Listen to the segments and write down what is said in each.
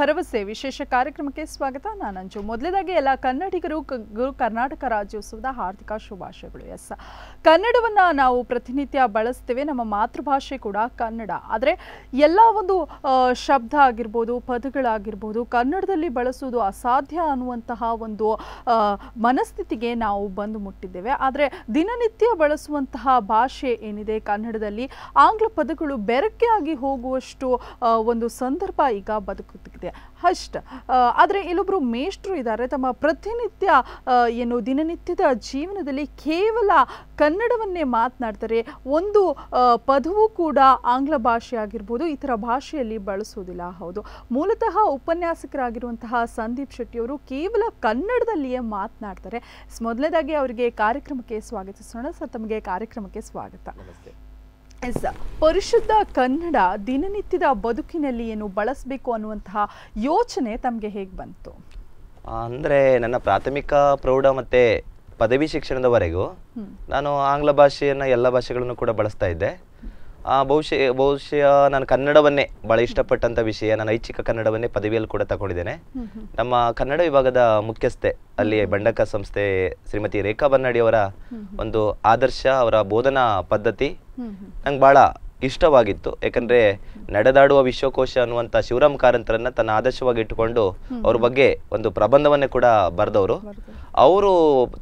ಭರವಸೆ ವಿಶೇಷ ಕಾರ್ಯಕ್ರಮಕ್ಕೆ ಸ್ವಾಗತ. ನಾನು ಅಂಜು. ಎಲ್ಲ ಕನ್ನಡಿಗರು ಕರ್ನಾಟಕ ರಾಜ್ಯೋತ್ಸವದ ಹಾರ್ದಿಕ ಶುಭಾಶಯಗಳು. ಎಸ್. ಕನ್ನಡವನ್ನ ನಾವು ಪ್ರತಿನಿತ್ಯ ಬಳಸ್ತೇವೆ. ನಮ್ಮ ಮಾತೃಭಾಷೆ ಕೂಡ ಕನ್ನಡ. ಆದರೆ ಎಲ್ಲ ಒಂದು ಶಬ್ದ ಆಗಿರ್ಬೋದು, ಪದಗಳಾಗಿರ್ಬೋದು, ಕನ್ನಡದಲ್ಲಿ ಬಳಸುವುದು ಅಸಾಧ್ಯ ಅನ್ನುವಂತಹ ಒಂದು ಮನಸ್ಥಿತಿಗೆ ನಾವು ಬಂದು ಮುಟ್ಟಿದ್ದೇವೆ. ಆದರೆ ದಿನನಿತ್ಯ ಬಳಸುವಂತಹ ಭಾಷೆ ಏನಿದೆ ಕನ್ನಡದಲ್ಲಿ, ಆಂಗ್ಲ ಪದಗಳು ಬೆರಕೆ ಆಗಿ ಹೋಗುವಷ್ಟು ಒಂದು ಸಂದರ್ಭ ಈಗ ಬದುಕುತ್ತಿದೆ. ಅಷ್ಟ. ಆದರೆ ಇಲ್ಲೊಬ್ಬರು ಮೇಷ್ಟ್ರು ಇದ್ದಾರೆ ತಮ್ಮ ಪ್ರತಿನಿತ್ಯ ಏನು ದಿನನಿತ್ಯದ ಜೀವನದಲ್ಲಿ ಕೇವಲ ಕನ್ನಡವನ್ನೇ ಮಾತನಾಡ್ತಾರೆ. ಒಂದು ಪದವು ಕೂಡ ಆಂಗ್ಲ ಭಾಷೆ ಆಗಿರ್ಬೋದು ಇತರ ಭಾಷೆಯಲ್ಲಿ ಬಳಸುವುದಿಲ್ಲ. ಹೌದು. ಮೂಲತಃ ಉಪನ್ಯಾಸಕರಾಗಿರುವಂತಹ ಸಂದೀಪ್ ಶೆಟ್ಟಿಯವರು ಕೇವಲ ಕನ್ನಡದಲ್ಲಿಯೇ ಮಾತನಾಡ್ತಾರೆ. ಮೊದಲನೇದಾಗಿ ಅವರಿಗೆ ಕಾರ್ಯಕ್ರಮಕ್ಕೆ ಸ್ವಾಗತಿಸೋಣ. ಸರ್, ತಮಗೆ ಕಾರ್ಯಕ್ರಮಕ್ಕೆ ಸ್ವಾಗತ. ನಮಸ್ತೆ. ಎಸ್ ಪರಿಶುದ್ಧ ಕನ್ನಡ ದಿನನಿತ್ಯದ ಬದುಕಿನಲ್ಲಿ ಏನು ಬಳಸಬೇಕು ಅನ್ನುವಂತಹ ಯೋಚನೆ ತಮಗೆ ಹೇಗೆ ಬಂತು? ಅಂದರೆ ನನ್ನ ಪ್ರಾಥಮಿಕ ಪ್ರೌಢ ಮತ್ತು ಪದವಿ ಶಿಕ್ಷಣದವರೆಗೂ ನಾನು ಆಂಗ್ಲ ಭಾಷೆಯನ್ನು ಎಲ್ಲ ಭಾಷೆಗಳನ್ನು ಕೂಡ ಬಳಸ್ತಾ ಇದ್ದೆ. ಆ, ಬಹುಶಃ ಬಹುಶಃ ನಾನು ಕನ್ನಡವನ್ನೇ ಭಾಳ ಇಷ್ಟಪಟ್ಟಂಥ ವಿಷಯ ನಾನು ಐಚ್ಛಿಕ ಕನ್ನಡವನ್ನೇ ಪದವಿಯಲ್ಲಿ ಕೂಡ ತಗೊಂಡಿದ್ದೇನೆ. ನಮ್ಮ ಕನ್ನಡ ವಿಭಾಗದ ಮುಖ್ಯಸ್ಥೆ ಅಲ್ಲಿ ಬಂಡಕ ಸಂಸ್ಥೆ ಶ್ರೀಮತಿ ರೇಖಾ ಬನ್ನಡಿ ಅವರ ಒಂದು ಆದರ್ಶ ಅವರ ಬೋಧನಾ ಪದ್ಧತಿ. ನಂಗೆ ಭಾಳ ಇಷ್ಟವಾಗಿತ್ತು. ಯಾಕಂದ್ರೆ ನಡೆದಾಡುವ ವಿಶ್ವಕೋಶ ಅನ್ನುವಂಥ ಶಿವರಾಮ್ ಕಾರಂತರನ್ನ ತನ್ನ ಆದರ್ಶವಾಗಿ ಇಟ್ಟುಕೊಂಡು ಅವ್ರ ಬಗ್ಗೆ ಒಂದು ಪ್ರಬಂಧವನ್ನೇ ಕೂಡ ಬರೆದವರು. ಅವರು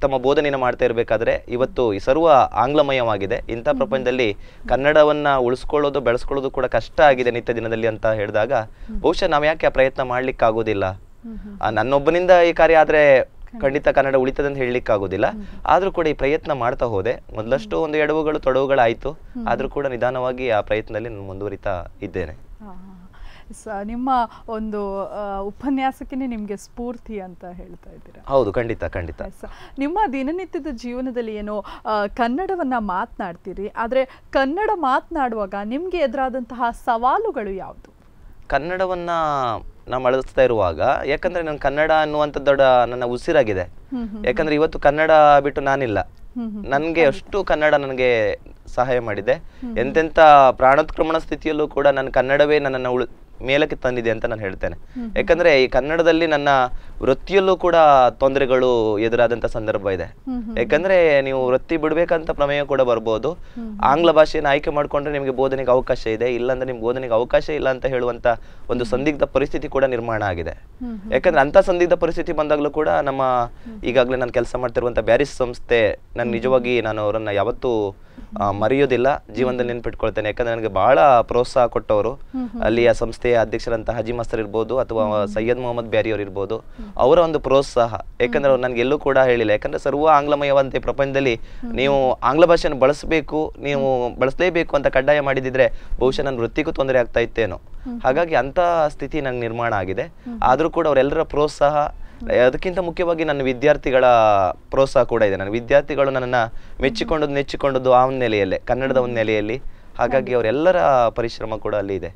ತಮ್ಮ ಬೋಧನೆಯನ್ನು ಮಾಡ್ತಾ ಇರಬೇಕಾದ್ರೆ ಇವತ್ತು ಈ ಸರ್ವ ಆಂಗ್ಲಮಯವಾಗಿದೆ. ಇಂಥ ಪ್ರಪಂಚದಲ್ಲಿ ಕನ್ನಡವನ್ನ ಉಳಿಸ್ಕೊಳ್ಳೋದು ಬೆಳೆಸ್ಕೊಳ್ಳೋದು ಕೂಡ ಕಷ್ಟ ಆಗಿದೆ ನಿತ್ಯ ದಿನದಲ್ಲಿ ಅಂತ ಹೇಳಿದಾಗ ಬಹುಶಃ ನಾವು ಯಾಕೆ ಆ ಪ್ರಯತ್ನ ಮಾಡ್ಲಿಕ್ಕಾಗೋದಿಲ್ಲ. ನನ್ನೊಬ್ಬನಿಂದ ಈ ಕಾರ್ಯ ಆದ್ರೆ ಖಂಡಿತ. ಕನ್ನಡ ಉಳಿತದಂತ ಅಂತ ಹೇಳಲಿಕ್ಕೆ ಆಗೋದಿಲ್ಲ ಆದ್ರೂ ಕೂಡ ಈ ಪ್ರಯತ್ನ ಮಾಡ್ತಾ ಹೋದೆ. ಮೊದಲಷ್ಟು ಒಂದು ಎಡವುಗಳು ತೊಡವುಗಳಾಯ್ತು ಆದ್ರೂ ಕೂಡ ನಿಧಾನವಾಗಿ ಆ ಪ್ರಯತ್ನದಲ್ಲಿ ನಾನು ಮುಂದುವರಿತಾ ಇದ್ದೇನೆ. ನಿಮ್ಮ ಒಂದು ಉಪನ್ಯಾಸಕ್ಕೆ ನಿಮಗೆ ಸ್ಫೂರ್ತಿ ಅಂತ ಹೇಳ್ತಾ ಇದ್ದೀರಾ? ಹೌದು ಖಂಡಿತ ಖಂಡಿತ. ನಿಮ್ಮ ದಿನನಿತ್ಯದ ಜೀವನದಲ್ಲಿ ಏನು ಕನ್ನಡವನ್ನ ಮಾತನಾಡ್ತೀರಿ? ಆದರೆ ಕನ್ನಡ ಮಾತನಾಡುವಾಗ ನಿಮ್ಗೆ ಎದುರಾದಂತಹ ಸವಾಲುಗಳು ಯಾವುದು? ಕನ್ನಡವನ್ನ ನಾವು ಬಳಸ್ತಾ ಇರುವಾಗ ಯಾಕಂದ್ರೆ ನನ್ನ ಕನ್ನಡ ಅನ್ನುವಂತ ದೊಡ್ಡ ನನ್ನ ಉಸಿರಾಗಿದೆ. ಯಾಕಂದ್ರೆ ಇವತ್ತು ಕನ್ನಡ ಬಿಟ್ಟು ನಾನಿಲ್ಲ. ನನಗೆ ಅಷ್ಟು ಕನ್ನಡ ನನಗೆ ಸಹಾಯ ಮಾಡಿದೆ. ಎಂತೆಂಥ ಪ್ರಾಣೋತ್ಕ್ರಮಣ ಸ್ಥಿತಿಯಲ್ಲೂ ಕೂಡ ನನ್ನ ಕನ್ನಡವೇ ನನ್ನನ್ನು ಉಳು ಮೇಲಕ್ಕೆ ತಂದಿದೆ ಅಂತ ನಾನು ಹೇಳ್ತೇನೆ. ಯಾಕಂದ್ರೆ ಈ ಕನ್ನಡದಲ್ಲಿ ನನ್ನ ವೃತ್ತಿಯಲ್ಲೂ ಕೂಡ ತೊಂದರೆಗಳು ಎದುರಾದಂತ ಸಂದರ್ಭ ಇದೆ. ಯಾಕಂದ್ರೆ ನೀವು ವೃತ್ತಿ ಬಿಡ್ಬೇಕಂತ ಪ್ರಮೇಯ ಕೂಡ ಬರ್ಬೋದು. ಆಂಗ್ಲ ಭಾಷೆಯನ್ನು ಆಯ್ಕೆ ಮಾಡ್ಕೊಂಡ್ರೆ ನಿಮಗೆ ಬೋಧನೆಗೆ ಅವಕಾಶ ಇದೆ. ಇಲ್ಲಾಂದ್ರೆ ನಿಮ್ಗೆ ಬೋಧನೆಗೆ ಅವಕಾಶ ಇಲ್ಲ ಅಂತ ಹೇಳುವಂತ ಒಂದು ಸಂದಿಗ್ಧ ಪರಿಸ್ಥಿತಿ ಕೂಡ ನಿರ್ಮಾಣ ಆಗಿದೆ. ಯಾಕಂದ್ರೆ ಅಂತ ಸಂದಿಗ್ಧ ಪರಿಸ್ಥಿತಿ ಬಂದಾಗಲೂ ಕೂಡ ನಮ್ಮ ಈಗಾಗಲೇ ನಾನು ಕೆಲಸ ಮಾಡ್ತಿರುವಂತ ಬ್ಯಾರಿಸ್ ಸಂಸ್ಥೆ ನಾನು ನಿಜವಾಗಿ ನಾನು ಅವರನ್ನ ಯಾವತ್ತೂ ಮರೆಯೋದಿಲ್ಲ ಜೀವನದಲ್ಲಿ ನೆನ್ಪಿಟ್ಕೊಳ್ತೇನೆ. ಯಾಕಂದ್ರೆ ನನಗೆ ಬಹಳ ಪ್ರೋತ್ಸಾಹ ಕೊಟ್ಟವರು. ಅಲ್ಲಿಯ ಸಂಸ್ಥೆಯ ಅಧ್ಯಕ್ಷರಂತಹ ಹಜಿ ಮಾಸ್ತರ್ ಇರ್ಬೋದು ಅಥವಾ ಸೈಯದ್ ಮೊಹಮ್ಮದ್ ಬ್ಯಾರಿ ಅವರು ಇರ್ಬೋದು ಅವರ ಒಂದು ಪ್ರೋತ್ಸಾಹ. ಯಾಕಂದ್ರೆ ಅವ್ರು ನನಗೆ ಎಲ್ಲೂ ಕೂಡ ಹೇಳಿಲ್ಲ. ಯಾಕಂದ್ರೆ ಸರ್ವ ಆಂಗ್ಲಮಯವಂತೆ ಪ್ರಪಂಚದಲ್ಲಿ ನೀವು ಆಂಗ್ಲ ಭಾಷೆಯನ್ನು ಬಳಸಬೇಕು ನೀವು ಬಳಸಲೇಬೇಕು ಅಂತ ಕಡ್ಡಾಯ ಮಾಡಿದಿದ್ರೆ ಬಹುಶಃ ನನ್ನ ವೃತ್ತಿಗೂ ತೊಂದರೆ ಆಗ್ತಾ ಇತ್ತೇನೋ. ಹಾಗಾಗಿ ಅಂತ ಸ್ಥಿತಿ ನಂಗೆ ನಿರ್ಮಾಣ ಆಗಿದೆ. ಆದರೂ ಕೂಡ ಅವರೆಲ್ಲರ ಪ್ರೋತ್ಸಾಹ ಅದಕ್ಕಿಂತ ಮುಖ್ಯವಾಗಿ ನನ್ನ ವಿದ್ಯಾರ್ಥಿಗಳ ಪ್ರೋತ್ಸಾಹ ಕೂಡ ಇದೆ. ನನ್ನ ವಿದ್ಯಾರ್ಥಿಗಳು ನನ್ನನ್ನ ಮೆಚ್ಚಿಕೊಂಡದ್ದು ನೆಚ್ಚಿಕೊಂಡದ್ದು ಆ ಒಂದು ನೆಲೆಯಲ್ಲೇ ಕನ್ನಡದ ಒಂದು ನೆಲೆಯಲ್ಲಿ ಹಾಗಾಗಿ ಅವರೆಲ್ಲರ ಪರಿಶ್ರಮ ಕೂಡ ಅಲ್ಲಿ ಇದೆ.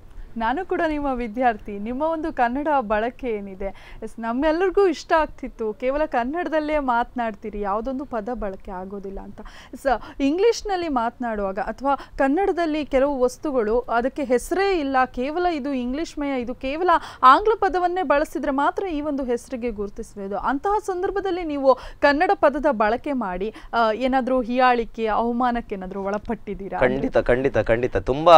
ನಾನು ಕೂಡ ನಿಮ್ಮ ವಿದ್ಯಾರ್ಥಿ. ನಿಮ್ಮ ಒಂದು ಕನ್ನಡ ಬಳಕೆ ಏನಿದೆ? ಎಸ್, ನಮ್ಮೆಲ್ಲರಿಗೂ ಇಷ್ಟ ಆಗ್ತಿತ್ತು. ಕೇವಲ ಕನ್ನಡದಲ್ಲೇ ಮಾತನಾಡ್ತೀರಿ. ಯಾವುದೊಂದು ಪದ ಬಳಕೆ ಆಗೋದಿಲ್ಲ ಅಂತ. ಸ, ಇಂಗ್ಲೀಷ್ನಲ್ಲಿ ಮಾತನಾಡುವಾಗ ಅಥವಾ ಕನ್ನಡದಲ್ಲಿ ಕೆಲವು ವಸ್ತುಗಳು ಅದಕ್ಕೆ ಹೆಸರೇ ಇಲ್ಲ, ಕೇವಲ ಇದು ಇಂಗ್ಲೀಷ್ಮಯ ಇದು ಕೇವಲ ಆಂಗ್ಲ ಪದವನ್ನೇ ಬಳಸಿದ್ರೆ ಮಾತ್ರ ಈ ಒಂದು ಹೆಸರಿಗೆ ಗುರುತಿಸಬಹುದು ಅಂತಹ ಸಂದರ್ಭದಲ್ಲಿ ನೀವು ಕನ್ನಡ ಪದದ ಬಳಕೆ ಮಾಡಿ ಏನಾದರೂ ಹಿಯಾಳಿಕೆ, ಅವಮಾನಕ್ಕೆ ಏನಾದರೂ ಒಳಪಟ್ಟಿದ್ದೀರಾ? ಖಂಡಿತ ಖಂಡಿತ ಖಂಡಿತ. ತುಂಬಾ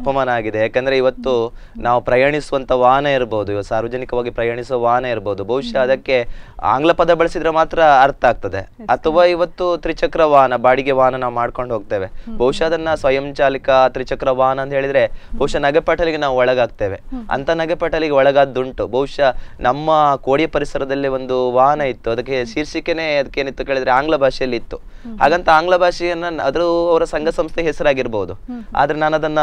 ಅಪಮಾನ ಆಗಿದೆ. ಯಾಕಂದ್ರೆ ಇವತ್ತು ನಾವು ಪ್ರಯಾಣಿಸುವಂಥ ವಾಹನ ಇರ್ಬೋದು ಇವತ್ತು ಸಾರ್ವಜನಿಕವಾಗಿ ಪ್ರಯಾಣಿಸುವ ವಾಹನ ಇರ್ಬೋದು ಬಹುಶಃ ಅದಕ್ಕೆ ಆಂಗ್ಲ ಪದ ಬಳಸಿದ್ರೆ ಮಾತ್ರ ಅರ್ಥ ಆಗ್ತದೆ. ಅಥವಾ ಇವತ್ತು ತ್ರಿಚಕ್ರ ವಾಹನ ಬಾಡಿಗೆ ವಾಹನ ನಾವು ಮಾಡ್ಕೊಂಡು ಹೋಗ್ತೇವೆ. ಬಹುಶಃ ಅದನ್ನ ಸ್ವಯಂ ಚಾಲಿಕ ತ್ರಿಚಕ್ರ ವಾಹನ ಅಂತ ಹೇಳಿದ್ರೆ ಬಹುಶಃ ನಗೆಪಟಲಿಗೆ ನಾವು ಒಳಗಾಗ್ತೇವೆ. ಅಂತ ನಗೆಪಟಲಿಗೆ ಒಳಗಾದ್ದುಂಟು. ಬಹುಶಃ ನಮ್ಮ ಕೋಡಿಯ ಪರಿಸರದಲ್ಲಿ ಒಂದು ವಾಹನ ಇತ್ತು. ಅದಕ್ಕೆ ಶೀರ್ಷಿಕೆನೆ ಅದಕ್ಕೇನಿತ್ತು ಕೇಳಿದ್ರೆ ಆಂಗ್ಲ ಭಾಷೆಯಲ್ಲಿ ಇತ್ತು. ಹಾಗಂತ ಆಂಗ್ಲ ಭಾಷೆಯನ್ನ ಅದ್ರ ಅವರ ಸಂಘ ಸಂಸ್ಥೆ ಹೆಸರಾಗಿರ್ಬೋದು. ಆದ್ರೆ ನಾನು ಅದನ್ನ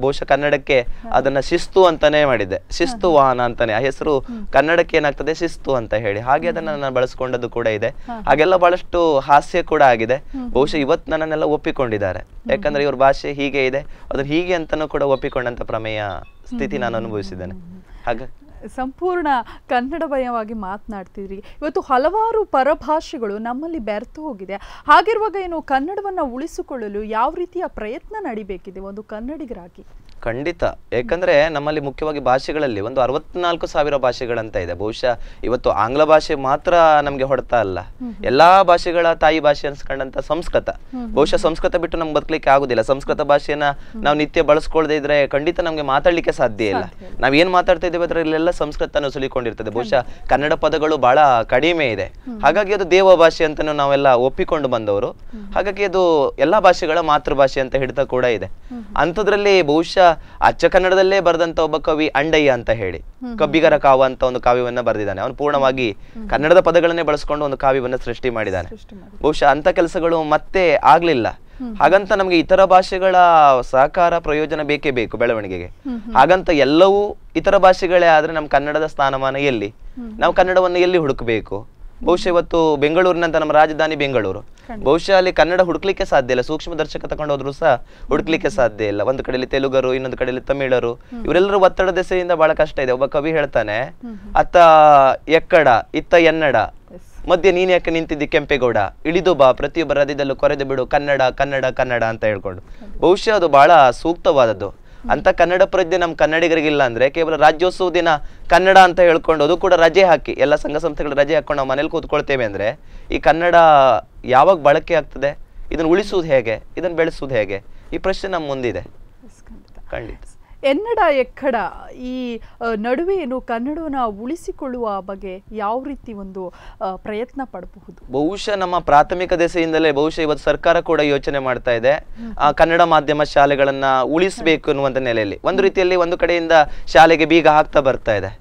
ಬಹುಶಃ ಕನ್ನಡಕ್ಕೆ ಅದನ್ನ ಶಿಸ್ತು ಅಂತಾನೆ ಮಾಡಿದ್ದೆ. ಶಿಸ್ತು ವಾಹನ ಅಂತಾನೆ. ಆ ಹೆಸರು ಕನ್ನಡಕ್ಕೆ ಏನಾಗ್ತದೆ? ಶಿಸ್ತು ಅಂತ ಹೇಳಿ. ಹಾಗೆ ಅದನ್ನ ನಾನು ಬಳಸ್ಕೊಂಡದ್ದು ಕೂಡ ಇದೆ. ಹಾಗೆಲ್ಲ ಬಹಳಷ್ಟು ಹಾಸ್ಯ ಕೂಡ ಆಗಿದೆ. ಬಹುಶಃ ಇವತ್ತು ನನ್ನನ್ನೆಲ್ಲ ಒಪ್ಪಿಕೊಂಡಿದ್ದಾರೆ. ಯಾಕಂದ್ರೆ ಇವ್ರ ಭಾಷೆ ಹೀಗೆ ಇದೆ. ಅದನ್ನ ಹೀಗೆ ಅಂತಾನೂ ಕೂಡ ಒಪ್ಪಿಕೊಂಡಂತ ಪ್ರಮೇಯ ಸ್ಥಿತಿ ನಾನು ಅನುಭವಿಸಿದ್ದೇನೆ. ಹಾಗ ಸಂಪೂರ್ಣ ಕನ್ನಡಮಯವಾಗಿ ಮಾತನಾಡ್ತಿದ್ರಿ. ಇವತ್ತು ಹಲವಾರು ಪರಭಾಷೆಗಳು ನಮ್ಮಲ್ಲಿ ಬೆರೆತು ಹೋಗಿದೆ. ಹಾಗಿರುವಾಗ ಏನು ಕನ್ನಡವನ್ನು ಉಳಿಸಿಕೊಳ್ಳಲು ಯಾವ ರೀತಿಯ ಪ್ರಯತ್ನ ನಡಿಬೇಕಿದೆ ಒಂದು ಕನ್ನಡಿಗರಾಗಿ? ಖಂಡಿತ. ಯಾಕಂದ್ರೆ ನಮ್ಮಲ್ಲಿ ಮುಖ್ಯವಾಗಿ ಭಾಷೆಗಳಲ್ಲಿ ಒಂದು ಅರವತ್ನಾಲ್ಕು ಸಾವಿರ ಭಾಷೆಗಳಂತ ಇದೆ. ಬಹುಶಃ ಇವತ್ತು ಆಂಗ್ಲ ಭಾಷೆ ಮಾತ್ರ ನಮ್ಗೆ ಹೊಡ್ತಾ ಅಲ್ಲ. ಎಲ್ಲಾ ಭಾಷೆಗಳ ತಾಯಿ ಭಾಷೆ ಅನ್ಸ್ಕೊಂಡಂತ ಸಂಸ್ಕೃತ. ಬಹುಶಃ ಸಂಸ್ಕೃತ ಬಿಟ್ಟು ನಮ್ಗೆ ಬದುಕಲಿಕ್ಕೆ ಆಗುದಿಲ್ಲ. ಸಂಸ್ಕೃತ ಭಾಷೆಯನ್ನ ನಾವು ನಿತ್ಯ ಬಳಸ್ಕೊಳ್ದೇ ಇದ್ರೆ ಖಂಡಿತ ನಮ್ಗೆ ಮಾತಾಡ್ಲಿಕ್ಕೆ ಸಾಧ್ಯ ಇಲ್ಲ. ನಾವ್ ಏನ್ ಮಾತಾಡ್ತಾ ಇದ್ದೇವೆ ಅದರಲ್ಲೆಲ್ಲ ಸಂಸ್ಕೃತ ಸುಲಿಕೊಂಡಿರ್ತದೆ. ಬಹುಶಃ ಕನ್ನಡ ಪದಗಳು ಬಹಳ ಕಡಿಮೆ ಇದೆ. ಹಾಗಾಗಿ ಅದು ದೇವ ಭಾಷೆ ಅಂತಾನು ನಾವೆಲ್ಲ ಒಪ್ಪಿಕೊಂಡು ಬಂದವರು. ಹಾಗಾಗಿ ಅದು ಎಲ್ಲಾ ಭಾಷೆಗಳ ಮಾತೃಭಾಷೆ ಅಂತ ಹಿಡಿತ ಕೂಡ ಇದೆ. ಅಂಥದ್ರಲ್ಲಿ ಬಹುಶಃ ಅಚ್ಚ ಕನ್ನಡದಲ್ಲೇ ಬರೆದಂತ ಒಬ್ಬ ಕವಿ ಅಂಡಯ್ಯ ಅಂತ ಹೇಳಿ. ಕಬ್ಬಿಗರ ಕಾವ ಅಂತ ಒಂದು ಕಾವ್ಯವನ್ನ ಬರೆದಿದ್ದಾನೆ. ಅವನು ಪೂರ್ಣವಾಗಿ ಕನ್ನಡದ ಪದಗಳನ್ನೇ ಬಳಸ್ಕೊಂಡು ಒಂದು ಕಾವ್ಯವನ್ನ ಸೃಷ್ಟಿ ಮಾಡಿದ್ದಾನೆ. ಬಹುಶಃ ಅಂತ ಕೆಲಸಗಳು ಮತ್ತೆ ಆಗ್ಲಿಲ್ಲ. ಹಾಗಂತ ನಮಗೆ ಇತರ ಭಾಷೆಗಳ ಸಹಕಾರ ಪ್ರಯೋಜನ ಬೇಕೇ ಬೇಕು ಬೆಳವಣಿಗೆಗೆ. ಹಾಗಂತ ಎಲ್ಲವೂ ಇತರ ಭಾಷೆಗಳೇ ಆದ್ರೆ ನಮ್ಮ ಕನ್ನಡದ ಸ್ಥಾನಮಾನ ಎಲ್ಲಿ? ನಾವು ಕನ್ನಡವನ್ನು ಎಲ್ಲಿ ಹುಡುಕಬೇಕು? ಬಹುಶಃ ಇವತ್ತು ಬೆಂಗಳೂರಿನಂತ ನಮ್ಮ ರಾಜಧಾನಿ ಬೆಂಗಳೂರು. ಬಹುಶಃ ಅಲ್ಲಿ ಕನ್ನಡ ಹುಡುಕ್ಲಿಕ್ಕೆ ಸಾಧ್ಯ ಇಲ್ಲ ಸೂಕ್ಷ್ಮ ದರ್ಶಕ ತಗೊಂಡು ಹೋದ್ರು ಸಹ ಹುಡುಕ್ಲಿಕ್ಕೆ ಸಾಧ್ಯ ಇಲ್ಲ. ಒಂದು ಕಡೆಯಲ್ಲಿ ತೆಲುಗರು ಇನ್ನೊಂದು ಕಡೆಯಲ್ಲಿ ತಮಿಳರು. ಇವರೆಲ್ಲರೂ ಒತ್ತಡ ದೆಸೆಯಿಂದ ಬಹಳ ಕಷ್ಟ ಇದೆ. ಒಬ್ಬ ಕವಿ ಹೇಳ್ತಾನೆ ಅತ್ತ ಎಕ್ಕಡ ಇತ್ತ ಎನ್ನಡ ಮಧ್ಯೆ ನೀನು ಯಾಕೆ ನಿಂತಿದ್ದಿ ಕೆಂಪೇಗೌಡ? ಇಳಿದು ಬಾ ಪ್ರತಿಯೊಬ್ಬ ಹೃದಯದಲ್ಲೂ ಕೊರೆದು ಬಿಡು. ಕನ್ನಡ ಕನ್ನಡ ಕನ್ನಡ ಅಂತ ಹೇಳ್ಕೊಂಡು. ಬಹುಶಃ ಅದು ಬಹಳ ಸೂಕ್ತವಾದದ್ದು. ಅಂತ ಕನ್ನಡ ಪ್ರಜ್ಞೆ ನಮ್ಮ ಕನ್ನಡಿಗರಿಗಿಲ್ಲ ಅಂದ್ರೆ ಕೇವಲ ರಾಜ್ಯೋತ್ಸವ ದಿನ ಕನ್ನಡ ಅಂತ ಹೇಳ್ಕೊಂಡು ಅದು ಕೂಡ ರಜೆ ಹಾಕಿ. ಎಲ್ಲ ಸಂಘ ಸಂಸ್ಥೆಗಳು ರಜೆ ಹಾಕೊಂಡು ನಾವು ಮನೇಲಿ ಕೂತ್ಕೊಳ್ತೇವೆ ಅಂದ್ರೆ ಈ ಕನ್ನಡ ಯಾವಾಗ ಬಳಕೆ ಆಗ್ತದೆ? ಇದನ್ನು ಉಳಿಸುವುದು ಹೇಗೆ? ಇದನ್ನು ಬೆಳೆಸುವುದು ಹೇಗೆ? ಈ ಪ್ರಶ್ನೆ ನಮ್ಮ ಮುಂದಿದೆ. ಖಂಡಿತ. ಎನ್ನಡ ಎಕ್ಕಡ ಈ ನಡುವೆ ಏನು ಕನ್ನಡವನ್ನ ಉಳಿಸಿಕೊಳ್ಳುವ ಬಗ್ಗೆ ಯಾವ ರೀತಿ ಒಂದು ಪ್ರಯತ್ನ ಪಡಬಹುದು? ಬಹುಶಃ ನಮ್ಮ ಪ್ರಾಥಮಿಕ ದೆಸೆಯಿಂದಲೇ ಬಹುಶಃ ಇವತ್ತು ಸರ್ಕಾರ ಕೂಡ ಯೋಚನೆ ಮಾಡ್ತಾ ಇದೆ. ಕನ್ನಡ ಮಾಧ್ಯಮ ಶಾಲೆಗಳನ್ನ ಉಳಿಸಬೇಕು ಅನ್ನುವಂಥ ನೆಲೆಯಲ್ಲಿ. ಒಂದು ರೀತಿಯಲ್ಲಿ ಒಂದು ಕಡೆಯಿಂದ ಶಾಲೆಗೆ ಬೀಗ ಹಾಕ್ತಾ ಬರ್ತಾ ಇದೆ.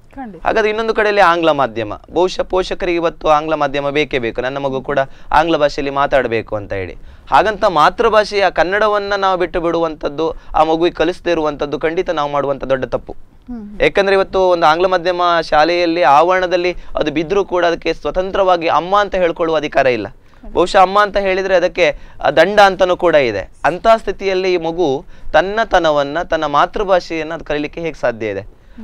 ಹಾಗಾದ್ರೆ ಇನ್ನೊಂದು ಕಡೆಯಲ್ಲಿ ಆಂಗ್ಲ ಮಾಧ್ಯಮ. ಬಹುಶಃ ಪೋಷಕರಿಗೆ ಇವತ್ತು ಆಂಗ್ಲ ಮಾಧ್ಯಮ ಬೇಕೇ ಬೇಕು. ನನ್ನ ಮಗು ಕೂಡ ಆಂಗ್ಲ ಭಾಷೆಯಲ್ಲಿ ಮಾತಾಡಬೇಕು ಅಂತ ಹೇಳಿ. ಹಾಗಂತ ಮಾತೃಭಾಷೆಯ ಕನ್ನಡವನ್ನ ನಾವು ಬಿಟ್ಟು ಬಿಡುವಂಥದ್ದು ಆ ಮಗುವಿಗೆ ಕಲಿಸದೇ ಇರುವಂಥದ್ದು ಖಂಡಿತ ನಾವು ಮಾಡುವಂಥ ದೊಡ್ಡ ತಪ್ಪು. ಏಕೆಂದರೆ ಯಾಕಂದ್ರೆ ಇವತ್ತು ಒಂದು ಆಂಗ್ಲ ಮಾಧ್ಯಮ ಶಾಲೆಯಲ್ಲಿ ಆವರಣದಲ್ಲಿ ಅದು ಬಿದ್ದರೂ ಕೂಡ ಅದಕ್ಕೆ ಸ್ವತಂತ್ರವಾಗಿ ಅಮ್ಮ ಅಂತ ಹೇಳ್ಕೊಳ್ಳುವ ಅಧಿಕಾರ ಇಲ್ಲ. ಬಹುಶಃ ಅಮ್ಮ ಅಂತ ಹೇಳಿದರೆ ಅದಕ್ಕೆ ದಂಡ ಅಂತಲೂ ಕೂಡ ಇದೆ. ಅಂತ ಸ್ಥಿತಿಯಲ್ಲಿ ಈ ಮಗು ತನ್ನತನವನ್ನ ತನ್ನ ಮಾತೃಭಾಷೆಯನ್ನು ಅದು ಕಲೀಲಿಕ್ಕೆ ಹೇಗೆ ಸಾಧ್ಯ ಇದೆ?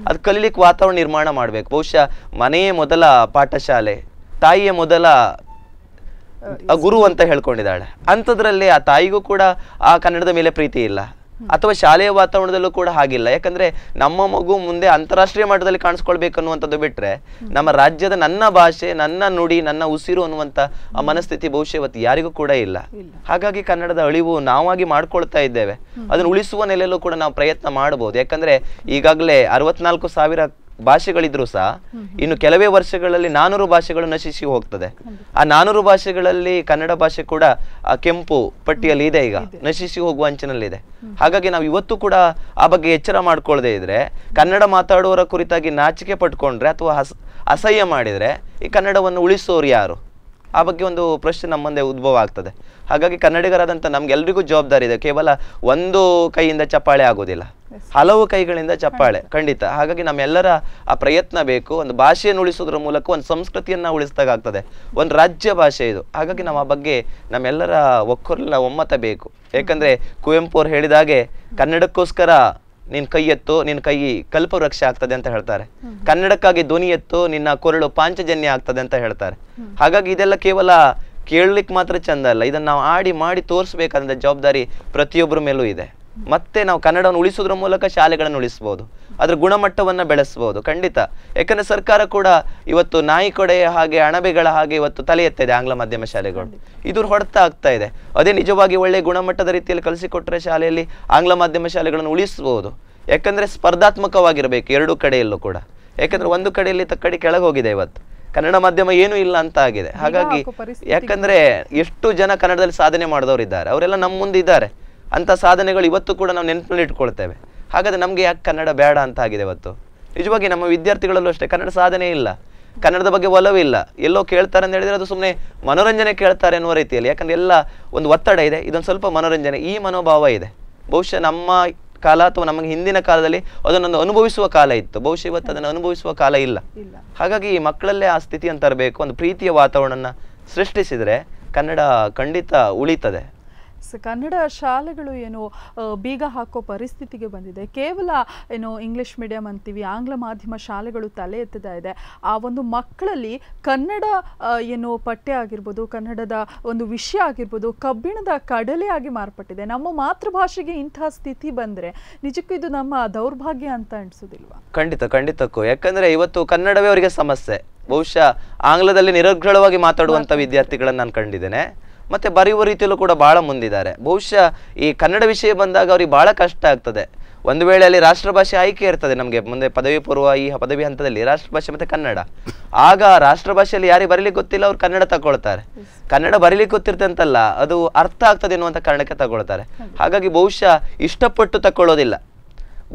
ಅದು ಕಲೀಲಿಕ್ಕೆ ವಾತಾವರಣ ನಿರ್ಮಾಣ ಮಾಡಬೇಕು. ಬಹುಶಃ ಮನೆಯೇ ಮೊದಲ ಪಾಠಶಾಲೆ ತಾಯಿಯ ಮೊದಲ ಗುರು ಅಂತ ಹೇಳ್ಕೊಂಡಿದ್ದಾಳೆ. ಅಂಥದ್ರಲ್ಲಿ ಆ ತಾಯಿಗೂ ಕೂಡ ಆ ಕನ್ನಡದ ಮೇಲೆ ಪ್ರೀತಿ ಇಲ್ಲ. ಅಥವಾ ಶಾಲೆಯ ವಾತಾವರಣದಲ್ಲೂ ಕೂಡ ಹಾಗಿಲ್ಲ. ಯಾಕಂದ್ರೆ ನಮ್ಮ ಮಗು ಮುಂದೆ ಅಂತಾರಾಷ್ಟ್ರೀಯ ಮಟ್ಟದಲ್ಲಿ ಕಾಣಿಸ್ಕೊಳ್ಬೇಕು ಅನ್ನುವಂಥದ್ದು ಬಿಟ್ರೆ ನಮ್ಮ ರಾಜ್ಯದ ನನ್ನ ಭಾಷೆ ನನ್ನ ನುಡಿ ನನ್ನ ಉಸಿರು ಅನ್ನುವಂಥ ಆ ಮನಸ್ಥಿತಿ ಬಹುಶಃ ಇವತ್ತು ಯಾರಿಗೂ ಕೂಡ ಇಲ್ಲ. ಇಲ್ಲ. ಹಾಗಾಗಿ ಕನ್ನಡದ ಅಳಿವು ನಾವಾಗಿ ಮಾಡ್ಕೊಳ್ತಾ ಇದ್ದೇವೆ. ಅದನ್ನು ಉಳಿಸುವ ನೆಲೆಯಲ್ಲೂ ಕೂಡ ನಾವು ಪ್ರಯತ್ನ ಮಾಡಬಹುದು ಯಾಕಂದ್ರೆ ಈಗಾಗಲೇ ಅರವತ್ನಾಲ್ಕು ಸಾವಿರ ಭಾಷೆಗಳಿದ್ರು ಸಹ ಇನ್ನು ಕೆಲವೇ ವರ್ಷಗಳಲ್ಲಿ ನಾನೂರು ಭಾಷೆಗಳು ನಶಿಸಿ ಹೋಗ್ತದೆ. ಆ ನಾನೂರು ಭಾಷೆಗಳಲ್ಲಿ ಕನ್ನಡ ಭಾಷೆ ಕೂಡ ಆ ಕೆಂಪು ಪಟ್ಟಿಯಲ್ಲಿ ಇದೆ ಈಗ. ನಶಿಸಿ ಹೋಗುವ ಅಂಚಿನಲ್ಲಿದೆ. ಹಾಗಾಗಿ ನಾವು ಇವತ್ತು ಕೂಡ ಆ ಬಗ್ಗೆ ಎಚ್ಚರ ಮಾಡ್ಕೊಳ್ಳದೆ ಇದ್ರೆ ಕನ್ನಡ ಮಾತಾಡುವವರ ಕುರಿತಾಗಿ ನಾಚಿಕೆ ಪಟ್ಕೊಂಡ್ರೆ ಅಥವಾ ಅಸಹ್ಯ ಮಾಡಿದ್ರೆ ಈ ಕನ್ನಡವನ್ನು ಉಳಿಸೋರು ಯಾರು? ಆ ಬಗ್ಗೆ ಒಂದು ಪ್ರಶ್ನೆ ನಮ್ಮ ಮುಂದೆ ಉದ್ಭವ ಆಗ್ತದೆ. ಹಾಗಾಗಿ ಕನ್ನಡಿಗರಾದಂಥ ನಮ್ಗೆಲ್ರಿಗೂ ಜವಾಬ್ದಾರಿ ಇದೆ. ಕೇವಲ ಒಂದು ಕೈಯಿಂದ ಚಪ್ಪಾಳೆ ಆಗೋದಿಲ್ಲ. ಹಲವು ಕೈಗಳಿಂದ ಚಪ್ಪಾಳೆ ಖಂಡಿತ. ಹಾಗಾಗಿ ನಮ್ಮೆಲ್ಲರ ಆ ಪ್ರಯತ್ನ ಬೇಕು. ಒಂದು ಭಾಷೆಯನ್ನು ಉಳಿಸೋದ್ರ ಮೂಲಕ ಒಂದು ಸಂಸ್ಕೃತಿಯನ್ನ ಉಳಿಸಿದಾಗ್ತದೆ ಒಂದು ರಾಜ್ಯ ಭಾಷೆ ಇದು. ಹಾಗಾಗಿ ನಾವು ಆ ಬಗ್ಗೆ ನಮ್ಮೆಲ್ಲರ ಒಕ್ಕೊರಲ ಒಮ್ಮತ ಬೇಕು. ಯಾಕಂದ್ರೆ ಕುವೆಂಪು ಅವ್ರು ಹೇಳಿದಾಗೆ ಕನ್ನಡಕ್ಕೋಸ್ಕರ ನಿನ್ ಕೈ ಎತ್ತು ನಿನ್ನ ಕೈ ಕಲ್ಪವೃಕ್ಷ ಆಗ್ತದೆ ಅಂತ ಹೇಳ್ತಾರೆ. ಕನ್ನಡಕ್ಕಾಗಿ ಧ್ವನಿ ಎತ್ತು ನಿನ್ನ ಕೊರಳು ಪಾಂಚಜನ್ಯ ಆಗ್ತದೆ ಅಂತ ಹೇಳ್ತಾರೆ. ಹಾಗಾಗಿ ಇದೆಲ್ಲ ಕೇವಲ ಕೇಳಲಿಕ್ಕೆ ಮಾತ್ರ ಚಂದ ಅಲ್ಲ. ಇದನ್ನ ನಾವು ಆಡಿ ಮಾಡಿ ತೋರಿಸ್ಬೇಕಾದ ಜವಾಬ್ದಾರಿ ಪ್ರತಿಯೊಬ್ಬರ ಮೇಲೂ ಇದೆ. ಮತ್ತೆ ನಾವು ಕನ್ನಡವನ್ನು ಉಳಿಸೋದ್ರ ಮೂಲಕ ಶಾಲೆಗಳನ್ನು ಉಳಿಸ್ಬೋದು ಅದರ ಗುಣಮಟ್ಟವನ್ನ ಬೆಳೆಸ್ಬೋದು ಖಂಡಿತ. ಯಾಕಂದ್ರೆ ಸರ್ಕಾರ ಕೂಡ ಇವತ್ತು ನಾಯಿ ಕೊಡೆಯ ಹಾಗೆ ಅಣಬೆಗಳ ಹಾಗೆ ಇವತ್ತು ತಲೆ ಎತ್ತಿದೆ ಆಂಗ್ಲ ಮಾಧ್ಯಮ ಶಾಲೆಗಳು. ಇದು ಹೊಡೆತ ಆಗ್ತಾ ಇದೆ. ಅದೇ ನಿಜವಾಗಿ ಒಳ್ಳೆ ಗುಣಮಟ್ಟದ ರೀತಿಯಲ್ಲಿ ಕಲಿಸಿಕೊಟ್ಟರೆ ಶಾಲೆಯಲ್ಲಿ ಆಂಗ್ಲ ಮಾಧ್ಯಮ ಶಾಲೆಗಳನ್ನು ಉಳಿಸ್ಬೋದು. ಯಾಕಂದ್ರೆ ಸ್ಪರ್ಧಾತ್ಮಕವಾಗಿರಬೇಕು ಎರಡೂ ಕಡೆಯಲ್ಲೂ ಕೂಡ. ಯಾಕಂದ್ರೆ ಒಂದು ಕಡೆಯಲ್ಲಿ ತಕ್ಕಡಿ ಕೆಳಗೆ ಹೋಗಿದೆ ಇವತ್ತು. ಕನ್ನಡ ಮಾಧ್ಯಮ ಏನೂ ಇಲ್ಲ ಅಂತ ಆಗಿದೆ. ಹಾಗಾಗಿ ಯಾಕಂದ್ರೆ ಎಷ್ಟು ಜನ ಕನ್ನಡದಲ್ಲಿ ಸಾಧನೆ ಮಾಡಿದವರು ಇದ್ದಾರೆ ಅವರೆಲ್ಲ ನಮ್ಮ ಮುಂದೆ ಇದ್ದಾರೆ. ಅಂತ ಸಾಧನೆಗಳು ಇವತ್ತು ಕೂಡ ನಾವು ನೆನಪಿನಲ್ಲಿ ಇಟ್ಕೊಳ್ತೇವೆ. ಹಾಗಾದ್ರೆ ನಮಗೆ ಯಾಕೆ ಕನ್ನಡ ಬೇಡ ಅಂತ ಆಗಿದೆ ಇವತ್ತು? ನಿಜವಾಗಿ ನಮ್ಮ ವಿದ್ಯಾರ್ಥಿಗಳಲ್ಲೂ ಅಷ್ಟೇ ಕನ್ನಡ ಸಾಧನೆ ಇಲ್ಲ. ಕನ್ನಡದ ಬಗ್ಗೆ ಒಲವಿಲ್ಲ ಎಲ್ಲೋ ಕೇಳ್ತಾರೆ ಅಂತ ಹೇಳಿದರೆ ಅದು ಸುಮ್ಮನೆ ಮನೋರಂಜನೆ ಕೇಳ್ತಾರೆ ಅನ್ನುವ ರೀತಿಯಲ್ಲಿ. ಯಾಕಂದರೆ ಎಲ್ಲ ಒಂದು ಒತ್ತಡ ಇದೆ ಇದೊಂದು ಸ್ವಲ್ಪ ಮನೋರಂಜನೆ. ಈ ಮನೋಭಾವ ಇದೆ. ಬಹುಶಃ ನಮ್ಮ ಕಾಲ ಅಥವಾ ನಮಗೆ ಹಿಂದಿನ ಕಾಲದಲ್ಲಿ ಅದನ್ನೊಂದು ಅನುಭವಿಸುವ ಕಾಲ ಇತ್ತು. ಬಹುಶಃ ಇವತ್ತು ಅದನ್ನು ಅನುಭವಿಸುವ ಕಾಲ ಇಲ್ಲ. ಇಲ್ಲ. ಹಾಗಾಗಿ ಈ ಮಕ್ಕಳಲ್ಲೇ ಆ ಸ್ಥಿತಿಯನ್ನು ತರಬೇಕು ಒಂದು ಪ್ರೀತಿಯ ವಾತಾವರಣನ ಸೃಷ್ಟಿಸಿದರೆ ಕನ್ನಡ ಖಂಡಿತ ಉಳಿತದೆ. ಸ- ಕನ್ನಡ ಶಾಲೆಗಳು ಏನು ಬೀಗ ಹಾಕೋ ಪರಿಸ್ಥಿತಿಗೆ ಬಂದಿದೆ. ಕೇವಲ ಏನು ಇಂಗ್ಲಿಷ್ ಮೀಡಿಯಂ ಅಂತೀವಿ ಆಂಗ್ಲ ಮಾಧ್ಯಮ ಶಾಲೆಗಳು ತಲೆ ಎತ್ತದಾ ಇದೆ. ಆ ಒಂದು ಮಕ್ಕಳಲ್ಲಿ ಕನ್ನಡ ಏನು ಪಠ್ಯ ಆಗಿರ್ಬೋದು ಕನ್ನಡದ ಒಂದು ವಿಷಯ ಆಗಿರ್ಬೋದು ಕಬ್ಬಿಣದ ಕಡಲೆಯಾಗಿ ಮಾರ್ಪಟ್ಟಿದೆ. ನಮ್ಮ ಮಾತೃಭಾಷೆಗೆ ಇಂತಹ ಸ್ಥಿತಿ ಬಂದರೆ ನಿಜಕ್ಕೂ ಇದು ನಮ್ಮ ದೌರ್ಭಾಗ್ಯ ಅಂತ ಅನಿಸೋದಿಲ್ವಾ? ಖಂಡಿತ ಖಂಡಿತಕ್ಕೂ. ಯಾಕಂದ್ರೆ ಇವತ್ತು ಕನ್ನಡವೇ ಅವರಿಗೆ ಸಮಸ್ಯೆ. ಬಹುಶಃ ಆಂಗ್ಲದಲ್ಲಿ ನಿರರ್ಗಳವಾಗಿ ಮಾತಾಡುವಂತ ವಿದ್ಯಾರ್ಥಿಗಳನ್ನು ನಾನು ಕಂಡಿದ್ದೇನೆ. ಮತ್ತೆ ಬರೆಯುವ ರೀತಿಯಲ್ಲೂ ಕೂಡ ಬಹಳ ಮುಂದಿದ್ದಾರೆ. ಬಹುಶಃ ಈ ಕನ್ನಡ ವಿಷಯ ಬಂದಾಗ ಅವ್ರಿಗೆ ಬಹಳ ಕಷ್ಟ ಆಗ್ತದೆ. ಒಂದು ವೇಳೆ ಅಲ್ಲಿ ರಾಷ್ಟ್ರಭಾಷೆ ಆಯ್ಕೆ ಇರ್ತದೆ ನಮಗೆ ಮುಂದೆ ಪದವಿ ಪೂರ್ವ ಈ ಪದವಿ ಹಂತದಲ್ಲಿ ರಾಷ್ಟ್ರಭಾಷೆ ಮತ್ತೆ ಕನ್ನಡ. ಆಗ ರಾಷ್ಟ್ರಭಾಷೆಯಲ್ಲಿ ಯಾರಿಗೆ ಬರೀಲಿಕ್ಕೆ ಗೊತ್ತಿಲ್ಲ ಅವ್ರು ಕನ್ನಡ ತಗೊಳ್ತಾರೆ. ಕನ್ನಡ ಬರೀಲಿಕ್ಕೆ ಗೊತ್ತಿರ್ತದೆ ಅಂತಲ್ಲ ಅದು ಅರ್ಥ ಆಗ್ತದೆ ಅನ್ನುವಂಥ ಕಾರಣಕ್ಕೆ ತಗೊಳ್ತಾರೆ. ಹಾಗಾಗಿ ಬಹುಶಃ ಇಷ್ಟಪಟ್ಟು ತಕೊಳ್ಳೋದಿಲ್ಲ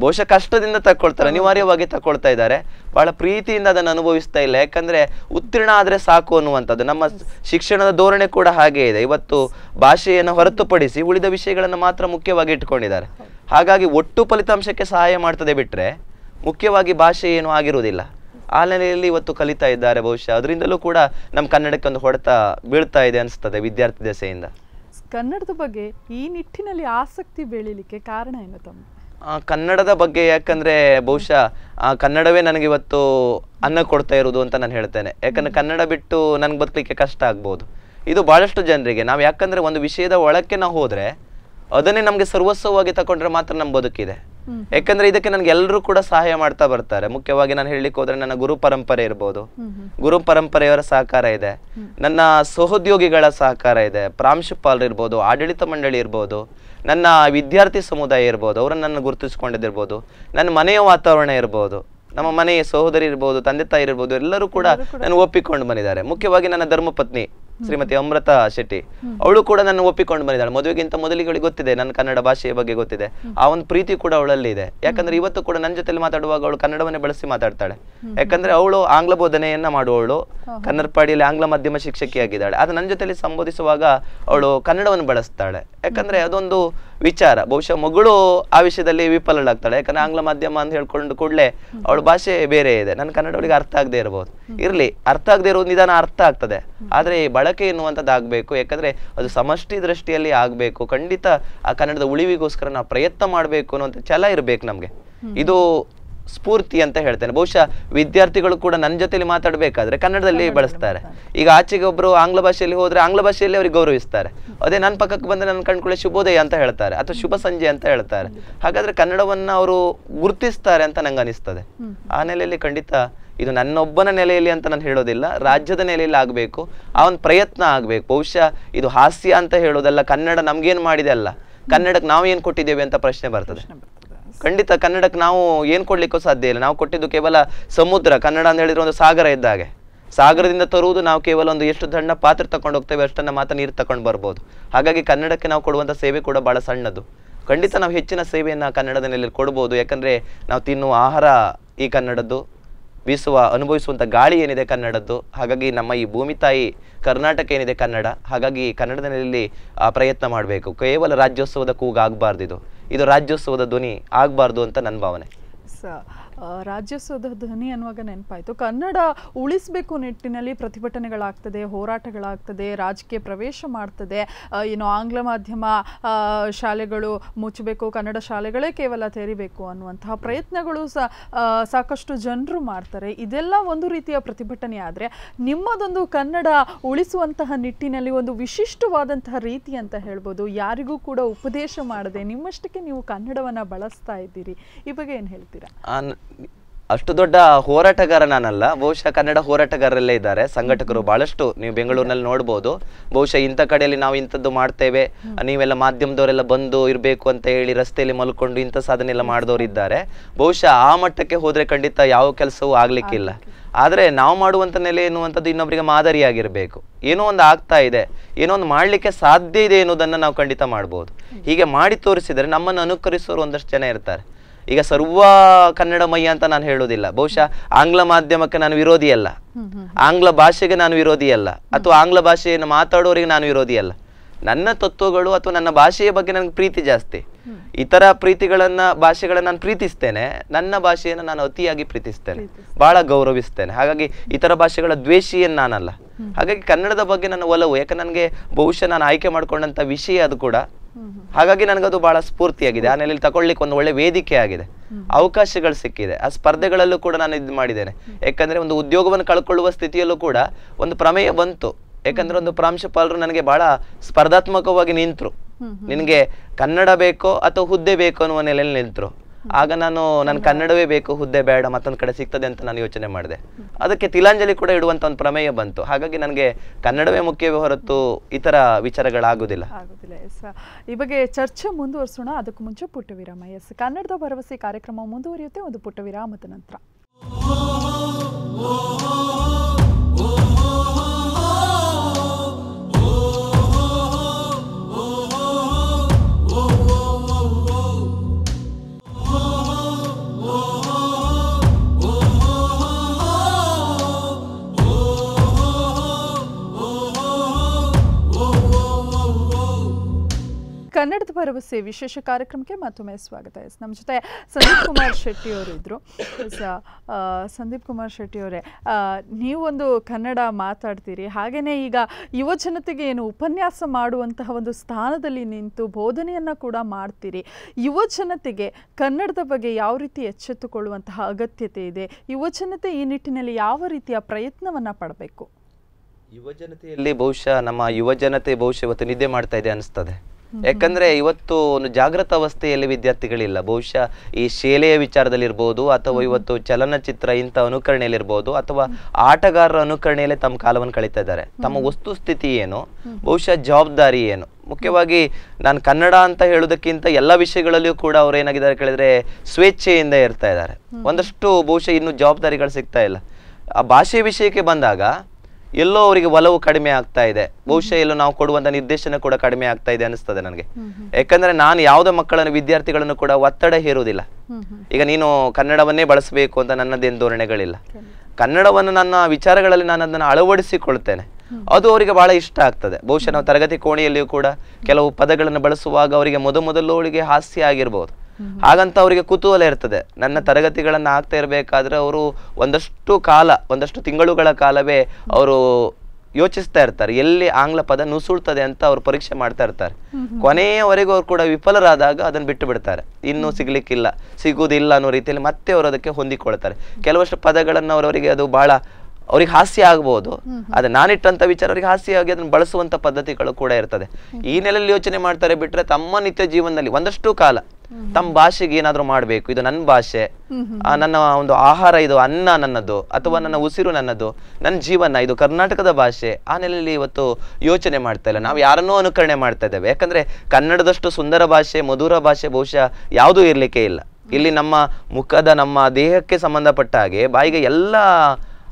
ಬಹುಶಃ ಕಷ್ಟದಿಂದ ತಕ್ಕೊಳ್ತಾರೆ ಅನಿವಾರ್ಯವಾಗಿ ತಕೊಳ್ತಾ ಇದ್ದಾರೆ. ಬಹಳ ಪ್ರೀತಿಯಿಂದ ಅದನ್ನು ಅನುಭವಿಸ್ತಾ ಇಲ್ಲ. ಯಾಕಂದ್ರೆ ಉತ್ತೀರ್ಣ ಆದ್ರೆ ಸಾಕು ಅನ್ನುವಂಥದ್ದು. ನಮ್ಮ ಶಿಕ್ಷಣದ ಧೋರಣೆ ಕೂಡ ಹಾಗೆ ಇದೆ. ಇವತ್ತು ಭಾಷೆಯನ್ನು ಹೊರತುಪಡಿಸಿ ಉಳಿದ ವಿಷಯಗಳನ್ನು ಮಾತ್ರ ಮುಖ್ಯವಾಗಿ ಇಟ್ಕೊಂಡಿದ್ದಾರೆ. ಹಾಗಾಗಿ ಒಟ್ಟು ಫಲಿತಾಂಶಕ್ಕೆ ಸಹಾಯ ಮಾಡ್ತದೆ ಬಿಟ್ರೆ ಮುಖ್ಯವಾಗಿ ಭಾಷೆ ಏನು ಆಗಿರುವುದಿಲ್ಲ. ಆ ನೆಲೆಯಲ್ಲಿ ಇವತ್ತು ಕಲಿತಾ ಇದ್ದಾರೆ ಬಹುಶಃ. ಅದರಿಂದಲೂ ಕೂಡ ನಮ್ಮ ಕನ್ನಡಕ್ಕೆ ಒಂದು ಹೊಡೆತ ಬೀಳ್ತಾ ಇದೆ ಅನಿಸ್ತದೆ ವಿದ್ಯಾರ್ಥಿ ದೆಸೆಯಿಂದ. ಕನ್ನಡದ ಬಗ್ಗೆ ಈ ನಿಟ್ಟಿನಲ್ಲಿ ಆಸಕ್ತಿ ಬೆಳೀಲಿಕ್ಕೆ ಕಾರಣ ಏನು ತಮ್ಮ? ಕನ್ನಡದ ಬಗ್ಗೆ ಯಾಕಂದ್ರೆ ಬಹುಶಃ ಆ, ಕನ್ನಡವೇ ನನಗೆ ಇವತ್ತು ಅನ್ನ ಕೊಡ್ತಾ ಇರೋದು ಅಂತ ನಾನು ಹೇಳ್ತೇನೆ. ಯಾಕಂದ್ರೆ ಕನ್ನಡ ಬಿಟ್ಟು ನನ್ಗೆ ಬದುಕಲಿಕ್ಕೆ ಕಷ್ಟ ಆಗ್ಬೋದು. ಇದು ಬಹಳಷ್ಟು ಜನರಿಗೆ ನಾವು ಯಾಕಂದ್ರೆ ಒಂದು ವಿಷಯದ ಒಳಕ್ಕೆ ನಾವು ಹೋದ್ರೆ ಅದನ್ನೇ ನಮಗೆ ಸರ್ವಸ್ವವಾಗಿ ತಗೊಂಡ್ರೆ ಮಾತ್ರ ನಮ್ಮ ಬದುಕಿದೆ. ಯಾಕಂದ್ರೆ ಇದಕ್ಕೆ ನನ್ಗೆ ಎಲ್ಲರೂ ಕೂಡ ಸಹಾಯ ಮಾಡ್ತಾ ಬರ್ತಾರೆ. ಮುಖ್ಯವಾಗಿ ನಾನು ಹೇಳಲಿಕ್ಕೆ ಹೋದ್ರೆ ನನ್ನ ಗುರು ಪರಂಪರೆ ಇರ್ಬೋದು. ಗುರು ಪರಂಪರೆಯವರ ಸಹಕಾರ ಇದೆ. ನನ್ನ ಸಹೋದ್ಯೋಗಿಗಳ ಸಹಕಾರ ಇದೆ. ಪ್ರಾಂಶುಪಾಲರು ಇರ್ಬೋದು ಆಡಳಿತ ಮಂಡಳಿ ಇರ್ಬೋದು. ನನ್ನ ವಿದ್ಯಾರ್ಥಿ ಸಮುದಾಯ ಇರ್ಬೋದು ಅವರನ್ನು ನನ್ನ ಗುರುತಿಸ್ಕೊಂಡಿದ್ದಿರ್ಬೋದು ನನ್ನ ಮನೆಯ ವಾತಾವರಣ ಇರ್ಬೋದು ನಮ್ಮ ಮನೆಯ ಸಹೋದರಿ ಇರ್ಬೋದು ತಂದೆ ತಾಯಿ ಇರ್ಬೋದು ಎಲ್ಲರೂ ಕೂಡ ನನ್ನ ಒಪ್ಪಿಕೊಂಡು ಬಂದಿದ್ದಾರೆ. ಮುಖ್ಯವಾಗಿ ನನ್ನ ಧರ್ಮಪತ್ನಿ. ಶ್ರೀಮತಿ ಅಮೃತ ಶೆಟ್ಟಿ. ಅವಳು ಕೂಡ ನನ್ನ ಒಪ್ಪಿಕೊಂಡು ಬಂದಿದ್ದಾಳೆ. ಮದುವೆಗಿಂತ ಮೊದಲಿಗಳಿಗೆ ಗೊತ್ತಿದೆ ನನ್ನ ಕನ್ನಡ ಭಾಷೆಯ ಬಗ್ಗೆ ಗೊತ್ತಿದೆ. ಆ ಒಂದು ಪ್ರೀತಿ ಕೂಡ ಅವಳಲ್ಲಿ ಇದೆ. ಯಾಕಂದ್ರೆ ಇವತ್ತು ಕೂಡ ನನ್ನ ಜೊತೆಲಿ ಮಾತಾಡುವಾಗ ಅವಳು ಕನ್ನಡವನ್ನೇ ಬಳಸಿ ಮಾತಾಡ್ತಾಳೆ. ಯಾಕಂದ್ರೆ ಅವಳು ಆಂಗ್ಲ ಬೋಧನೆಯನ್ನ ಮಾಡುವವಳು. ಕನ್ನಡಪಾಡಿಯಲ್ಲಿ ಆಂಗ್ಲ ಮಾಧ್ಯಮ ಶಿಕ್ಷಕಿಯಾಗಿದ್ದಾಳೆ. ಅದು ನನ್ನ ಜೊತೆಲಿ ಸಂಬೋಧಿಸುವಾಗ ಅವಳು ಕನ್ನಡವನ್ನು ಬಳಸ್ತಾಳೆ. ಯಾಕಂದ್ರೆ ಅದೊಂದು ವಿಚಾರ. ಬಹುಶಃ ಮಗಳು ಆ ವಿಷಯದಲ್ಲಿ ವಿಫಲಳಾಗ್ತಾಳೆ. ಯಾಕಂದ್ರೆ ಆಂಗ್ಲ ಮಾಧ್ಯಮ ಅಂತ ಹೇಳ್ಕೊಂಡು ಕೂಡಲೇ ಅವಳ ಭಾಷೆ ಬೇರೆ ಇದೆ. ನನ್ನ ಕನ್ನಡ ಅವಳಿಗೆ ಅರ್ಥ ಆಗದೆ ಇರಬಹುದು ಇರಲಿ ಅರ್ಥ ಆಗದೆ ಇರೋ ನಿಧಾನ ಅರ್ಥ ಆಗ್ತದೆ. ಆದ್ರೆ ಈ ಬಳಕೆ ಎನ್ನುವಂಥದ್ದು ಆಗ್ಬೇಕು. ಯಾಕಂದ್ರೆ ಅದು ಸಮಷ್ಟಿ ದೃಷ್ಟಿಯಲ್ಲಿ ಆಗ್ಬೇಕು. ಖಂಡಿತ ಆ ಕನ್ನಡದ ಉಳಿವಿಗೋಸ್ಕರ ನಾವು ಪ್ರಯತ್ನ ಮಾಡಬೇಕು ಅನ್ನುವಂಥ ಛಲ ಇರ್ಬೇಕು ನಮ್ಗೆ. ಇದು ಸ್ಫೂರ್ತಿ ಅಂತ ಹೇಳ್ತೇನೆ. ಬಹುಶಃ ವಿದ್ಯಾರ್ಥಿಗಳು ಕೂಡ ನನ್ನ ಜೊತೆಲಿ ಮಾತಾಡಬೇಕಾದ್ರೆ ಕನ್ನಡದಲ್ಲಿ ಬಳಸ್ತಾರೆ. ಈಗ ಆಚೆಗೆ ಒಬ್ಬರು ಆಂಗ್ಲ ಭಾಷೆಯಲ್ಲಿ ಹೋದ್ರೆ ಆಂಗ್ಲ ಭಾಷೆಯಲ್ಲಿ ಅವ್ರಿಗೆ ಗೌರವಿಸ್ತಾರೆ. ಅದೇ ನನ್ನ ಪಕ್ಕಕ್ಕೆ ಬಂದ್ರೆ ನನ್ನ ಕಣ್ಕೊಳ್ಳೆ ಶುಭೋದಯ ಅಂತ ಹೇಳ್ತಾರೆ ಅಥವಾ ಶುಭ ಸಂಜೆ ಅಂತ ಹೇಳ್ತಾರೆ. ಹಾಗಾದ್ರೆ ಕನ್ನಡವನ್ನ ಅವರು ಗುರುತಿಸ್ತಾರೆ ಅಂತ ನಂಗೆ ಅನಿಸ್ತದೆ. ಆ ನೆಲೆಯಲ್ಲಿ ಖಂಡಿತ ಇದು ನನ್ನೊಬ್ಬನ ನೆಲೆಯಲ್ಲಿ ಅಂತ ನಾನು ಹೇಳೋದಿಲ್ಲ ರಾಜ್ಯದ ನೆಲೆಯಲ್ಲಿ ಆಗಬೇಕು ಆ ಒಂದು ಪ್ರಯತ್ನ ಆಗಬೇಕು. ಬಹುಶಃ ಇದು ಹಾಸ್ಯ ಅಂತ ಹೇಳೋದಲ್ಲ ಕನ್ನಡ ನಮ್ಗೇನ್ ಮಾಡಿದೆ ಅಲ್ಲ. ಕನ್ನಡಕ್ಕೆ ನಾವು ಏನು ಕೊಟ್ಟಿದ್ದೇವೆ ಅಂತ ಪ್ರಶ್ನೆ ಬರ್ತದೆ. ಖಂಡಿತ ಕನ್ನಡಕ್ಕೆ ನಾವು ಏನು ಕೊಡಲಿಕ್ಕೂ ಸಾಧ್ಯ ಇಲ್ಲ. ನಾವು ಕೊಟ್ಟಿದ್ದು ಕೇವಲ ಸಮುದ್ರ, ಕನ್ನಡ ಅಂತ ಹೇಳಿದ್ರೆ ಒಂದು ಸಾಗರ ಇದ್ದ ಹಾಗೆ. ಸಾಗರದಿಂದ ತರುವುದು ನಾವು ಕೇವಲ ಒಂದು ಎಷ್ಟು ಸಣ್ಣ ಪಾತ್ರೆ ತಗೊಂಡು ಹೋಗ್ತೇವೆ, ಅಷ್ಟನ್ನು ಮಾತ್ರ ನೀರು ತಕೊಂಡು ಬರ್ಬೋದು. ಹಾಗಾಗಿ ಕನ್ನಡಕ್ಕೆ ನಾವು ಕೊಡುವಂಥ ಸೇವೆ ಕೂಡ ಭಾಳ ಸಣ್ಣದು. ಖಂಡಿತ ನಾವು ಹೆಚ್ಚಿನ ಸೇವೆಯನ್ನು ಕನ್ನಡದ ನೆಲೆಯಲ್ಲಿ ಕೊಡ್ಬೋದು. ಯಾಕಂದರೆ ನಾವು ತಿನ್ನುವ ಆಹಾರ ಈ ಕನ್ನಡದ್ದು, ಬೀಸುವ ಅನುಭವಿಸುವಂಥ ಗಾಳಿ ಏನಿದೆ ಕನ್ನಡದ್ದು, ಹಾಗಾಗಿ ನಮ್ಮ ಈ ಭೂಮಿ ತಾಯಿ ಕರ್ನಾಟಕ ಏನಿದೆ ಕನ್ನಡ, ಹಾಗಾಗಿ ಕನ್ನಡದ ನೆಲೆಯಲ್ಲಿ ಪ್ರಯತ್ನ ಮಾಡಬೇಕು. ಕೇವಲ ರಾಜ್ಯೋತ್ಸವದ ಕೂಗಾಗಬಾರ್ದು ಇದು ಇದು ರಾಜ್ಯೋತ್ಸವದ ಧ್ವನಿ ಆಗಬಾರ್ದು ಅಂತ ನನ್ನ ಭಾವನೆ. ರಾಜ್ಯೋತ್ಸವದ ಧ್ವನಿ ಅನ್ನುವಾಗ ನೆನಪಾಯಿತು. ಕನ್ನಡ ಉಳಿಸಬೇಕು ನಿಟ್ಟಿನಲ್ಲಿ ಪ್ರತಿಭಟನೆಗಳಾಗ್ತದೆ, ಹೋರಾಟಗಳಾಗ್ತದೆ, ರಾಜಕೀಯ ಪ್ರವೇಶ ಮಾಡ್ತದೆ. ಏನು ಆಂಗ್ಲ ಮಾಧ್ಯಮ ಶಾಲೆಗಳು ಮುಚ್ಚಬೇಕು, ಕನ್ನಡ ಶಾಲೆಗಳೇ ಕೇವಲ ತೆರಿಬೇಕು ಅನ್ನುವಂತಹ ಪ್ರಯತ್ನಗಳು ಸಾಕಷ್ಟು ಜನರು ಮಾಡ್ತಾರೆ. ಇದೆಲ್ಲ ಒಂದು ರೀತಿಯ ಪ್ರತಿಭಟನೆ ಆದರೆ, ನಿಮ್ಮದೊಂದು ಕನ್ನಡ ಉಳಿಸುವಂತಹ ನಿಟ್ಟಿನಲ್ಲಿ ಒಂದು ವಿಶಿಷ್ಟವಾದಂತಹ ರೀತಿ ಅಂತ ಹೇಳ್ಬೋದು. ಯಾರಿಗೂ ಕೂಡ ಉಪದೇಶ ಮಾಡದೆ ನಿಮ್ಮಷ್ಟಕ್ಕೆ ನೀವು ಕನ್ನಡವನ್ನು ಬಳಸ್ತಾ ಇದ್ದೀರಿ. ಈ ಬಗ್ಗೆ ಏನು ಹೇಳ್ತೀರಾ? ಅಷ್ಟು ದೊಡ್ಡ ಹೋರಾಟಗಾರ ನಾನಲ್ಲ. ಬಹುಶಃ ಕನ್ನಡ ಹೋರಾಟಗಾರರಲ್ಲೇ ಇದ್ದಾರೆ. ಸಂಘಟಕರು ಬಹಳಷ್ಟು ನೀವು ಬೆಂಗಳೂರಿನಲ್ಲಿ ನೋಡ್ಬೋದು. ಬಹುಶಃ ಇಂಥ ಕಡೆಯಲ್ಲಿ ನಾವು ಇಂಥದ್ದು ಮಾಡ್ತೇವೆ. ನೀವೆಲ್ಲ ಮಾಧ್ಯಮದವರೆಲ್ಲ ಬಂದು ಇರಬೇಕು ಅಂತ ಹೇಳಿ ರಸ್ತೆಯಲ್ಲಿ ಮಲ್ಕೊಂಡು ಇಂಥ ಸಾಧನೆ ಎಲ್ಲ ಮಾಡಿದವರು ಇದ್ದಾರೆ. ಬಹುಶಃ ಆ ಮಟ್ಟಕ್ಕೆ ಹೋದ್ರೆ ಖಂಡಿತ ಯಾವ ಕೆಲಸವೂ ಆಗ್ಲಿಕ್ಕಿಲ್ಲ. ಆದ್ರೆ ನಾವು ಮಾಡುವಂಥ ನೆಲೆ ಎನ್ನುವಂಥದ್ದು ಇನ್ನೊಬ್ಬರಿಗೆ ಮಾದರಿಯಾಗಿರಬೇಕು. ಏನೋ ಒಂದು ಆಗ್ತಾ ಇದೆ. ಏನೋ ಒಂದು ಮಾಡ್ಲಿಕ್ಕೆ ಸಾಧ್ಯ ಇದೆ ಎನ್ನುವುದನ್ನು ನಾವು ಖಂಡಿತ ಮಾಡ್ಬೋದು. ಹೀಗೆ ಮಾಡಿ ತೋರಿಸಿದರೆ ನಮ್ಮನ್ನು ಅನುಕರಿಸೋರು ಒಂದಷ್ಟು ಜನ ಇರ್ತಾರೆ. ಈಗ ಸರ್ವ ಕನ್ನಡಮಯ್ಯ ಅಂತ ನಾನು ಹೇಳೋದಿಲ್ಲ ಬಹುಶಃ ಆಂಗ್ಲ ಮಾಧ್ಯಮಕ್ಕೆ ನಾನು ವಿರೋಧಿ ಅಲ್ಲ. ಆಂಗ್ಲ ಭಾಷೆಗೆ ನಾನು ವಿರೋಧಿ ಅಲ್ಲ. ಅಥವಾ ಆಂಗ್ಲ ಭಾಷೆಯನ್ನು ಮಾತಾಡೋರಿಗೆ ನಾನು ವಿರೋಧಿ ಅಲ್ಲ. ನನ್ನ ತತ್ವಗಳು ಅಥವಾ ನನ್ನ ಭಾಷೆಯ ಬಗ್ಗೆ ನನಗೆ ಪ್ರೀತಿ ಜಾಸ್ತಿ. ಇತರ ಪ್ರೀತಿಗಳನ್ನ ಭಾಷೆಗಳನ್ನ ನಾನು ಪ್ರೀತಿಸ್ತೇನೆ. ನನ್ನ ಭಾಷೆಯನ್ನು ನಾನು ಅತಿಯಾಗಿ ಪ್ರೀತಿಸ್ತೇನೆ. ಬಹಳ ಗೌರವಿಸ್ತೇನೆ. ಹಾಗಾಗಿ ಇತರ ಭಾಷೆಗಳ ದ್ವೇಷಿಯನ್ನು ನಾನಲ್ಲ. ಹಾಗಾಗಿ ಕನ್ನಡದ ಬಗ್ಗೆ ನನ್ನ ಒಲವು. ಯಾಕಂದ್ರೆ ನನಗೆ ಬಹುಶಃ ನಾನು ಆಯ್ಕೆ ಮಾಡ್ಕೊಂಡಂತ ವಿಷಯ ಅದು ಕೂಡ. ಹಾಗಾಗಿ ನನಗದು ಬಹಳ ಸ್ಫೂರ್ತಿಯಾಗಿದೆ. ಆ ಇಲ್ಲಿ ತಗೊಳ್ಳಿಕ್ಕೆ ಒಂದು ಒಳ್ಳೆ ವೇದಿಕೆ ಆಗಿದೆ. ಅವಕಾಶಗಳು ಸಿಕ್ಕಿದೆ. ಆ ಸ್ಪರ್ಧೆಗಳಲ್ಲೂ ಕೂಡ ನಾನು ಇದು ಮಾಡಿದ್ದೇನೆ. ಯಾಕಂದ್ರೆ ಒಂದು ಉದ್ಯೋಗವನ್ನು ಕಳ್ಕೊಳ್ಳುವ ಸ್ಥಿತಿಯಲ್ಲೂ ಕೂಡ ಒಂದು ಪ್ರಮೇಯ ಬಂತು. ಯಾಕಂದ್ರೆ ಒಂದು ಪ್ರಾಂಶುಪಾಲರು ನನಗೆ ಬಹಳ ಸ್ಪರ್ಧಾತ್ಮಕವಾಗಿ ನಿಂತರು. ನಿನಗೆ ಕನ್ನಡ ಬೇಕೋ ಅಥವಾ ಹುದ್ದೆ ಬೇಕೋ ಅನ್ನುವ ನೆಲೆಯಲ್ಲಿ ನಿಂತರು. ಆಗ ನಾನು ನನ್ನ ಕನ್ನಡವೇ ಬೇಕು, ಹುದ್ದೆ ಬೇಡ, ಮತ್ತೊಂದು ಕಡೆ ಸಿಗ್ತದೆ ಅಂತ ನಾನು ಯೋಚನೆ ಮಾಡಿದೆ. ಅದಕ್ಕೆ ತಿಲಾಂಜಲಿ ಕೂಡ ಇಡುವಂತ ಒಂದು ಪ್ರಮೇಯ ಬಂತು. ಹಾಗಾಗಿ ನನಗೆ ಕನ್ನಡವೇ ಮುಖ್ಯವೇ ಹೊರತು ಇತರ ವಿಚಾರಗಳಾಗುದಿಲ್ಲ. ಈ ಬಗ್ಗೆ ಚರ್ಚೆ ಮುಂದುವರಿಸೋಣ. ಅದಕ್ಕೂ ಮುಂಚೆ ಪುಟ್ಟ ವಿರಾಮ ಎಸ್. ಕನ್ನಡದ ಭರವಸೆ ಕಾರ್ಯಕ್ರಮ ಮುಂದುವರಿಯುತ್ತೆ. ಒಂದು ಪುಟ್ಟ ವಿರಾಮದ ನಂತರ. ಕನ್ನಡದ ಭರವಸೆ ವಿಶೇಷ ಕಾರ್ಯಕ್ರಮಕ್ಕೆ ಮತ್ತೊಮ್ಮೆ ಸ್ವಾಗತ. ಎಸ್, ನಮ್ಮ ಜೊತೆ ಸಂದೀಪ್ ಕುಮಾರ್ ಶೆಟ್ಟಿ ಅವರು ಇದ್ರು. ಸಂದೀಪ್ ಕುಮಾರ್ ಶೆಟ್ಟಿ ಅವರೇ ನೀವೊಂದು ಕನ್ನಡ ಮಾತಾಡ್ತೀರಿ. ಹಾಗೆಯೇ ಈಗ ಯುವ ಜನತೆಗೆ ಏನು ಉಪನ್ಯಾಸ ಮಾಡುವಂತಹ ಒಂದು ಸ್ಥಾನದಲ್ಲಿ ನಿಂತು ಬೋಧನೆಯನ್ನು ಕೂಡ ಮಾಡ್ತೀರಿ. ಯುವ ಜನತೆಗೆ ಕನ್ನಡದ ಬಗ್ಗೆ ಯಾವ ರೀತಿ ಎಚ್ಚೆತ್ತುಕೊಳ್ಳುವಂತಹ ಅಗತ್ಯತೆ ಇದೆ? ಯುವ ಜನತೆ ಈ ನಿಟ್ಟಿನಲ್ಲಿ ಯಾವ ರೀತಿಯ ಪ್ರಯತ್ನವನ್ನು ಪಡಬೇಕು? ಯುವ ಜನತೆಯಲ್ಲಿ ಬಹುಶಃ ನಮ್ಮ ಯುವ ಜನತೆ ಬಹುಶಃ ಇವತ್ತು ನಿದ್ದೆ ಮಾಡ್ತಾ ಇದೆ ಅನಿಸ್ತದೆ ಯಾಕಂದ್ರೆ ಇವತ್ತು ಒಂದು ಜಾಗೃತ ಅವಸ್ಥೆಯಲ್ಲಿ ವಿದ್ಯಾರ್ಥಿಗಳಿಲ್ಲ. ಬಹುಶಃ ಈ ಶೇಲೆಯ ವಿಚಾರದಲ್ಲಿರ್ಬೋದು ಅಥವಾ ಇವತ್ತು ಚಲನಚಿತ್ರ ಇಂಥ ಅನುಕರಣೆಯಲ್ಲಿರ್ಬೋದು ಅಥವಾ ಆಟಗಾರರ ಅನುಕರಣೆಯಲ್ಲೇ ತಮ್ಮ ಕಾಲವನ್ನು ಕಳೀತಾ ಇದ್ದಾರೆ ತಮ್ಮ ವಸ್ತುಸ್ಥಿತಿ ಏನು? ಬಹುಶಃ ಜವಾಬ್ದಾರಿ ಏನು? ಮುಖ್ಯವಾಗಿ ನಾನು ಕನ್ನಡ ಅಂತ ಹೇಳೋದಕ್ಕಿಂತ ಎಲ್ಲ ವಿಷಯಗಳಲ್ಲಿಯೂ ಕೂಡ ಅವ್ರು ಏನಾಗಿದ್ದಾರೆ ಕೇಳಿದ್ರೆ ಸ್ವೇಚ್ಛೆಯಿಂದ ಇರ್ತಾ ಇದ್ದಾರೆ. ಒಂದಷ್ಟು ಬಹುಶಃ ಇನ್ನು ಜವಾಬ್ದಾರಿಗಳು ಸಿಗ್ತಾ ಇಲ್ಲ. ಆ ಭಾಷೆ ವಿಷಯಕ್ಕೆ ಬಂದಾಗ ಎಲ್ಲೋ ಅವರಿಗೆ ಒಲವು ಕಡಿಮೆ ಆಗ್ತಾ ಇದೆ. ಬಹುಶಃ ಎಲ್ಲೋ ನಾವು ಕೊಡುವಂತ ನಿರ್ದೇಶನ ಕೂಡ ಕಡಿಮೆ ಆಗ್ತಾ ಇದೆ ಅನಿಸ್ತದೆ ನನಗೆ. ಯಾಕಂದ್ರೆ ನಾನು ಯಾವುದೇ ಮಕ್ಕಳನ್ನು ವಿದ್ಯಾರ್ಥಿಗಳನ್ನು ಕೂಡ ಒತ್ತಡ ಹೇರುವುದಿಲ್ಲ. ಈಗ ನೀನು ಕನ್ನಡವನ್ನೇ ಬಳಸಬೇಕು ಅಂತ ನನ್ನದೇನು ಧೋರಣೆಗಳಿಲ್ಲ. ಕನ್ನಡವನ್ನು ನನ್ನ ವಿಚಾರಗಳಲ್ಲಿ ನಾನು ಅದನ್ನು ಅಳವಡಿಸಿಕೊಳ್ತೇನೆ. ಅದು ಅವರಿಗೆ ಬಹಳ ಇಷ್ಟ ಆಗ್ತದೆ. ಬಹುಶಃ ನಾವು ತರಗತಿ ಕೋಣೆಯಲ್ಲಿಯೂ ಕೂಡ ಕೆಲವು ಪದಗಳನ್ನು ಬಳಸುವಾಗ ಅವರಿಗೆ ಮೊದಮೊದಲು ಅವಳಿಗೆ ಹಾಸ್ಯ ಆಗಿರ್ಬೋದು. ಹಾಗಂತ ಅವರಿಗೆ ಕುತೂಹಲ ಇರ್ತದೆ. ನನ್ನ ತರಗತಿಗಳನ್ನ ಆಗ್ತಾ ಇರಬೇಕಾದ್ರೆ ಅವರು ಒಂದಷ್ಟು ಕಾಲ ಒಂದಷ್ಟು ತಿಂಗಳುಗಳ ಕಾಲವೇ ಅವರು ಯೋಚಿಸ್ತಾ ಇರ್ತಾರೆ. ಎಲ್ಲಿ ಆಂಗ್ಲ ಪದ ನುಸುಳ್ತದೆ ಅಂತ ಅವ್ರು ಪರೀಕ್ಷೆ ಮಾಡ್ತಾ ಇರ್ತಾರೆ. ಕೊನೆಯವರೆಗೂ ಅವ್ರು ಕೂಡ ವಿಫಲರಾದಾಗ ಅದನ್ನು ಬಿಟ್ಟು ಬಿಡ್ತಾರೆ. ಇನ್ನೂ ಸಿಗ್ಲಿಕ್ಕಿಲ್ಲ. ಸಿಗುವುದಿಲ್ಲ ಅನ್ನೋ ರೀತಿಯಲ್ಲಿ ಮತ್ತೆ ಅವರು ಅದಕ್ಕೆ ಹೊಂದಿಕೊಳ್ತಾರೆ. ಕೆಲವಷ್ಟು ಪದಗಳನ್ನು ಅವರವರಿಗೆ ಅದು ಬಹಳ ಅವ್ರಿಗೆ ಹಾಸ್ಯ ಆಗ್ಬೋದು. ಆದ್ರೆ ನಾನಿಟ್ಟಂತ ವಿಚಾರ ಅವರಿಗೆ ಹಾಸ್ಯ ಆಗಿ ಅದನ್ನ ಬಳಸುವಂತ ಪದ್ಧತಿಗಳು ಕೂಡ ಇರ್ತದೆ. ಈ ನೆಲೆಯಲ್ಲಿ ಯೋಚನೆ ಮಾಡ್ತಾರೆ ಬಿಟ್ರೆ ತಮ್ಮ ನಿತ್ಯ ಜೀವನದಲ್ಲಿ ಒಂದಷ್ಟು ಕಾಲ ತಮ್ಮ ಭಾಷೆಗೆ ಏನಾದ್ರು ಮಾಡ್ಬೇಕು. ಇದು ನನ್ನ ಭಾಷೆ. ನನ್ನ ಒಂದು ಆಹಾರ ಇದು ಅನ್ನ ನನ್ನದು ಅಥವಾ ನನ್ನ ಉಸಿರು ನನ್ನದು ನನ್ನ ಜೀವನ ಇದು ಕರ್ನಾಟಕದ ಭಾಷೆ. ಆ ನೆಲೆಯಲ್ಲಿ ಇವತ್ತು ಯೋಚನೆ ಮಾಡ್ತಾ ಇಲ್ಲ. ನಾವು ಯಾರನ್ನೂ ಅನುಕರಣೆ ಮಾಡ್ತಾ ಇದ್ದೇವೆ. ಯಾಕಂದ್ರೆ ಕನ್ನಡದಷ್ಟು ಸುಂದರ ಭಾಷೆ ಮಧುರ ಭಾಷೆ ಬಹುಶಃ ಯಾವುದೂ ಇರ್ಲಿಕ್ಕೆ ಇಲ್ಲ. ಇಲ್ಲಿ ನಮ್ಮ ಮುಖದ ನಮ್ಮ ದೇಹಕ್ಕೆ ಸಂಬಂಧಪಟ್ಟ ಹಾಗೆ ಬಾಯಿಗೆ ಎಲ್ಲ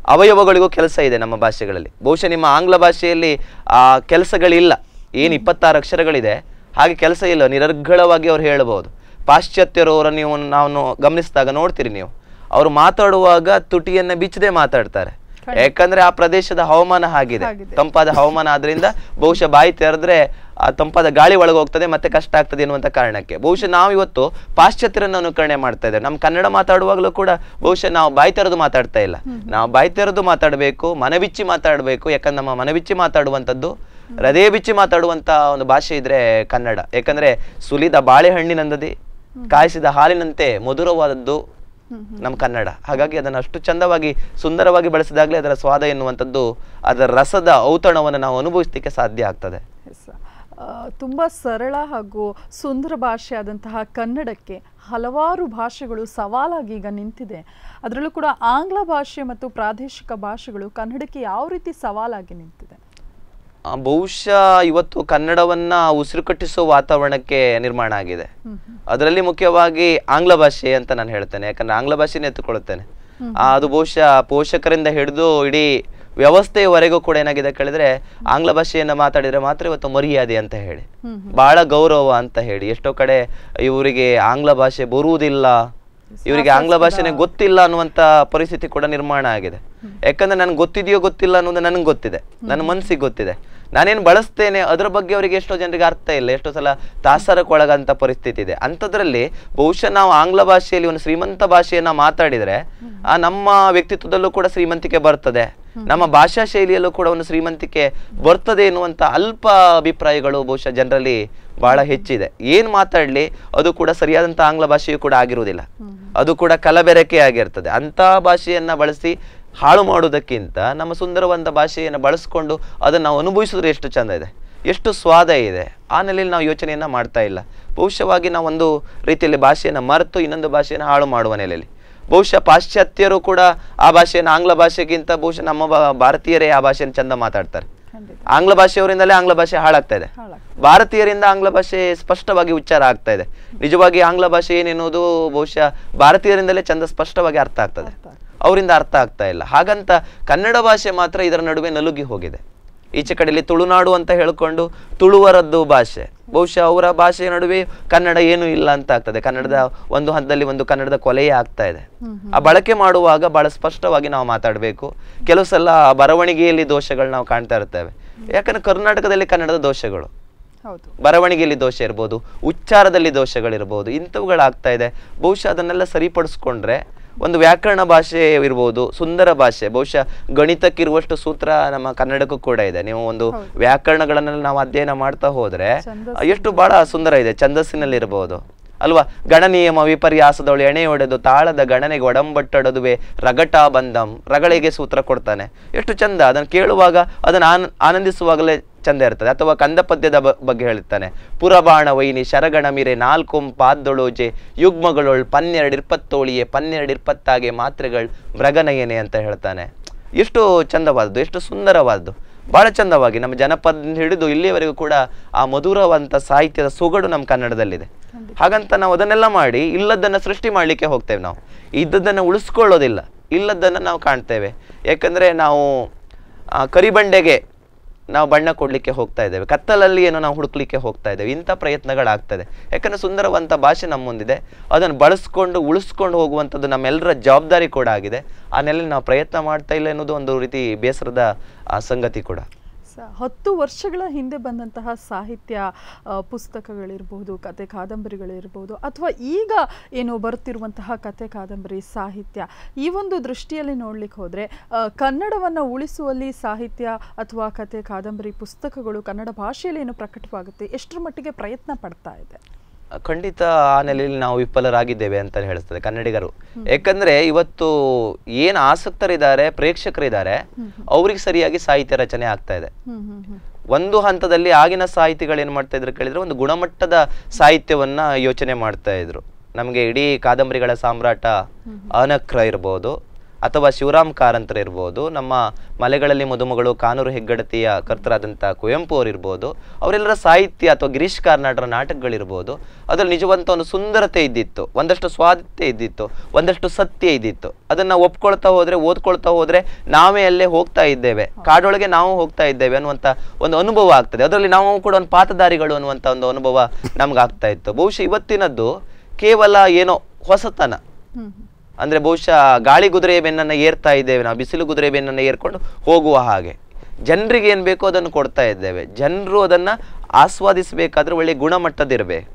ಅವಯವಗಳಿಗೂ ಕೆಲಸ ಇದೆ ನಮ್ಮ ಭಾಷೆಗಳಲ್ಲಿ. ಬಹುಶಃ ನಿಮ್ಮ ಆಂಗ್ಲ ಭಾಷೆಯಲ್ಲಿ ಆ ಕೆಲಸಗಳಿಲ್ಲ. ಏನು ಇಪ್ಪತ್ತಾರು ಅಕ್ಷರಗಳಿದೆ. ಹಾಗೆ ಕೆಲಸ ಇಲ್ಲ. ನಿರರ್ಗಳವಾಗಿ ಅವ್ರು ಹೇಳಬಹುದು. ಪಾಶ್ಚಾತ್ಯರು ಅವರ ನೀವು ನಾವು ಗಮನಿಸಿದಾಗ ನೋಡ್ತೀರಿ ನೀವು. ಅವರು ಮಾತಾಡುವಾಗ ತುಟಿಯನ್ನು ಬಿಚ್ಚದೆ ಮಾತಾಡ್ತಾರೆ. ಯಾಕಂದ್ರೆ ಆ ಪ್ರದೇಶದ ಹವಾಮಾನ ಹಾಗಿದೆ. ಹಾಗಿದೆ. ತಂಪಾದ ಹವಾಮಾನ ಆದ್ರಿಂದ ಬಹುಶಃ ಬಾಯಿ ತೆರೆದ್ರೆ ಆ ತಂಪಾದ ಗಾಳಿ ಒಳಗೆ ಹೋಗ್ತದೆ ಮತ್ತೆ ಕಷ್ಟ ಆಗ್ತದೆ ಎನ್ನುವಂತ ಕಾರಣಕ್ಕೆ. ಬಹುಶಃ ನಾವು ಇವತ್ತು ಪಾಶ್ಚಾತ್ಯರನ್ನು ಅನುಕರಣೆ ಮಾಡ್ತಾ ಇದ್ದೇವೆ. ನಮ್ಮ ಕನ್ನಡ ಮಾತಾಡುವಾಗಲೂ ಕೂಡ ಬಹುಶಃ ನಾವು ಬಾಯಿ ತೆರೆದು ಮಾತಾಡ್ತಾ ಇಲ್ಲ. ನಾವು ಬಾಯಿ ತೆರೆದು ಮಾತಾಡಬೇಕು ಮನವಿಚ್ಚಿ ಮಾತಾಡಬೇಕು ಯಾಕಂದ್ರೆ ನಮ್ಮ ಮನವಿಚ್ಚಿ ಮಾತಾಡುವಂಥದ್ದು ಹೃದಯ ಬಿಚ್ಚಿ ಮಾತಾಡುವಂತ ಒಂದು ಭಾಷೆ ಇದ್ರೆ ಕನ್ನಡ. ಯಾಕಂದ್ರೆ ಸುಲಿದ ಬಾಳೆಹಣ್ಣಿನಂದದಿ ಕಾಯಿಸಿದ ಹಾಲಿನಂತೆ ಮಧುರವಾದದ್ದು ನಮ್ಮ ಕನ್ನಡ. ಹಾಗಾಗಿ ಅದನ್ನು ಅಷ್ಟು ಚಂದವಾಗಿ ಸುಂದರವಾಗಿ ಬಳಸಿದಾಗಲೇ ಅದರ ಸ್ವಾದ ಎನ್ನುವಂಥದ್ದು ಅದರ ರಸದ ಔತಣವನ್ನು ನಾವು ಅನುಭವಿಸಲಿಕ್ಕೆ ಸಾಧ್ಯ ಆಗ್ತದೆ. ತುಂಬ ಸರಳ ಹಾಗೂ ಸುಂದರ ಭಾಷೆ ಆದಂತಹ ಕನ್ನಡಕ್ಕೆ ಹಲವಾರು ಭಾಷೆಗಳು ಸವಾಲಾಗಿ ಈಗ ನಿಂತಿದೆ. ಅದರಲ್ಲೂ ಕೂಡ ಆಂಗ್ಲ ಭಾಷೆ ಮತ್ತು ಪ್ರಾದೇಶಿಕ ಭಾಷೆಗಳು ಕನ್ನಡಕ್ಕೆ ಯಾವ ರೀತಿ ಸವಾಲಾಗಿ ನಿಂತಿದೆ? ಬಹುಶಃ ಇವತ್ತು ಕನ್ನಡವನ್ನ ಉಸಿರು ಕಟ್ಟಿಸುವ ವಾತಾವರಣಕ್ಕೆ ನಿರ್ಮಾಣ ಆಗಿದೆ. ಅದರಲ್ಲಿ ಮುಖ್ಯವಾಗಿ ಆಂಗ್ಲ ಭಾಷೆ ಅಂತ ನಾನು ಹೇಳ್ತೇನೆ ಯಾಕಂದ್ರೆ ಆಂಗ್ಲ ಭಾಷೆನೇ ಎತ್ತುಕೊಳ್ಳುತ್ತೇನೆ. ಆ, ಅದು ಬಹುಶಃ ಪೋಷಕರಿಂದ ಹಿಡಿದು ಇಡೀ ವ್ಯವಸ್ಥೆಯವರೆಗೂ ಕೂಡ ಏನಾಗಿದೆ ಕೇಳಿದ್ರೆ ಆಂಗ್ಲ ಭಾಷೆಯನ್ನ ಮಾತಾಡಿದ್ರೆ ಮಾತ್ರ ಇವತ್ತು ಮರ್ಯಾದೆ ಅಂತ ಹೇಳಿ. ಬಹಳ ಗೌರವ ಅಂತ ಹೇಳಿ. ಎಷ್ಟೋ ಕಡೆ ಇವರಿಗೆ ಆಂಗ್ಲ ಭಾಷೆ ಬರುವುದಿಲ್ಲ ಇವರಿಗೆ ಆಂಗ್ಲ ಭಾಷೆನೆ ಗೊತ್ತಿಲ್ಲ ಅನ್ನುವಂತ ಪರಿಸ್ಥಿತಿ ಕೂಡ ನಿರ್ಮಾಣ ಆಗಿದೆ. ಯಾಕಂದ್ರೆ ನನ್ಗೆ ಗೊತ್ತಿದೆಯೋ ಗೊತ್ತಿಲ್ಲ ಅನ್ನೋದು ನನಗೆ ಗೊತ್ತಿದೆ. ನನ್ನ ಮನಸ್ಸಿಗೆ ಗೊತ್ತಿದೆ. ನಾನೇನು ಬಳಸ್ತೇನೆ, ಅದ್ರ ಬಗ್ಗೆ ಅವರಿಗೆ ಎಷ್ಟೋ ಜನರಿಗೆ ಅರ್ಥ ಇಲ್ಲ. ಎಷ್ಟೋ ಸಲ ತಾಸರಕ್ಕೊಳಗಂತ ಪರಿಸ್ಥಿತಿ ಇದೆ. ಅಂಥದ್ರಲ್ಲಿ ಬಹುಶಃ ನಾವು ಆಂಗ್ಲ ಭಾಷೆಯಲ್ಲಿ ಒಂದು ಶ್ರೀಮಂತ ಭಾಷೆಯನ್ನ ಮಾತಾಡಿದ್ರೆ ಆ ನಮ್ಮ ವ್ಯಕ್ತಿತ್ವದಲ್ಲೂ ಕೂಡ ಶ್ರೀಮಂತಿಕೆ ಬರ್ತದೆ. ನಮ್ಮ ಭಾಷಾ ಶೈಲಿಯಲ್ಲೂ ಕೂಡ ಒಂದು ಶ್ರೀಮಂತಿಕೆ ಬರ್ತದೆ ಎನ್ನುವಂಥ ಅಲ್ಪ ಅಭಿಪ್ರಾಯಗಳು ಬಹುಶಃ ಜನರಲ್ಲಿ ಬಹಳ ಹೆಚ್ಚಿದೆ. ಏನು ಮಾತಾಡ್ಲಿ, ಅದು ಕೂಡ ಸರಿಯಾದಂತ ಆಂಗ್ಲ ಭಾಷೆಯು ಕೂಡ ಆಗಿರುವುದಿಲ್ಲ. ಅದು ಕೂಡ ಕಲಬೆರಕೆ ಆಗಿರ್ತದೆ. ಅಂತ ಭಾಷೆಯನ್ನು ಬಳಸಿ ಹಾಳು ಮಾಡುವುದಕ್ಕಿಂತ ನಮ್ಮ ಸುಂದರವಾದ ಭಾಷೆಯನ್ನು ಬಳಸ್ಕೊಂಡು ಅದನ್ನು ನಾವು ಅನುಭವಿಸಿದ್ರೆ ಎಷ್ಟು ಚಂದ ಇದೆ ಎಷ್ಟು ಸ್ವಾದ ಇದೆ. ಆ ನೆಲೆಯಲ್ಲಿ ನಾವು ಯೋಚನೆಯನ್ನ ಮಾಡ್ತಾ ಇಲ್ಲ. ಬಹುಶಃವಾಗಿ ನಾವು ಒಂದು ರೀತಿಯಲ್ಲಿ ಭಾಷೆಯನ್ನು ಮರೆತು ಇನ್ನೊಂದು ಭಾಷೆಯನ್ನು ಹಾಳು ಮಾಡುವ ನೆಲೆಯಲ್ಲಿ. ಬಹುಶಃ ಪಾಶ್ಚಾತ್ಯರು ಕೂಡ ಆ ಭಾಷೆಯನ್ನು ಆಂಗ್ಲ ಭಾಷೆಗಿಂತ ಬಹುಶಃ ನಮ್ಮ ಭಾರತೀಯರೇ ಆ ಭಾಷೆಯನ್ನು ಚಂದ ಮಾತಾಡ್ತಾರೆ. ಆಂಗ್ಲ ಭಾಷೆಯವರಿಂದಲೇ ಆಂಗ್ಲ ಭಾಷೆ ಹಾಳಾಗ್ತಾ ಇದೆ. ಭಾರತೀಯರಿಂದ ಆಂಗ್ಲ ಭಾಷೆ ಸ್ಪಷ್ಟವಾಗಿ ಉಚ್ಚಾರ ಆಗ್ತಾ ಇದೆ. ನಿಜವಾಗಿ ಆಂಗ್ಲ ಭಾಷೆ ಏನೆನ್ನುವುದು ಬಹುಶಃ ಭಾರತೀಯರಿಂದಲೇ ಚಂದ ಸ್ಪಷ್ಟವಾಗಿ ಅರ್ಥ ಆಗ್ತದೆ. ಅವರಿಂದ ಅರ್ಥ ಆಗ್ತಾ ಇಲ್ಲ. ಹಾಗಂತ ಕನ್ನಡ ಭಾಷೆ ಮಾತ್ರ ಇದರ ನಡುವೆ ನಲುಗಿ ಹೋಗಿದೆ. ಈಚೆ ಕಡೆಯಲ್ಲಿ ತುಳುನಾಡು ಅಂತ ಹೇಳಿಕೊಂಡು ತುಳುವರದ್ದು ಭಾಷೆ. ಬಹುಶಃ ಅವರ ಭಾಷೆಯ ನಡುವೆ ಕನ್ನಡ ಏನು ಇಲ್ಲ ಅಂತ ಆಗ್ತದೆ. ಕನ್ನಡದ ಒಂದು ಹಂತದಲ್ಲಿ ಒಂದು ಕನ್ನಡದ ಕೊಲೆಯೇ ಆಗ್ತಾ ಇದೆ. ಆ ಬಳಕೆ ಮಾಡುವಾಗ ಬಹಳ ಸ್ಪಷ್ಟವಾಗಿ ನಾವು ಮಾತಾಡಬೇಕು. ಕೆಲವು ಸಲ ಬರವಣಿಗೆಯಲ್ಲಿ ದೋಷಗಳು ನಾವು ಕಾಣ್ತಾ ಇರ್ತೇವೆ. ಯಾಕಂದ್ರೆ ಕರ್ನಾಟಕದಲ್ಲಿ ಕನ್ನಡದ ದೋಷಗಳು. ಹೌದು. ಬರವಣಿಗೆಯಲ್ಲಿ ದೋಷ ಇರ್ಬೋದು ಉಚ್ಚಾರದಲ್ಲಿ ದೋಷಗಳಿರ್ಬೋದು ಇಂಥವುಗಳಾಗ್ತಾ ಇದೆ. ಬಹುಶಃ ಅದನ್ನೆಲ್ಲ ಸರಿಪಡಿಸ್ಕೊಂಡ್ರೆ ಒಂದು ವ್ಯಾಕರಣ ಭಾಷೆ ಇರ್ಬೋದು ಸುಂದರ ಭಾಷೆ. ಬಹುಶಃ ಗಣಿತಕ್ಕಿರುವಷ್ಟು ಸೂತ್ರ ನಮ್ಮ ಕನ್ನಡಕ್ಕೂ ಕೂಡ ಇದೆ. ನೀವು ಒಂದು ವ್ಯಾಕರಣಗಳನ್ನೆಲ್ಲ ನಾವು ಅಧ್ಯಯನ ಮಾಡ್ತಾ ಹೋದ್ರೆ ಎಷ್ಟು ಬಹಳ ಸುಂದರ ಇದೆ. ಛಂದಸ್ಸಿನಲ್ಲಿ ಇರಬಹುದು ಅಲ್ವಾ? ಗಣನಿಯಮ ವಿಪರ್ಯಾಸದವಳು ಎಣೆ ಹೊಡೆದು ತಾಳದ ಗಣನೆಗೆ ಒಡಂಬಟ್ಟೊಡದುವೆ ರಗಟ ಬಂದಂ. ರಗಳಿಗೆ ಸೂತ್ರ ಕೊಡ್ತಾನೆ. ಎಷ್ಟು ಚಂದ, ಅದನ್ನು ಕೇಳುವಾಗ ಅದನ್ನು ಆನ್, ಆನಂದಿಸುವಾಗಲೇ ಚಂದ ಇರ್ತದೆ. ಅಥವಾ ಕಂದ ಪದ್ಯದ ಬಗ್ಗೆ ಹೇಳುತ್ತಾನೆ. ಪುರಬಾಣ ವೈನಿ ಶರಗಣ ಮಿರೆ ನಾಲ್ಕೊಂ ಪಾದ್ದೊಳೋಜೆ ಯುಗ್ಮಗಳೊಳ್ ಪನ್ನೆರಡು ಇಪ್ಪತ್ತೋಳಿಯೆ, ಪನ್ನೆರಡು ಇಪ್ಪತ್ತಾಗೆ ಮಾತ್ರೆಗಳು ಮೃಗನಯನೆ ಅಂತ ಹೇಳ್ತಾನೆ. ಎಷ್ಟು ಚಂದವಾದದ್ದು, ಎಷ್ಟು ಸುಂದರವಾದದ್ದು. ಬಹಳ ಚಂದವಾಗಿ ನಮ್ಮ ಜನಪದ ಹಿಡಿದು ಇಲ್ಲಿಯವರೆಗೂ ಕೂಡ ಆ ಮಧುರವಂತ ಸಾಹಿತ್ಯದ ಸೊಗಡು ನಮ್ಮ ಕನ್ನಡದಲ್ಲಿದೆ. ಹಾಗಂತ ನಾವು ಅದನ್ನೆಲ್ಲ ಮಾಡಿ ಇಲ್ಲದನ್ನ ಸೃಷ್ಟಿ ಮಾಡಲಿಕ್ಕೆ ಹೋಗ್ತೇವೆ ನಾವು. ಇದ್ದದನ್ನು ಉಳಿಸ್ಕೊಳ್ಳೋದಿಲ್ಲ. ಇಲ್ಲದನ್ನ ನಾವು ಕಾಣ್ತೇವೆ. ಯಾಕಂದ್ರೆ ನಾವು ಕರಿಬಂಡೆಗೆ ನಾವು ಬಣ್ಣ ಕೊಡಲಿಕ್ಕೆ ಹೋಗ್ತಾ ಇದ್ದೇವೆ. ಕತ್ತಲಲ್ಲಿ ಏನೋ ನಾವು ಹುಡುಕ್ಲಿಕ್ಕೆ ಹೋಗ್ತಾ ಇದ್ದೇವೆ. ಇಂಥ ಪ್ರಯತ್ನಗಳಾಗ್ತದೆ. ಯಾಕಂದರೆ ಸುಂದರವಂತ ಭಾಷೆ ನಮ್ಮ ಮುಂದಿದೆ ಅದನ್ನು ಬಳಸ್ಕೊಂಡು, ಉಳಿಸ್ಕೊಂಡು ಹೋಗುವಂಥದ್ದು ನಮ್ಮೆಲ್ಲರ ಜವಾಬ್ದಾರಿ ಕೂಡ ಆಗಿದೆ. ಆ ನಾವು ಪ್ರಯತ್ನ ಮಾಡ್ತಾ ಇಲ್ಲ ಅನ್ನೋದು ಒಂದು ರೀತಿ ಬೇಸರದ ಸಂಗತಿ ಕೂಡ. ಹತ್ತು ವರ್ಷಗಳ ಹಿಂದೆ ಬಂದಂತಹ ಸಾಹಿತ್ಯ ಪುಸ್ತಕಗಳಿರ್ಬೋದು, ಕತೆ ಕಾದಂಬರಿಗಳಿರ್ಬೋದು, ಅಥವಾ ಈಗ ಏನು ಬರುತ್ತಿರುವಂತಹ ಕತೆ ಕಾದಂಬರಿ, ಸಾಹಿತ್ಯ, ಈ ಒಂದು ದೃಷ್ಟಿಯಲ್ಲಿ ನೋಡ್ಲಿಕ್ಕೆ ಹೋದರೆ ಕನ್ನಡವನ್ನು ಉಳಿಸುವಲ್ಲಿ ಸಾಹಿತ್ಯ ಅಥವಾ ಕತೆ ಕಾದಂಬರಿ ಪುಸ್ತಕಗಳು ಕನ್ನಡ ಭಾಷೆಯಲ್ಲಿ ಏನು ಪ್ರಕಟವಾಗುತ್ತೆ, ಎಷ್ಟರ ಮಟ್ಟಿಗೆ ಪ್ರಯತ್ನ ಪಡ್ತಾ ಇದೆ? ಖಂಡಿತ ಆ ನೆಲೆಯಲ್ಲಿ ನಾವು ವಿಫಲರಾಗಿದ್ದೇವೆ ಅಂತ ಹೇಳ್ತದೆ ಕನ್ನಡಿಗರು. ಯಾಕಂದ್ರೆ ಇವತ್ತು ಏನು ಆಸಕ್ತರಿದ್ದಾರೆ ಪ್ರೇಕ್ಷಕರಿದ್ದಾರೆ ಅವ್ರಿಗೆ ಸರಿಯಾಗಿ ಸಾಹಿತ್ಯ ರಚನೆ ಆಗ್ತಾ ಇದೆ. ಒಂದು ಹಂತದಲ್ಲಿ ಆಗಿನ ಸಾಹಿತಿಗಳು ಏನ್ ಮಾಡ್ತಾ ಇದ್ರು ಕೇಳಿದ್ರೆ ಒಂದು ಗುಣಮಟ್ಟದ ಸಾಹಿತ್ಯವನ್ನ ಯೋಚನೆ ಮಾಡ್ತಾ ಇದ್ರು. ನಮಗೆ ಇಡೀ ಕಾದಂಬರಿಗಳ ಸಾಮ್ರಾಟ ಅನಕ್ರ ಇರ್ಬೋದು. ಅಥವಾ ಶಿವರಾಮ್ ಕಾರಂತರ ಇರ್ಬೋದು, ನಮ್ಮ ಮಲೆಗಳಲ್ಲಿ ಮದುಮಗಳು ಕಾನೂರು ಹೆಗ್ಗಡತಿಯ ಕರ್ತರಾದಂಥ ಕುವೆಂಪು ಅವರು ಇರ್ಬೋದು ಅವರೆಲ್ಲರ ಸಾಹಿತ್ಯ ಅಥವಾ ಗಿರೀಶ್ ಕಾರ್ನಾಡರ ನಾಟಕಗಳಿರ್ಬೋದು, ಅದರಲ್ಲಿ ನಿಜವಂತ ಒಂದು ಸುಂದರತೆ ಇದ್ದಿತ್ತು, ಒಂದಷ್ಟು ಸ್ವಾದತೆ ಇದ್ದಿತ್ತು, ಒಂದಷ್ಟು ಸತ್ಯ ಇದ್ದಿತ್ತು. ಅದನ್ನು ಒಪ್ಕೊಳ್ತಾ ಹೋದರೆ, ಓದ್ಕೊಳ್ತಾ ಹೋದರೆ ನಾವೇ ಅಲ್ಲೇ ಹೋಗ್ತಾ ಇದ್ದೇವೆ. ಕಾಡೊಳಗೆ ನಾವು ಹೋಗ್ತಾ ಇದ್ದೇವೆ ಅನ್ನುವಂಥ ಒಂದು ಅನುಭವ ಆಗ್ತದೆ. ಅದರಲ್ಲಿ ನಾವು ಕೂಡ ಒಂದು ಪಾತದಾರಿಗಳು ಅನ್ನುವಂಥ ಒಂದು ಅನುಭವ ನಮ್ಗೆ ಆಗ್ತಾ ಇತ್ತು. ಬಹುಶಃ ಇವತ್ತಿನದ್ದು ಕೇವಲ ಏನೋ ಹೊಸತನ. ಅಂದ್ರೆ ಬಹುಶಃ ಗಾಳಿ ಕುದುರೆ ಬೆನ್ನನ್ನು ಏರ್ತಾ ಇದ್ದೇವೆ ನಾವು ಬಿಸಿಲು ಕುದುರೆ ಬೆನ್ನನ್ನು ಏರ್ಕೊಂಡು ಹೋಗುವ ಹಾಗೆ. ಜನರಿಗೆ ಏನ್ ಬೇಕೋ ಅದನ್ನು ಕೊಡ್ತಾ ಇದ್ದೇವೆ. ಜನರು ಅದನ್ನ ಆಸ್ವಾದಿಸಬೇಕಾದ್ರೆ ಒಳ್ಳೆ ಗುಣಮಟ್ಟದಿರಬೇಕು.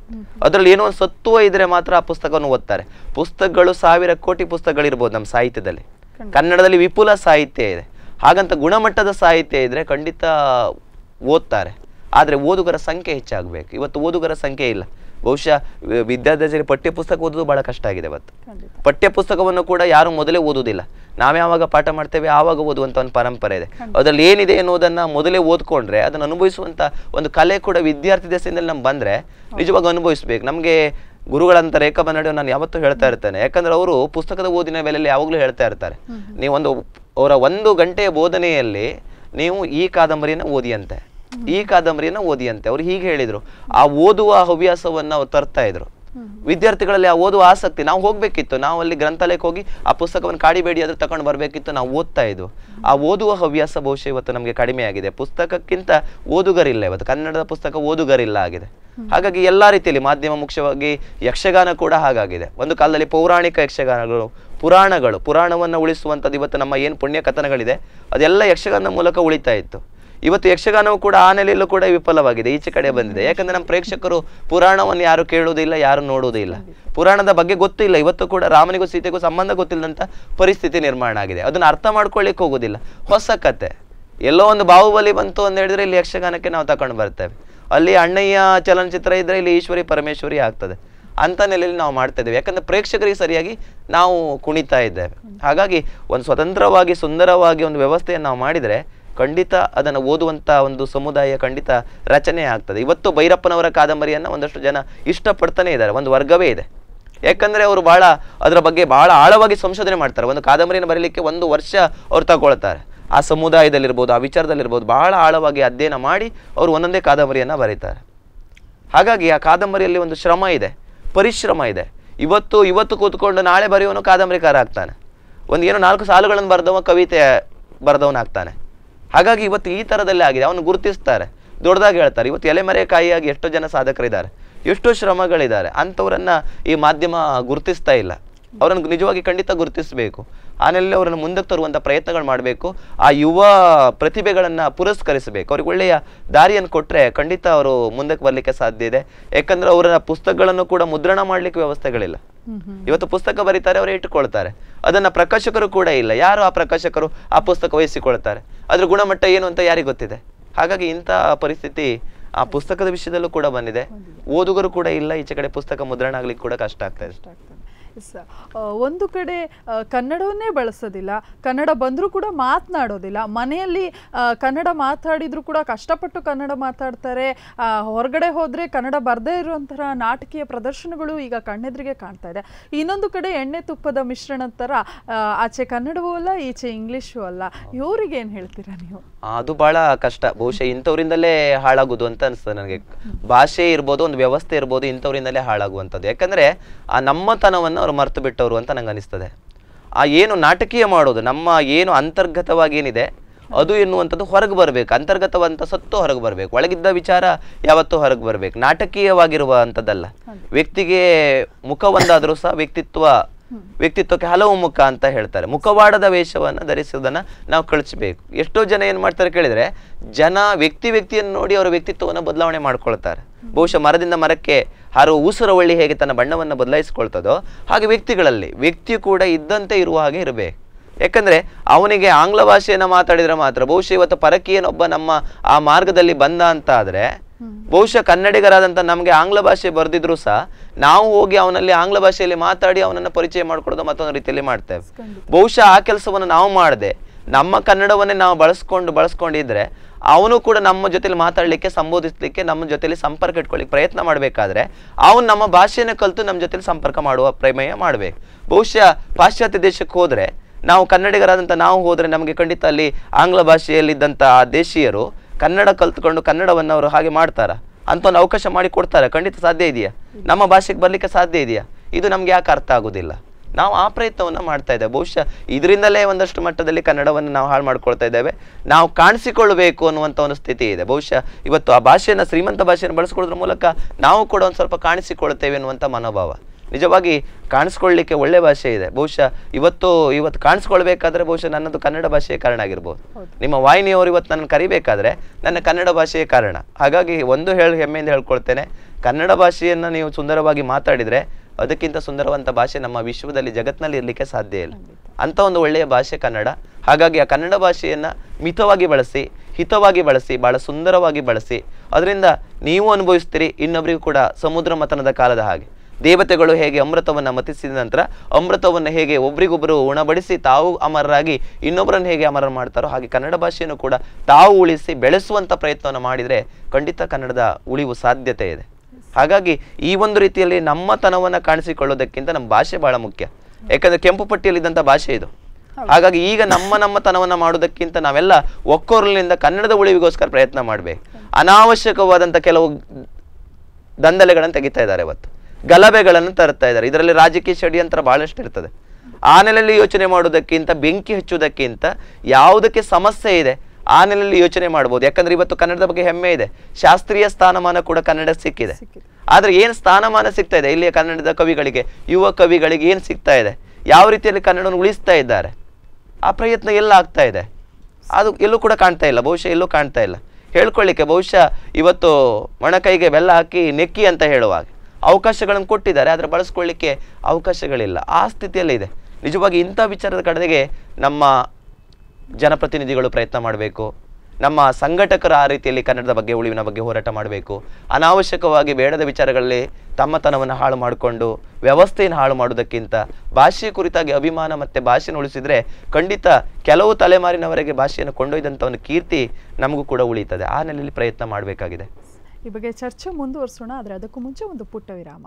ಅದರಲ್ಲಿ ಏನೋ ಒಂದು ಸತ್ವ ಇದ್ರೆ ಮಾತ್ರ ಆ ಪುಸ್ತಕವನ್ನು ಓದ್ತಾರೆ. ಪುಸ್ತಕಗಳು ಸಾವಿರ ಕೋಟಿ ಪುಸ್ತಕಗಳಿರ್ಬೋದು ನಮ್ಮ ಸಾಹಿತ್ಯದಲ್ಲಿ. ಕನ್ನಡದಲ್ಲಿ ವಿಪುಲ ಸಾಹಿತ್ಯ ಇದೆ. ಹಾಗಂತ ಗುಣಮಟ್ಟದ ಸಾಹಿತ್ಯ ಇದ್ರೆ ಖಂಡಿತ ಓದ್ತಾರೆ. ಆದ್ರೆ ಓದುಗರ ಸಂಖ್ಯೆ ಹೆಚ್ಚಾಗಬೇಕು. ಇವತ್ತು ಓದುಗರ ಸಂಖ್ಯೆ ಇಲ್ಲ. ಬಹುಶಃ ವಿದ್ಯಾರ್ಥಿ ವಿದ್ಯಾರ್ಥಿಗಳಿಗೆ ಪಠ್ಯಪುಸ್ತಕ ಓದೋದು ಬಹಳ ಕಷ್ಟ ಆಗಿದೆ ಇವತ್ತು. ಪಠ್ಯಪುಸ್ತಕವನ್ನು ಕೂಡ ಯಾರು ಮೊದಲೇ ಓದುವುದಿಲ್ಲ. ನಾವು ಯಾವಾಗ ಪಾಠ ಮಾಡ್ತೇವೆ ಆವಾಗ ಓದುವಂಥ ಒಂದು ಪರಂಪರೆ ಇದೆ. ಅದರಲ್ಲಿ ಏನಿದೆ ಎನ್ನುವುದನ್ನ ಮೊದಲೇ ಓದ್ಕೊಂಡ್ರೆ ಅದನ್ನು ಅನುಭವಿಸುವಂತ ಒಂದು ಕಲೆ ಕೂಡ ವಿದ್ಯಾರ್ಥಿ ದೇಶದಲ್ಲಿ ನಮ್ಗೆ ಬಂದ್ರೆ ನಿಜವಾಗಿ ಅನುಭವಿಸ್ಬೇಕು. ನಮಗೆ ಗುರುಗಳಂತ ರೇಖಾ ಬನ್ನಡಿ ನಾನು ಯಾವತ್ತೂ ಹೇಳ್ತಾ ಇರ್ತೇನೆ. ಯಾಕಂದ್ರೆ ಅವರು ಪುಸ್ತಕದ ಓದಿನ ಬೆಲೆಯಲ್ಲಿ ಯಾವಾಗಲೂ ಹೇಳ್ತಾ ಇರ್ತಾರೆ. ನೀವೊಂದು ಅವರ ಒಂದು ಗಂಟೆಯ ಬೋಧನೆಯಲ್ಲಿ ನೀವು ಈ ಕಾದಂಬರಿಯನ್ನು ಓದಿಯಂತೆ. ಈ ಕಾದಂಬರಿಯನ್ನು ಓದಿಯಂತೆ. ಅವ್ರು ಹೀಗೆ ಹೇಳಿದ್ರು, ಆ ಓದುವ ಹವ್ಯಾಸವನ್ನ ಅವ್ರು ತರ್ತಾ ಇದ್ರು. ವಿದ್ಯಾರ್ಥಿಗಳಲ್ಲಿ ಆ ಓದುವ ಆಸಕ್ತಿ, ನಾವು ಹೋಗ್ಬೇಕಿತ್ತು. ನಾವು ಅಲ್ಲಿ ಗ್ರಂಥಾಲಯಕ್ಕೆ ಹೋಗಿ ಆ ಪುಸ್ತಕವನ್ನು ಕಾಡಿಬೇಡಿ ಆದ್ರೂ ತಗೊಂಡು ಬರಬೇಕಿತ್ತು. ನಾವು ಓದ್ತಾ ಇದ್ವು. ಆ ಓದುವ ಹವ್ಯಾಸ ಬಹುಶಃ ಇವತ್ತು ನಮಗೆ ಕಡಿಮೆ ಆಗಿದೆ. ಪುಸ್ತಕಕ್ಕಿಂತ ಓದುಗರಿಲ್ಲ ಇವತ್ತು. ಕನ್ನಡದ ಪುಸ್ತಕ ಓದುಗರಿಲ್ಲ ಆಗಿದೆ. ಹಾಗಾಗಿ ಎಲ್ಲಾ ರೀತಿಯಲ್ಲಿ ಮಾಧ್ಯಮ ಮುಖ್ಯವಾಗಿ ಯಕ್ಷಗಾನ ಕೂಡ ಹಾಗಾಗಿದೆ. ಒಂದು ಕಾಲದಲ್ಲಿ ಪೌರಾಣಿಕ ಯಕ್ಷಗಾನಗಳು, ಪುರಾಣಗಳು, ಪುರಾಣವನ್ನು ಉಳಿಸುವಂಥದ್ದು ಇವತ್ತು ನಮ್ಮ ಏನು ಪುಣ್ಯ ಕಥನಗಳಿದೆ ಅದೆಲ್ಲ ಯಕ್ಷಗಾನದ ಮೂಲಕ ಉಳಿತಾ ಇತ್ತು. ಇವತ್ತು ಯಕ್ಷಗಾನವು ಕೂಡ ಆ ನೆಲೆಯಲ್ಲೂ ಕೂಡ ವಿಫಲವಾಗಿದೆ, ಈಚೆ ಕಡೆ ಬಂದಿದೆ. ಯಾಕಂದ್ರೆ ನಮ್ಮ ಪ್ರೇಕ್ಷಕರು ಪುರಾಣವನ್ನು ಯಾರು ಕೇಳುವುದಿಲ್ಲ, ಯಾರು ನೋಡುವುದಿಲ್ಲ. ಪುರಾಣದ ಬಗ್ಗೆ ಗೊತ್ತಿಲ್ಲ. ಇವತ್ತು ಕೂಡ ರಾಮನಿಗೂ ಸೀತೆಗೂ ಸಂಬಂಧ ಗೊತ್ತಿಲ್ಲದಂತ ಪರಿಸ್ಥಿತಿ ನಿರ್ಮಾಣ ಆಗಿದೆ. ಅದನ್ನ ಅರ್ಥ ಮಾಡ್ಕೊಳ್ಳಿಕ್ಕೆ ಹೋಗೋದಿಲ್ಲ. ಹೊಸ ಕತೆ. ಎಲ್ಲೋ ಒಂದು ಬಾಹುಬಲಿ ಬಂತು ಅಂತ ಹೇಳಿದ್ರೆ ಇಲ್ಲಿ ಯಕ್ಷಗಾನಕ್ಕೆ ನಾವು ತಕೊಂಡು ಬರ್ತೇವೆ. ಅಲ್ಲಿ ಅಣ್ಣಯ್ಯ ಚಲನಚಿತ್ರ ಇದ್ರೆ ಇಲ್ಲಿ ಈಶ್ವರಿ, ಪರಮೇಶ್ವರಿ ಆಗ್ತದೆ. ಅಂತ ನೆಲೆಯಲ್ಲಿ ನಾವು ಮಾಡ್ತಾ ಇದ್ದೇವೆ. ಯಾಕಂದ್ರೆ ಪ್ರೇಕ್ಷಕರಿಗೆ ಸರಿಯಾಗಿ ನಾವು ಕುಣಿತಾ ಇದ್ದೇವೆ. ಹಾಗಾಗಿ ಒಂದು ಸ್ವತಂತ್ರವಾಗಿ, ಸುಂದರವಾಗಿ ಒಂದು ವ್ಯವಸ್ಥೆಯನ್ನು ನಾವು ಮಾಡಿದರೆ ಖಂಡಿತ ಅದನ್ನು ಓದುವಂಥ ಒಂದು ಸಮುದಾಯ ಖಂಡಿತ ರಚನೆ ಆಗ್ತದೆ. ಇವತ್ತು ಭೈರಪ್ಪನವರ ಕಾದಂಬರಿಯನ್ನು ಒಂದಷ್ಟು ಜನ ಇಷ್ಟಪಡ್ತಾನೆ ಇದ್ದಾರೆ. ಒಂದು ವರ್ಗವೇ ಇದೆ. ಯಾಕಂದರೆ ಅವರು ಬಹಳ ಅದರ ಬಗ್ಗೆ ಬಹಳ ಆಳವಾಗಿ ಸಂಶೋಧನೆ ಮಾಡ್ತಾರೆ. ಒಂದು ಕಾದಂಬರಿಯನ್ನು ಬರೀಲಿಕ್ಕೆ ಒಂದು ವರ್ಷ ಅವ್ರು ತಗೊಳ್ತಾರೆ. ಆ ಸಮುದಾಯದಲ್ಲಿರ್ಬೋದು, ಆ ವಿಚಾರದಲ್ಲಿರ್ಬೋದು ಬಹಳ ಆಳವಾಗಿ ಅಧ್ಯಯನ ಮಾಡಿ ಅವರು ಒಂದೊಂದೇ ಕಾದಂಬರಿಯನ್ನು ಬರೀತಾರೆ. ಹಾಗಾಗಿ ಆ ಕಾದಂಬರಿಯಲ್ಲಿ ಒಂದು ಶ್ರಮ ಇದೆ. ಪರಿಶ್ರಮ ಇದೆ. ಇವತ್ತು ಇವತ್ತು ಕೂತ್ಕೊಂಡು ನಾಳೆ ಬರೆಯುವನು ಕಾದಂಬರಿಕಾರ ಆಗ್ತಾನೆ. ಒಂದು ಏನೋ ನಾಲ್ಕು ಸಾಲುಗಳನ್ನು ಬರೆದವ, ಕವಿತೆ ಬರೆದವನಾಗ್ತಾನೆ. ಹಾಗಾಗಿ ಇವತ್ತು ಈ ಥರದಲ್ಲೇ ಆಗಿದೆ. ಅವನು ಗುರುತಿಸ್ತಾರೆ. ದೊಡ್ಡದಾಗಿ ಹೇಳ್ತಾರೆ. ಇವತ್ತು ಎಲೆಮರೆಕಾಯಿಯಾಗಿ ಎಷ್ಟೋ ಜನ ಸಾಧಕರಿದ್ದಾರೆ. ಎಷ್ಟೋ ಶ್ರಮಗಳಿದ್ದಾರೆ. ಅಂಥವ್ರನ್ನ ಈ ಮಾಧ್ಯಮ ಗುರುತಿಸ್ತಾ ಇಲ್ಲ. ಅವರನ್ನು ನಿಜವಾಗಿ ಖಂಡಿತ ಗುರುತಿಸಬೇಕು. ಆಮೇಲೆ ಅವರನ್ನು ಮುಂದಕ್ಕೆ ತರುವಂಥ ಪ್ರಯತ್ನಗಳು ಮಾಡಬೇಕು. ಆ ಯುವ ಪ್ರತಿಭೆಗಳನ್ನು ಪುರಸ್ಕರಿಸಬೇಕು. ಅವ್ರಿಗೆ ಒಳ್ಳೆಯ ದಾರಿಯನ್ನು ಕೊಟ್ಟರೆ ಖಂಡಿತ ಅವರು ಮುಂದಕ್ಕೆ ಬರಲಿಕ್ಕೆ ಸಾಧ್ಯ ಇದೆ. ಯಾಕಂದರೆ ಅವರ ಪುಸ್ತಕಗಳನ್ನು ಕೂಡ ಮುದ್ರಣ ಮಾಡಲಿಕ್ಕೆ ವ್ಯವಸ್ಥೆಗಳಿಲ್ಲ. ಇವತ್ತು ಪುಸ್ತಕ ಬರೀತಾರೆ ಅವರು ಇಟ್ಟುಕೊಳ್ತಾರೆ. ಅದನ್ನ ಪ್ರಕಾಶಕರು ಕೂಡ ಇಲ್ಲ. ಯಾರು ಆ ಪ್ರಕಾಶಕರು ಆ ಪುಸ್ತಕ ವಹಿಸಿಕೊಳ್ತಾರೆ? ಅದ್ರ ಗುಣಮಟ್ಟ ಏನು ಅಂತ ಯಾರಿಗೆ ಗೊತ್ತಿದೆ? ಹಾಗಾಗಿ ಇಂಥ ಪರಿಸ್ಥಿತಿ ಆ ಪುಸ್ತಕದ ವಿಷಯದಲ್ಲೂ ಕೂಡ ಬಂದಿದೆ. ಓದುಗರು ಕೂಡ ಇಲ್ಲ ಈಚೆ ಕಡೆ ಪುಸ್ತಕ ಮುದ್ರಣ ಆಗ್ಲಿಕ್ಕೆ ಕೂಡ ಕಷ್ಟ ಆಗ್ತಾ ಇದೆ. ಆ, ಒಂದು ಕಡೆ ಆ, ಕನ್ನಡವನ್ನೇ ಬಳಸೋದಿಲ್ಲ ಕನ್ನಡ ಬಂದರೂ ಕೂಡ ಮಾತನಾಡೋದಿಲ್ಲ. ಮನೆಯಲ್ಲಿ ಆ, ಕನ್ನಡ ಮಾತಾಡಿದರೂ ಕೂಡ ಕಷ್ಟಪಟ್ಟು ಕನ್ನಡ ಮಾತಾಡ್ತಾರೆ. ಹೊರಗಡೆ ಹೋದರೆ ಕನ್ನಡ ಬರದೇ ಇರುವಂತಹ ನಾಟಕೀಯ ಪ್ರದರ್ಶನಗಳು ಈಗ ಕಣ್ಣೆದ್ರಿಗೆ ಕಾಣ್ತಾ ಇದೆ. ಇನ್ನೊಂದು ಕಡೆ ಎಣ್ಣೆ ತುಪ್ಪದ ಮಿಶ್ರಣ ಥರ ಆಚೆ ಕನ್ನಡವೂ ಅಲ್ಲ ಈಚೆ ಇಂಗ್ಲೀಷು ಅಲ್ಲ. ಇವರಿಗೆ ಏನು ಹೇಳ್ತೀರಾ ನೀವು? ಅದು ಭಾಳ ಕಷ್ಟ. ಬಹುಶಃ ಇಂಥವರಿಂದಲೇ ಹಾಳಾಗೋದು ಅಂತ ಅನಿಸ್ತದೆ ನನಗೆ. ಭಾಷೆ ಇರ್ಬೋದು ಒಂದು ವ್ಯವಸ್ಥೆ ಇರ್ಬೋದು ಇಂಥವ್ರಿಂದಲೇ ಹಾಳಾಗುವಂಥದ್ದು. ಯಾಕಂದ್ರೆ ಆ ನಮ್ಮತನವನ್ನು ಮರ್ತು ಬಿಟ್ಟವರು ಅಂತ ನಂಗೆ ಅನಿಸ್ತದೆ ಆ ಏನು ನಾಟಕೀಯ ಮಾಡೋದು ನಮ್ಮ ಏನು ಅಂತರ್ಗತವಾಗಿ ಏನಿದೆ ಅದು ಎನ್ನುವಂಥದ್ದು ಹೊರಗೆ ಬರಬೇಕು. ಅಂತರ್ಗತವಂತ ಸತ್ತು ಹೊರಗೆ ಬರಬೇಕು. ಒಳಗಿದ್ದ ವಿಚಾರ ಯಾವತ್ತೂ ಹೊರಗೆ ಬರಬೇಕು. ನಾಟಕೀಯವಾಗಿರುವ ಅಂಥದ್ದಲ್ಲ ವ್ಯಕ್ತಿಗೆ ಮುಖ ಒಂದಾದರೂ ಸಹ ವ್ಯಕ್ತಿತ್ವ ವ್ಯಕ್ತಿತ್ವಕ್ಕೆ ಹಲವು ಮುಖ ಅಂತ ಹೇಳ್ತಾರೆ. ಮುಖವಾಡದ ವೇಷವನ್ನು ಧರಿಸೋದನ್ನು ನಾವು ಕಳಿಸ್ಬೇಕು. ಎಷ್ಟೋ ಜನ ಏನು ಮಾಡ್ತಾರೆ ಕೇಳಿದ್ರೆ ಜನ ವ್ಯಕ್ತಿ ವ್ಯಕ್ತಿಯನ್ನು ನೋಡಿ ಅವರ ವ್ಯಕ್ತಿತ್ವವನ್ನು ಬದಲಾವಣೆ ಮಾಡ್ಕೊಳ್ತಾರೆ. ಬಹುಶಃ ಮರದಿಂದ ಮರಕ್ಕೆ ಹಾರುವ ಊಸರವಳ್ಳಿ ಹೇಗೆ ತನ್ನ ಬಣ್ಣವನ್ನು ಬದಲಾಯಿಸಿಕೊಳ್ತದೋ ಹಾಗೆ ವ್ಯಕ್ತಿಗಳಲ್ಲಿ ವ್ಯಕ್ತಿ ಕೂಡ ಇದ್ದಂತೆ ಇರುವ ಹಾಗೆ ಇರಬೇಕು. ಯಾಕಂದ್ರೆ ಅವನಿಗೆ ಆಂಗ್ಲ ಭಾಷೆಯನ್ನು ಮಾತಾಡಿದ್ರೆ ಮಾತ್ರ ಬಹುಶಃ ಇವತ್ತು ಪರಕೀಯನೊಬ್ಬ ನಮ್ಮ ಆ ಮಾರ್ಗದಲ್ಲಿ ಬಂದ ಅಂತ ಆದ್ರೆ ಬಹುಶಃ ಕನ್ನಡಿಗರಾದಂಥ ನಮಗೆ ಆಂಗ್ಲ ಭಾಷೆ ಬರೆದಿದ್ರು ಸಹ ನಾವು ಹೋಗಿ ಅವನಲ್ಲಿ ಆಂಗ್ಲ ಭಾಷೆಯಲ್ಲಿ ಮಾತಾಡಿ ಅವನನ್ನ ಪರಿಚಯ ಮಾಡಿಕೊಡೋದು ಮತ್ತೊಂದು ರೀತಿಯಲ್ಲಿ ಮಾಡ್ತೇವೆ. ಬಹುಶಃ ಆ ಕೆಲಸವನ್ನು ನಾವು ಮಾಡದೆ ನಮ್ಮ ಕನ್ನಡವನ್ನೇ ನಾವು ಬಳಸ್ಕೊಂಡು ಬಳಸ್ಕೊಂಡಿದ್ರೆ ಅವನು ಕೂಡ ನಮ್ಮ ಜೊತೆಲಿ ಮಾತಾಡಲಿಕ್ಕೆ, ಸಂಬೋಧಿಸಲಿಕ್ಕೆ ನಮ್ಮ ಜೊತೆಲಿ ಸಂಪರ್ಕ ಇಟ್ಕೊಳ್ಳಿಕ್ಕೆ ಪ್ರಯತ್ನ ಮಾಡಬೇಕಾದ್ರೆ ಅವನು ನಮ್ಮ ಭಾಷೆಯನ್ನು ಕಲಿತು ನಮ್ಮ ಜೊತೆಲಿ ಸಂಪರ್ಕ ಮಾಡುವ ಪ್ರಮೇಯ ಮಾಡಬೇಕು. ಬಹುಶಃ ಪಾಶ್ಚಾತ್ಯ ದೇಶಕ್ಕೆ ಹೋದರೆ, ನಾವು ಕನ್ನಡಿಗರಾದಂಥ ನಾವು ಹೋದರೆ ನಮಗೆ ಖಂಡಿತ ಅಲ್ಲಿ ಆಂಗ್ಲ ಭಾಷೆಯಲ್ಲಿದ್ದಂಥ ದೇಶೀಯರು ಕನ್ನಡ ಕಲ್ತ್ಕೊಂಡು ಕನ್ನಡವನ್ನು ಅವರು ಹಾಗೆ ಮಾಡ್ತಾರ? ಅಂತ ಒಂದು ಅವಕಾಶ ಮಾಡಿ ಕೊಡ್ತಾರೆ? ಖಂಡಿತ ಸಾಧ್ಯ ಇದೆಯಾ? ನಮ್ಮ ಭಾಷೆಗೆ ಬರಲಿಕ್ಕೆ ಸಾಧ್ಯ ಇದೆಯಾ? ಇದು ನಮ್ಗೆ ಯಾಕೆ ಅರ್ಥ ಆಗೋದಿಲ್ಲ? ನಾವು ಆ ಪ್ರಯತ್ನವನ್ನು ಮಾಡ್ತಾ ಇದ್ದೇವೆ. ಬಹುಶಃ ಇದರಿಂದಲೇ ಒಂದಷ್ಟು ಮಟ್ಟದಲ್ಲಿ ಕನ್ನಡವನ್ನು ನಾವು ಹಾಳು ಮಾಡ್ಕೊಳ್ತಾ ಇದ್ದೇವೆ. ನಾವು ಕಾಣಿಸಿಕೊಳ್ಳಬೇಕು ಅನ್ನುವಂಥ ಒಂದು ಸ್ಥಿತಿ ಇದೆ. ಬಹುಶಃ ಇವತ್ತು ಆ ಭಾಷೆಯನ್ನು ಶ್ರೀಮಂತ ಭಾಷೆಯನ್ನು ಬಳಸ್ಕೊಳ್ಳೋದ್ರ ಮೂಲಕ ನಾವು ಕೂಡ ಒಂದು ಸ್ವಲ್ಪ ಕಾಣಿಸಿಕೊಳ್ತೇವೆ ಅನ್ನುವಂಥ ಮನೋಭಾವ. ನಿಜವಾಗಿ ಕಾಣಿಸ್ಕೊಳ್ಳಿಕ್ಕೆ ಒಳ್ಳೆ ಭಾಷೆ ಇದೆ. ಬಹುಶಃ ಇವತ್ತು ಇವತ್ತು ಕಾಣಿಸ್ಕೊಳ್ಬೇಕಾದ್ರೆ ಬಹುಶಃ ನನ್ನದು ಕನ್ನಡ ಭಾಷೆಯ ಕಾರಣ ಆಗಿರ್ಬೋದು. ನಿಮ್ಮ ವಾಹಿನಿಯವರು ಇವತ್ತು ನನ್ನ ಕರಿಬೇಕಾದ್ರೆ ನನ್ನ ಕನ್ನಡ ಭಾಷೆಯ ಕಾರಣ. ಹಾಗಾಗಿ ಒಂದು ಹೇಳಿ ಹೆಮ್ಮೆಯಿಂದ ಹೇಳ್ಕೊಳ್ತೇನೆ. ಕನ್ನಡ ಭಾಷೆಯನ್ನು ನೀವು ಸುಂದರವಾಗಿ ಮಾತಾಡಿದ್ರೆ ಅದಕ್ಕಿಂತ ಸುಂದರವಂತ ಭಾಷೆ ನಮ್ಮ ವಿಶ್ವದಲ್ಲಿ ಜಗತ್ತಿನಲ್ಲಿ ಇರಲಿಕ್ಕೆ ಸಾಧ್ಯ ಇಲ್ಲ. ಅಂತ ಒಂದು ಒಳ್ಳೆಯ ಭಾಷೆ ಕನ್ನಡ. ಹಾಗಾಗಿ ಆ ಕನ್ನಡ ಭಾಷೆಯನ್ನ ಮಿತವಾಗಿ ಬಳಸಿ ಹಿತವಾಗಿ ಬಳಸಿ ಬಹಳ ಸುಂದರವಾಗಿ ಬಳಸಿ ಅದರಿಂದ ನೀವು ಅನುಭವಿಸ್ತೀರಿ ಇನ್ನೊಬ್ಬರಿಗೂ ಕೂಡ ಸಮುದ್ರ ಮತನದ ಕಾಲದ ಹಾಗೆ. ದೇವತೆಗಳು ಹೇಗೆ ಅಮೃತವನ್ನ ಮತಿಸಿದ ನಂತರ ಅಮೃತವನ್ನು ಹೇಗೆ ಒಬ್ರಿಗೊಬ್ಬರು ಉಣಬಡಿಸಿ ತಾವು ಅಮರರಾಗಿ ಇನ್ನೊಬ್ಬರನ್ನು ಹೇಗೆ ಅಮರ ಮಾಡ್ತಾರೋ ಹಾಗೆ ಕನ್ನಡ ಭಾಷೆಯನ್ನು ಕೂಡ ತಾವು ಉಳಿಸಿ ಬೆಳೆಸುವಂತ ಪ್ರಯತ್ನವನ್ನು ಮಾಡಿದ್ರೆ ಖಂಡಿತ ಕನ್ನಡದ ಉಳಿವು ಸಾಧ್ಯತೆ ಇದೆ. ಹಾಗಾಗಿ ಈ ಒಂದು ರೀತಿಯಲ್ಲಿ ನಮ್ಮತನವನ್ನು ಕಾಣಿಸಿಕೊಳ್ಳೋದಕ್ಕಿಂತ ನಮ್ಮ ಭಾಷೆ ಬಹಳ ಮುಖ್ಯ. ಯಾಕಂದ್ರೆ ಕೆಂಪು ಪಟ್ಟಿಯಲ್ಲಿದ್ದಂಥ ಭಾಷೆ ಇದು. ಹಾಗಾಗಿ ಈಗ ನಮ್ಮ ನಮ್ಮ ತನವನ್ನ ಮಾಡೋದಕ್ಕಿಂತ ನಾವೆಲ್ಲ ಒಕ್ಕೊರಲಿನಿಂದ ಕನ್ನಡದ ಉಳಿವಿಗೋಸ್ಕರ ಪ್ರಯತ್ನ ಮಾಡ್ಬೇಕು. ಅನಾವಶ್ಯಕವಾದಂಥ ಕೆಲವು ದಂಧಲೆಗಳನ್ನು ತೆಗಿತಾ ಇದ್ದಾರೆ ಇವತ್ತು ಗಲಭೆಗಳನ್ನು ತರ್ತಾ ಇದ್ದಾರೆ. ಇದರಲ್ಲಿ ರಾಜಕೀಯ ಷಡ್ಯಂತ್ರ ಬಹಳಷ್ಟು ಇರ್ತದೆ. ಆ ನೆಲೆಯಲ್ಲಿ ಯೋಚನೆ ಮಾಡೋದಕ್ಕಿಂತ ಬೆಂಕಿ ಹಚ್ಚುವುದಕ್ಕಿಂತ ಯಾವುದಕ್ಕೆ ಸಮಸ್ಯೆ ಇದೆ ಆ ನೆಲೆಯಲ್ಲಿ ಯೋಚನೆ ಮಾಡ್ಬೋದು. ಯಾಕಂದ್ರೆ ಇವತ್ತು ಕನ್ನಡದ ಬಗ್ಗೆ ಹೆಮ್ಮೆ ಇದೆ. ಶಾಸ್ತ್ರೀಯ ಸ್ಥಾನಮಾನ ಕೂಡ ಕನ್ನಡ ಸಿಕ್ಕಿದೆ. ಆದ್ರೆ ಏನು ಸ್ಥಾನಮಾನ ಸಿಗ್ತಾ ಇದೆ? ಇಲ್ಲಿಯ ಕನ್ನಡದ ಕವಿಗಳಿಗೆ, ಯುವ ಕವಿಗಳಿಗೆ ಏನು ಸಿಗ್ತಾ ಇದೆ? ಯಾವ ರೀತಿಯಲ್ಲಿ ಕನ್ನಡವನ್ನು ಉಳಿಸ್ತಾ ಇದ್ದಾರೆ? ಆ ಪ್ರಯತ್ನ ಎಲ್ಲ ಆಗ್ತಾ ಇದೆ. ಅದು ಎಲ್ಲೂ ಕೂಡ ಕಾಣ್ತಾ ಇಲ್ಲ. ಬಹುಶಃ ಎಲ್ಲೂ ಕಾಣ್ತಾ ಇಲ್ಲ. ಹೇಳ್ಕೊಳ್ಳಿಕ್ಕೆ ಬಹುಶಃ ಇವತ್ತು ಮೊಣಕೈಗೆ ಬೆಲ್ಲ ಹಾಕಿ ನೆಕ್ಕಿ ಅಂತ ಹೇಳುವಾಗ ಅವಕಾಶಗಳನ್ನು ಕೊಟ್ಟಿದ್ದಾರೆ, ಆದರೆ ಬಳಸ್ಕೊಳ್ಳಿಕ್ಕೆ ಅವಕಾಶಗಳಿಲ್ಲ. ಆ ಸ್ಥಿತಿಯಲ್ಲಿ ಇದೆ ನಿಜವಾಗಿ ಇಂಥ ವಿಚಾರದ ಕಡೆಗೆ ನಮ್ಮ ಜನಪ್ರತಿನಿಧಿಗಳು ಪ್ರಯತ್ನ ಮಾಡಬೇಕು. ನಮ್ಮ ಸಂಘಟಕರು ಆ ರೀತಿಯಲ್ಲಿ ಕನ್ನಡದ ಬಗ್ಗೆ, ಉಳಿವಿನ ಬಗ್ಗೆ ಹೋರಾಟ ಮಾಡಬೇಕು. ಅನಾವಶ್ಯಕವಾಗಿ ಬೇಡದ ವಿಚಾರಗಳಲ್ಲಿ ತಮ್ಮತನವನ್ನು ಹಾಳು ಮಾಡಿಕೊಂಡು, ವ್ಯವಸ್ಥೆಯನ್ನು ಹಾಳು ಮಾಡೋದಕ್ಕಿಂತ ಭಾಷೆಯ ಕುರಿತಾಗಿ ಅಭಿಮಾನ ಮತ್ತು ಭಾಷೆಯನ್ನು ಉಳಿಸಿದರೆ ಖಂಡಿತ ಕೆಲವು ತಲೆಮಾರಿನವರೆಗೆ ಭಾಷೆಯನ್ನು ಕೊಂಡೊಯ್ದಂಥ ಒಂದು ಕೀರ್ತಿ ನಮಗೂ ಕೂಡ ಉಳಿಯುತ್ತದೆ. ಆ ನೆಲೆಯಲ್ಲಿ ಪ್ರಯತ್ನ ಮಾಡಬೇಕಾಗಿದೆ. ಈ ಬಗ್ಗೆ ಚರ್ಚೆ ಮುಂದುವರಿಸೋಣ, ಆದರೆ ಅದಕ್ಕೂ ಮುಂಚೆ ಒಂದು ಪುಟ್ಟ ವಿರಾಮ.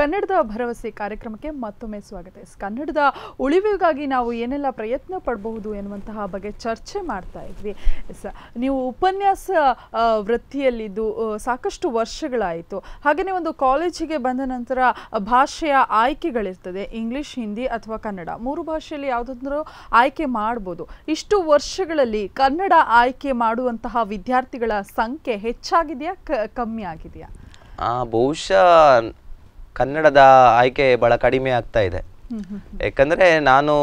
ಕನ್ನಡದ ಭರವಸೆ ಕಾರ್ಯಕ್ರಮಕ್ಕೆ ಮತ್ತೊಮ್ಮೆ ಸ್ವಾಗತ. ಕನ್ನಡದ ಉಳಿವಿಗಾಗಿ ನಾವು ಏನೆಲ್ಲ ಪ್ರಯತ್ನ ಪಡಬಹುದು ಎನ್ನುವಂತಹ ಬಗ್ಗೆ ಚರ್ಚೆ ಮಾಡ್ತಾ ಇದ್ವಿ. ಎಸ್, ನೀವು ಉಪನ್ಯಾಸ ವೃತ್ತಿಯಲ್ಲಿದ್ದು ಸಾಕಷ್ಟು ವರ್ಷಗಳಾಯಿತು. ಹಾಗೆಯೇ ಒಂದು ಕಾಲೇಜಿಗೆ ಬಂದ ನಂತರ ಭಾಷೆಯ ಆಯ್ಕೆಗಳಿರ್ತದೆ. ಇಂಗ್ಲಿಷ್, ಹಿಂದಿ ಅಥವಾ ಕನ್ನಡ. ಮೂರು ಭಾಷೆಯಲ್ಲಿ ಯಾವುದಾದ್ರೂ ಆಯ್ಕೆ ಮಾಡ್ಬೋದು. ಇಷ್ಟು ವರ್ಷಗಳಲ್ಲಿ ಕನ್ನಡ ಆಯ್ಕೆ ಮಾಡುವಂತಹ ವಿದ್ಯಾರ್ಥಿಗಳ ಸಂಖ್ಯೆ ಹೆಚ್ಚಾಗಿದೆಯಾ ಕಮ್ಮಿ ಆಗಿದೆಯಾ? ಬಹುಶಃ ಕನ್ನಡದ ಆಯ್ಕೆ ಬಹಳ ಕಡಿಮೆ ಆಗ್ತಾ ಇದೆ. ಯಾಕಂದ್ರೆ ನಾನು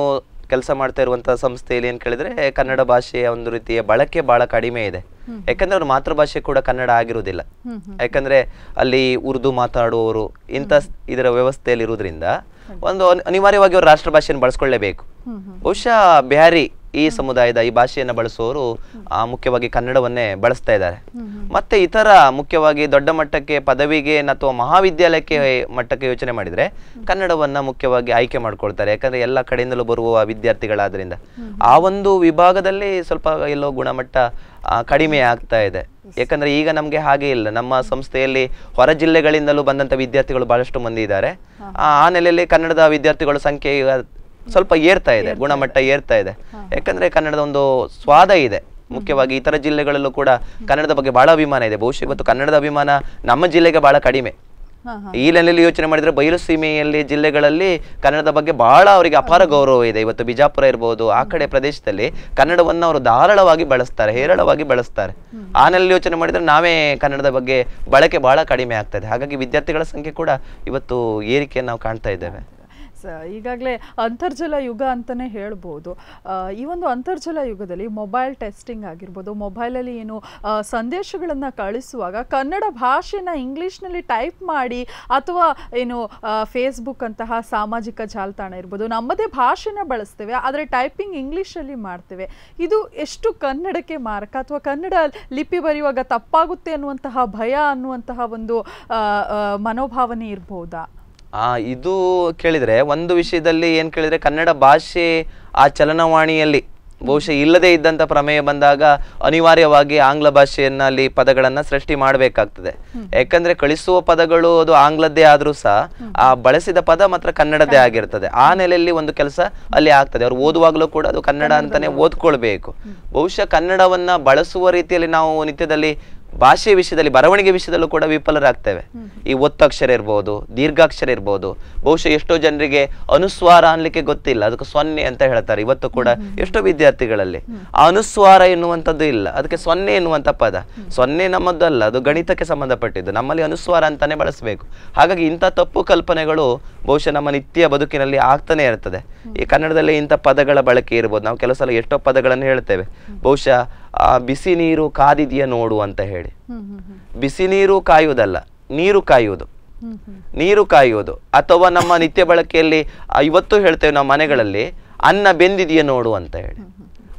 ಕೆಲಸ ಮಾಡ್ತಾ ಇರುವಂತಹ ಸಂಸ್ಥೆಯಲ್ಲಿ ಏನ್ ಕೇಳಿದ್ರೆ ಕನ್ನಡ ಭಾಷೆಯ ಒಂದು ರೀತಿಯ ಬಳಕೆ ಬಹಳ ಕಡಿಮೆ ಇದೆ. ಯಾಕಂದ್ರೆ ಅವ್ರ ಮಾತೃಭಾಷೆ ಕೂಡ ಕನ್ನಡ ಆಗಿರುವುದಿಲ್ಲ. ಯಾಕಂದ್ರೆ ಅಲ್ಲಿ ಉರ್ದು ಮಾತಾಡುವವರು ಇಂಥ ಸ್- ಇದರ ವ್ಯವಸ್ಥೆಯಲ್ಲಿ ಇರುವುದರಿಂದ ಒಂದು ಅನಿವಾರ್ಯವಾಗಿ ಅವ್ರ ರಾಷ್ಟ್ರ ಭಾಷೆಯನ್ನು ಬಳಸ್ಕೊಳ್ಳೇಬೇಕು ಬಹುಶಃ ಬಿಹಾರಿ ಈ ಸಮುದಾಯದ ಈ ಭಾಷೆಯನ್ನು ಬಳಸುವವರು ಮುಖ್ಯವಾಗಿ ಕನ್ನಡವನ್ನೇ ಬಳಸ್ತಾ ಇದ್ದಾರೆ. ಮತ್ತೆ ಇತರ ಮುಖ್ಯವಾಗಿ ದೊಡ್ಡ ಮಟ್ಟಕ್ಕೆ ಪದವಿಗೆ ಅಥವಾ ಮಹಾವಿದ್ಯಾಲಯಕ್ಕೆ ಮಟ್ಟಕ್ಕೆ ಯೋಚನೆ ಮಾಡಿದ್ರೆ ಕನ್ನಡವನ್ನ ಮುಖ್ಯವಾಗಿ ಆಯ್ಕೆ ಮಾಡ್ಕೊಳ್ತಾರೆ. ಯಾಕಂದ್ರೆ ಎಲ್ಲ ಕಡೆಯಿಂದಲೂ ಬರುವ ವಿದ್ಯಾರ್ಥಿಗಳಾದ್ರಿಂದ. ಆ ಒಂದು ವಿಭಾಗದಲ್ಲಿ ಸ್ವಲ್ಪ ಎಲ್ಲೋ ಗುಣಮಟ್ಟ ಕಡಿಮೆ ಆಗ್ತಾ ಇದೆ. ಯಾಕಂದ್ರೆ ಈಗ ನಮಗೆ ಹಾಗೆ ಇಲ್ಲ. ನಮ್ಮ ಸಂಸ್ಥೆಯಲ್ಲಿ ಹೊರ ಜಿಲ್ಲೆಗಳಿಂದಲೂ ಬಂದಂತ ವಿದ್ಯಾರ್ಥಿಗಳು ಬಹಳಷ್ಟು ಮಂದಿ ಇದ್ದಾರೆ. ಆ ಆ ನೆಲೆಯಲ್ಲಿ ಕನ್ನಡದ ವಿದ್ಯಾರ್ಥಿಗಳ ಸಂಖ್ಯೆ ಈಗ ಸ್ವಲ್ಪ ಏರ್ತಾ ಇದೆ ಗುಣಮಟ್ಟ ಏರ್ತಾ ಇದೆ. ಯಾಕಂದ್ರೆ ಕನ್ನಡದ ಒಂದು ಸ್ವಾದ ಇದೆ. ಮುಖ್ಯವಾಗಿ ಇತರ ಜಿಲ್ಲೆಗಳಲ್ಲೂ ಕೂಡ ಕನ್ನಡದ ಬಗ್ಗೆ ಬಹಳ ಅಭಿಮಾನ ಇದೆ. ಬಹುಶಃ ಇವತ್ತು ಕನ್ನಡದ ಅಭಿಮಾನ ನಮ್ಮ ಜಿಲ್ಲೆಗೆ ಬಹಳ ಕಡಿಮೆ. ಈ ನೆಲೆಯಲ್ಲಿ ಯೋಚನೆ ಮಾಡಿದ್ರೆ ಬಯಲು ಸೀಮೆಯಲ್ಲಿ ಜಿಲ್ಲೆಗಳಲ್ಲಿ ಕನ್ನಡದ ಬಗ್ಗೆ ಬಹಳ ಅವರಿಗೆ ಅಪಾರ ಗೌರವ ಇದೆ. ಇವತ್ತು ಬಿಜಾಪುರ ಇರ್ಬೋದು ಆ ಕಡೆ ಪ್ರದೇಶದಲ್ಲಿ ಕನ್ನಡವನ್ನು ಅವರು ಧಾರಾಳವಾಗಿ ಬಳಸ್ತಾರೆ ಹೇರಳವಾಗಿ ಬಳಸ್ತಾರೆ. ಆ ನೆಲೆಯಲ್ಲಿ ಯೋಚನೆ ಮಾಡಿದ್ರೆ ನಾವೇ ಕನ್ನಡದ ಬಗ್ಗೆ ಬಳಕೆ ಬಹಳ ಕಡಿಮೆ ಆಗ್ತದೆ ಹಾಗಾಗಿ ವಿದ್ಯಾರ್ಥಿಗಳ ಸಂಖ್ಯೆ ಕೂಡ ಇವತ್ತು ಏರಿಕೆಯನ್ನು ನಾವು ಕಾಣ್ತಾ ಇದ್ದೇವೆ. ಈಗಾಗಲೇ ಅಂತರ್ಜಲ ಯುಗ ಅಂತಲೇ ಹೇಳ್ಬೋದು. ಈ ಒಂದು ಅಂತರ್ಜಲ ಯುಗದಲ್ಲಿ ಮೊಬೈಲ್ ಟೆಸ್ಟಿಂಗ್ ಆಗಿರ್ಬೋದು ಮೊಬೈಲಲ್ಲಿ ಏನು ಸಂದೇಶಗಳನ್ನು ಕಳಿಸುವಾಗ ಕನ್ನಡ ಭಾಷೆನ ಇಂಗ್ಲೀಷ್ನಲ್ಲಿ ಟೈಪ್ ಮಾಡಿ ಅಥವಾ ಏನು ಫೇಸ್ಬುಕ್ ಅಂತಹ ಸಾಮಾಜಿಕ ಜಾಲತಾಣ ಇರ್ಬೋದು, ನಮ್ಮದೇ ಭಾಷೆನ ಬಳಸ್ತೇವೆ, ಆದರೆ ಟೈಪಿಂಗ್ ಇಂಗ್ಲೀಷಲ್ಲಿ ಮಾಡ್ತೇವೆ. ಇದು ಎಷ್ಟು ಕನ್ನಡಕ್ಕೆ ಮಾರಕ? ಅಥವಾ ಕನ್ನಡ ಲಿಪಿ ಬರೆಯುವಾಗ ತಪ್ಪಾಗುತ್ತೆ ಅನ್ನುವಂತಹ ಭಯ ಅನ್ನುವಂತಹ ಒಂದು ಮನೋಭಾವನೆ ಇರ್ಬೋದಾ? ಇದು ಕೇಳಿದ್ರೆ ಒಂದು ವಿಷಯದಲ್ಲಿ ಏನು ಕೇಳಿದ್ರೆ ಕನ್ನಡ ಭಾಷೆ ಆ ಚಲನವಾಣಿಯಲ್ಲಿ ಬಹುಶಃ ಇಲ್ಲದೆ ಇದ್ದಂತ ಪ್ರಮೇಯ ಬಂದಾಗ ಅನಿವಾರ್ಯವಾಗಿ ಆಂಗ್ಲ ಭಾಷೆಯನ್ನ ಅಲ್ಲಿ ಪದಗಳನ್ನು ಸೃಷ್ಟಿ ಮಾಡಬೇಕಾಗ್ತದೆ. ಯಾಕಂದ್ರೆ ಕಳಿಸುವ ಪದಗಳು ಅದು ಆಂಗ್ಲದ್ದೇ ಆದರೂ ಸಹ ಆ ಬಳಸಿದ ಪದ ಮಾತ್ರ ಕನ್ನಡದೇ ಆಗಿರ್ತದೆ. ಆ ನೆಲೆಯಲ್ಲಿ ಒಂದು ಕೆಲಸ ಅಲ್ಲಿ ಆಗ್ತದೆ. ಅವ್ರು ಓದುವಾಗಲೂ ಕೂಡ ಅದು ಕನ್ನಡ ಅಂತಾನೆ ಓದ್ಕೊಳ್ಬೇಕು. ಬಹುಶಃ ಕನ್ನಡವನ್ನ ಬಳಸುವ ರೀತಿಯಲ್ಲಿ ನಾವು ನಿತ್ಯದಲ್ಲಿ ಭಾಷೆ ವಿಷಯದಲ್ಲಿ, ಬರವಣಿಗೆ ವಿಷಯದಲ್ಲೂ ಕೂಡ ವಿಫಲರಾಗ್ತೇವೆ. ಈ ಒತ್ತಕ್ಷರ ಇರ್ಬೋದು, ದೀರ್ಘಾಕ್ಷರ ಇರ್ಬೋದು, ಬಹುಶಃ ಎಷ್ಟೋ ಜನರಿಗೆ ಅನುಸ್ವಾರ ಅನ್ಲಿಕ್ಕೆ ಗೊತ್ತಿಲ್ಲ. ಅದಕ್ಕೆ ಸೊನ್ನೆ ಅಂತ ಹೇಳ್ತಾರೆ. ಇವತ್ತು ಕೂಡ ಎಷ್ಟೋ ವಿದ್ಯಾರ್ಥಿಗಳಲ್ಲಿ ಆ ಅನುಸ್ವಾರ ಎನ್ನುವಂಥದ್ದು ಇಲ್ಲ. ಅದಕ್ಕೆ ಸೊನ್ನೆ ಎನ್ನುವಂಥ ಪದ. ಸೊನ್ನೆ ನಮ್ಮದಲ್ಲ ಅದು ಗಣಿತಕ್ಕೆ ಸಂಬಂಧಪಟ್ಟಿದ್ದು. ನಮ್ಮಲ್ಲಿ ಅನುಸ್ವಾರ ಅಂತಾನೆ ಬಳಸಬೇಕು. ಹಾಗಾಗಿ ಇಂಥ ತಪ್ಪು ಕಲ್ಪನೆಗಳು ಬಹುಶಃ ನಮ್ಮ ನಿತ್ಯ ಬದುಕಿನಲ್ಲಿ ಆಗ್ತಾನೆ ಇರ್ತದೆ. ಈ ಕನ್ನಡದಲ್ಲಿ ಇಂಥ ಪದಗಳ ಬಳಕೆ ಇರ್ಬೋದು. ನಾವು ಕೆಲವು ಸಲ ಎಷ್ಟೋ ಪದಗಳನ್ನು ಹೇಳ್ತೇವೆ. ಬಹುಶಃ ಆ ಬಿಸಿ ನೀರು ಕಾದಿದೆಯ ನೋಡು ಅಂತ ಹೇಳಿ. ಬಿಸಿ ನೀರು ಕಾಯುವುದಲ್ಲ ನೀರು ಕಾಯುವುದು. ನೀರು ಕಾಯುವುದು. ಅಥವಾ ನಮ್ಮ ನಿತ್ಯ ಬಳಕೆಯಲ್ಲಿ ಇವತ್ತು ಹೇಳ್ತೇವೆ ನಾವು ಮನೆಗಳಲ್ಲಿ ಅನ್ನ ಬೆಂದಿದೆಯ ನೋಡು ಅಂತ ಹೇಳಿ.